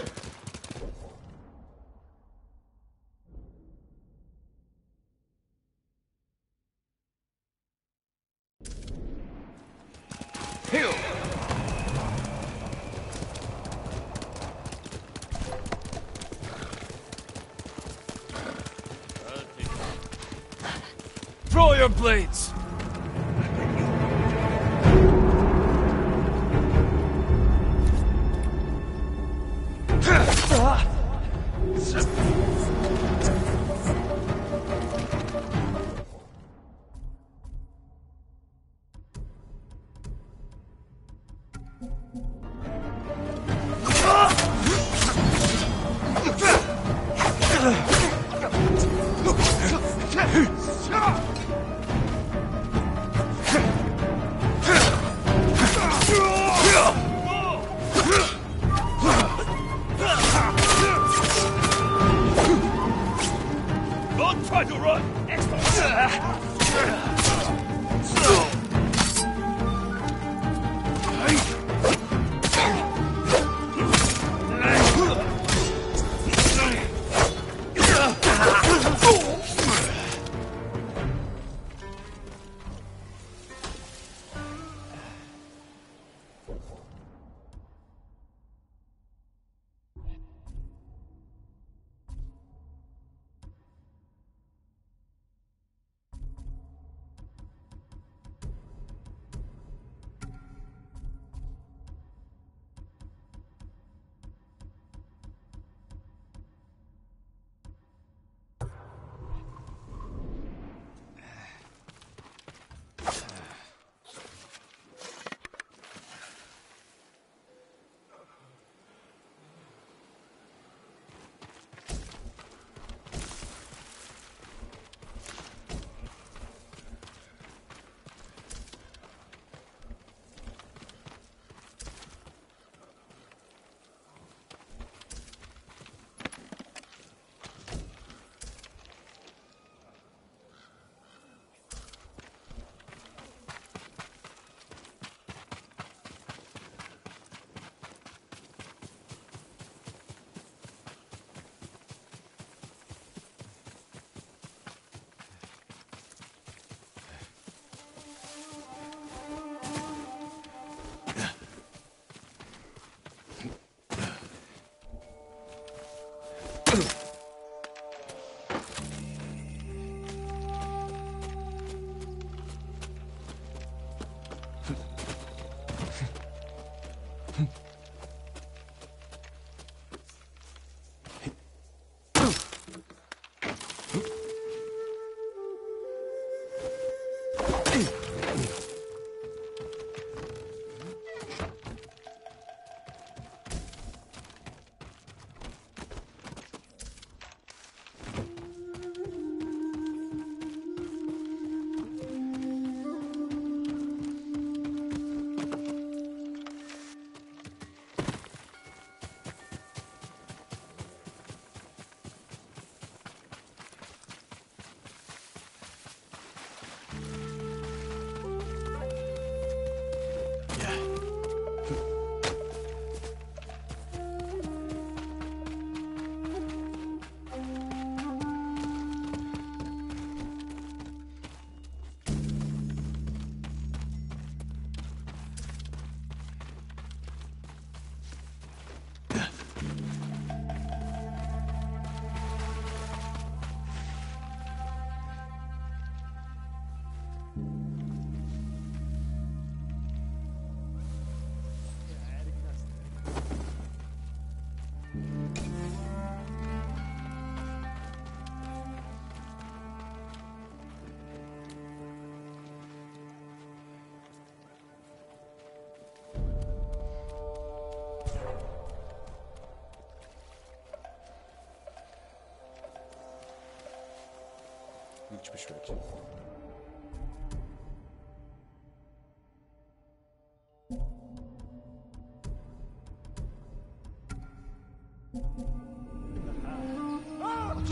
çıkmış.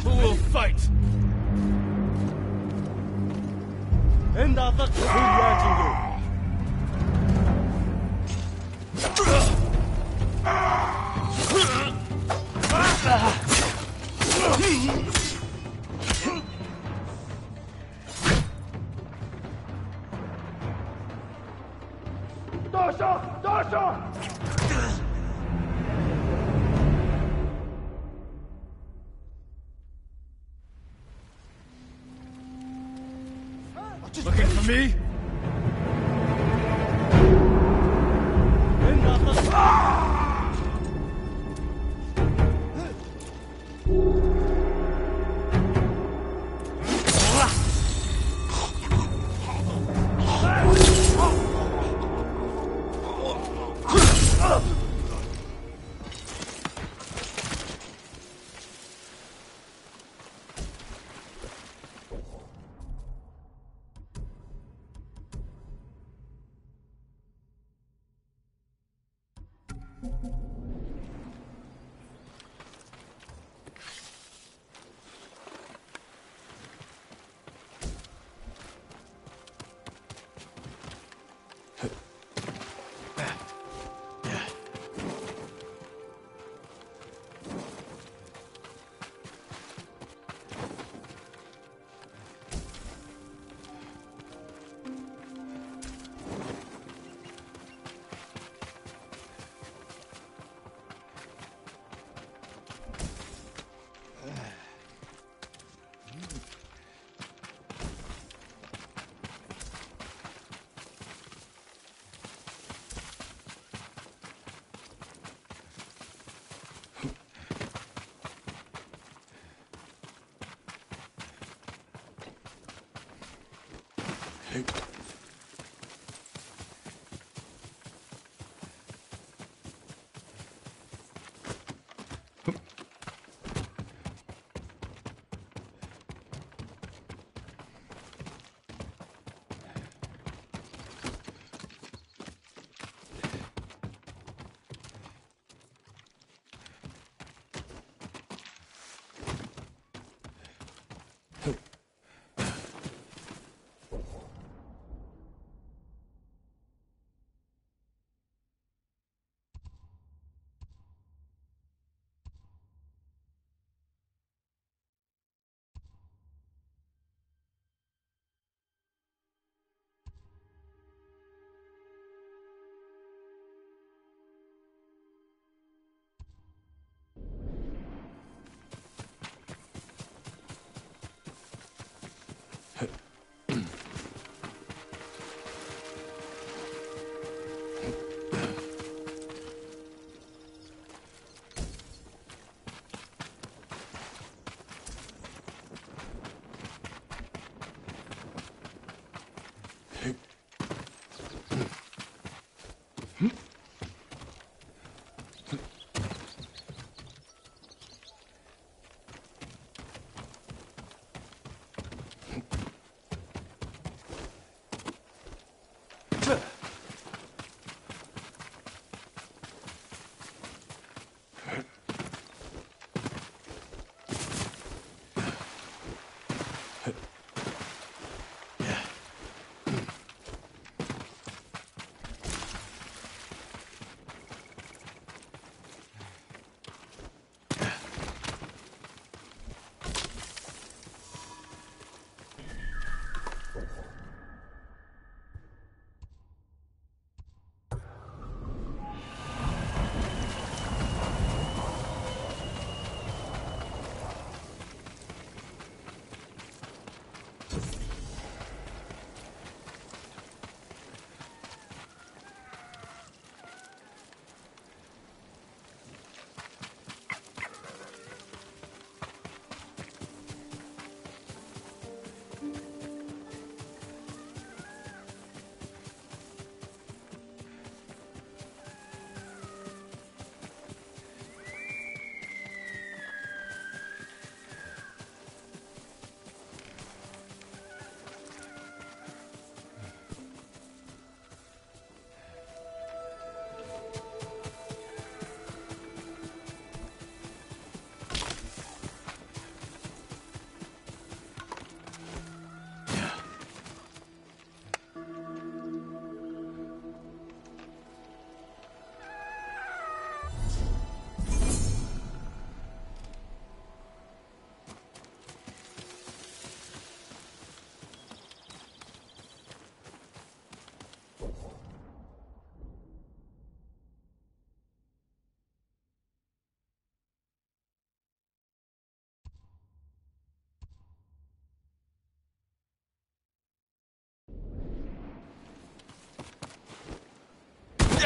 Who will fight? End of the... Hıyacın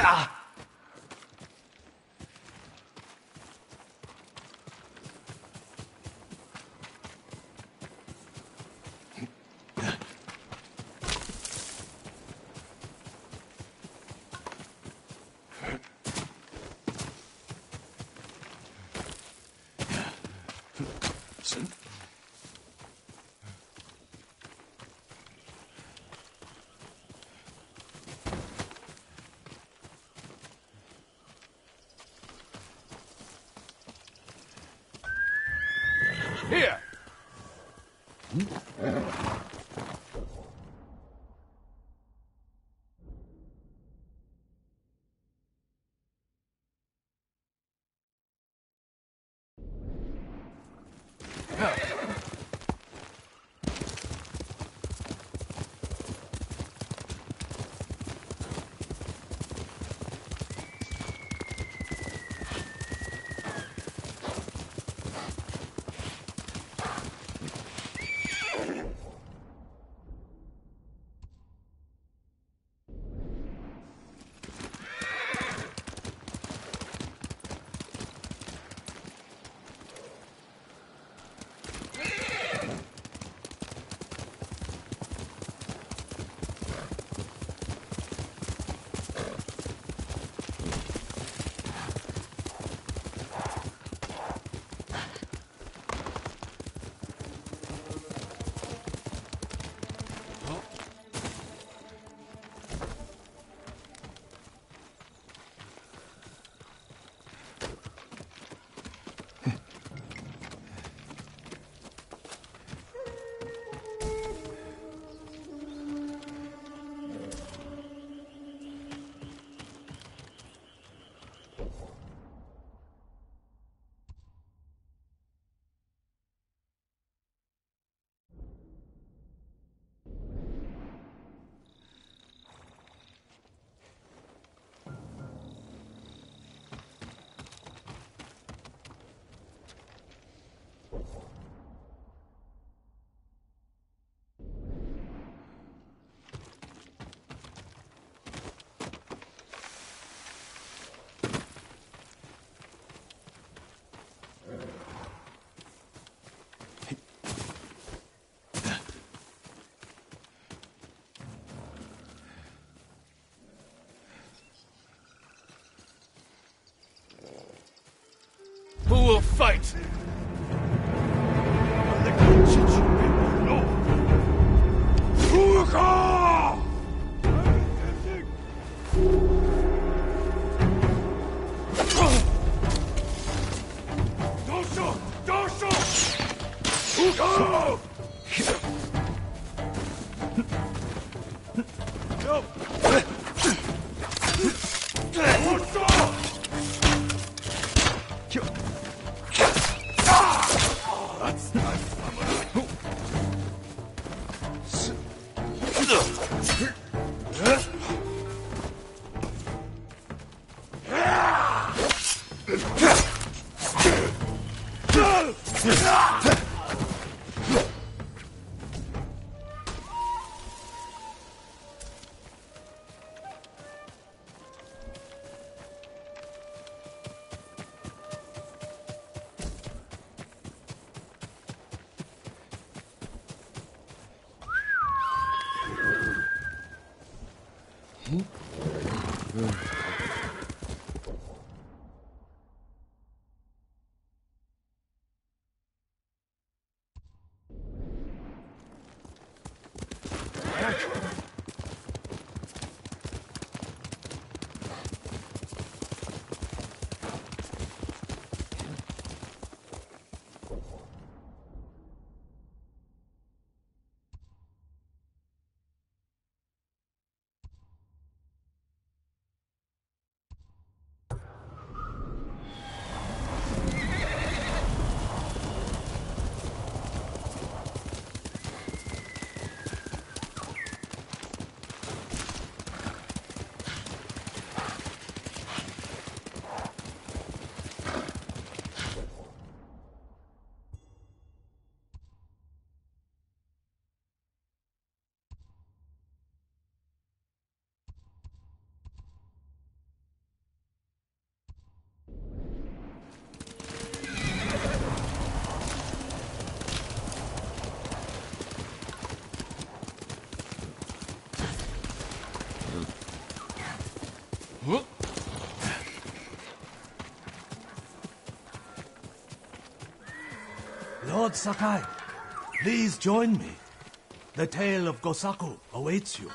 ah, Here! Who will fight? Dosho! Lord Sakai, please join me. The tale of Gosaku awaits you.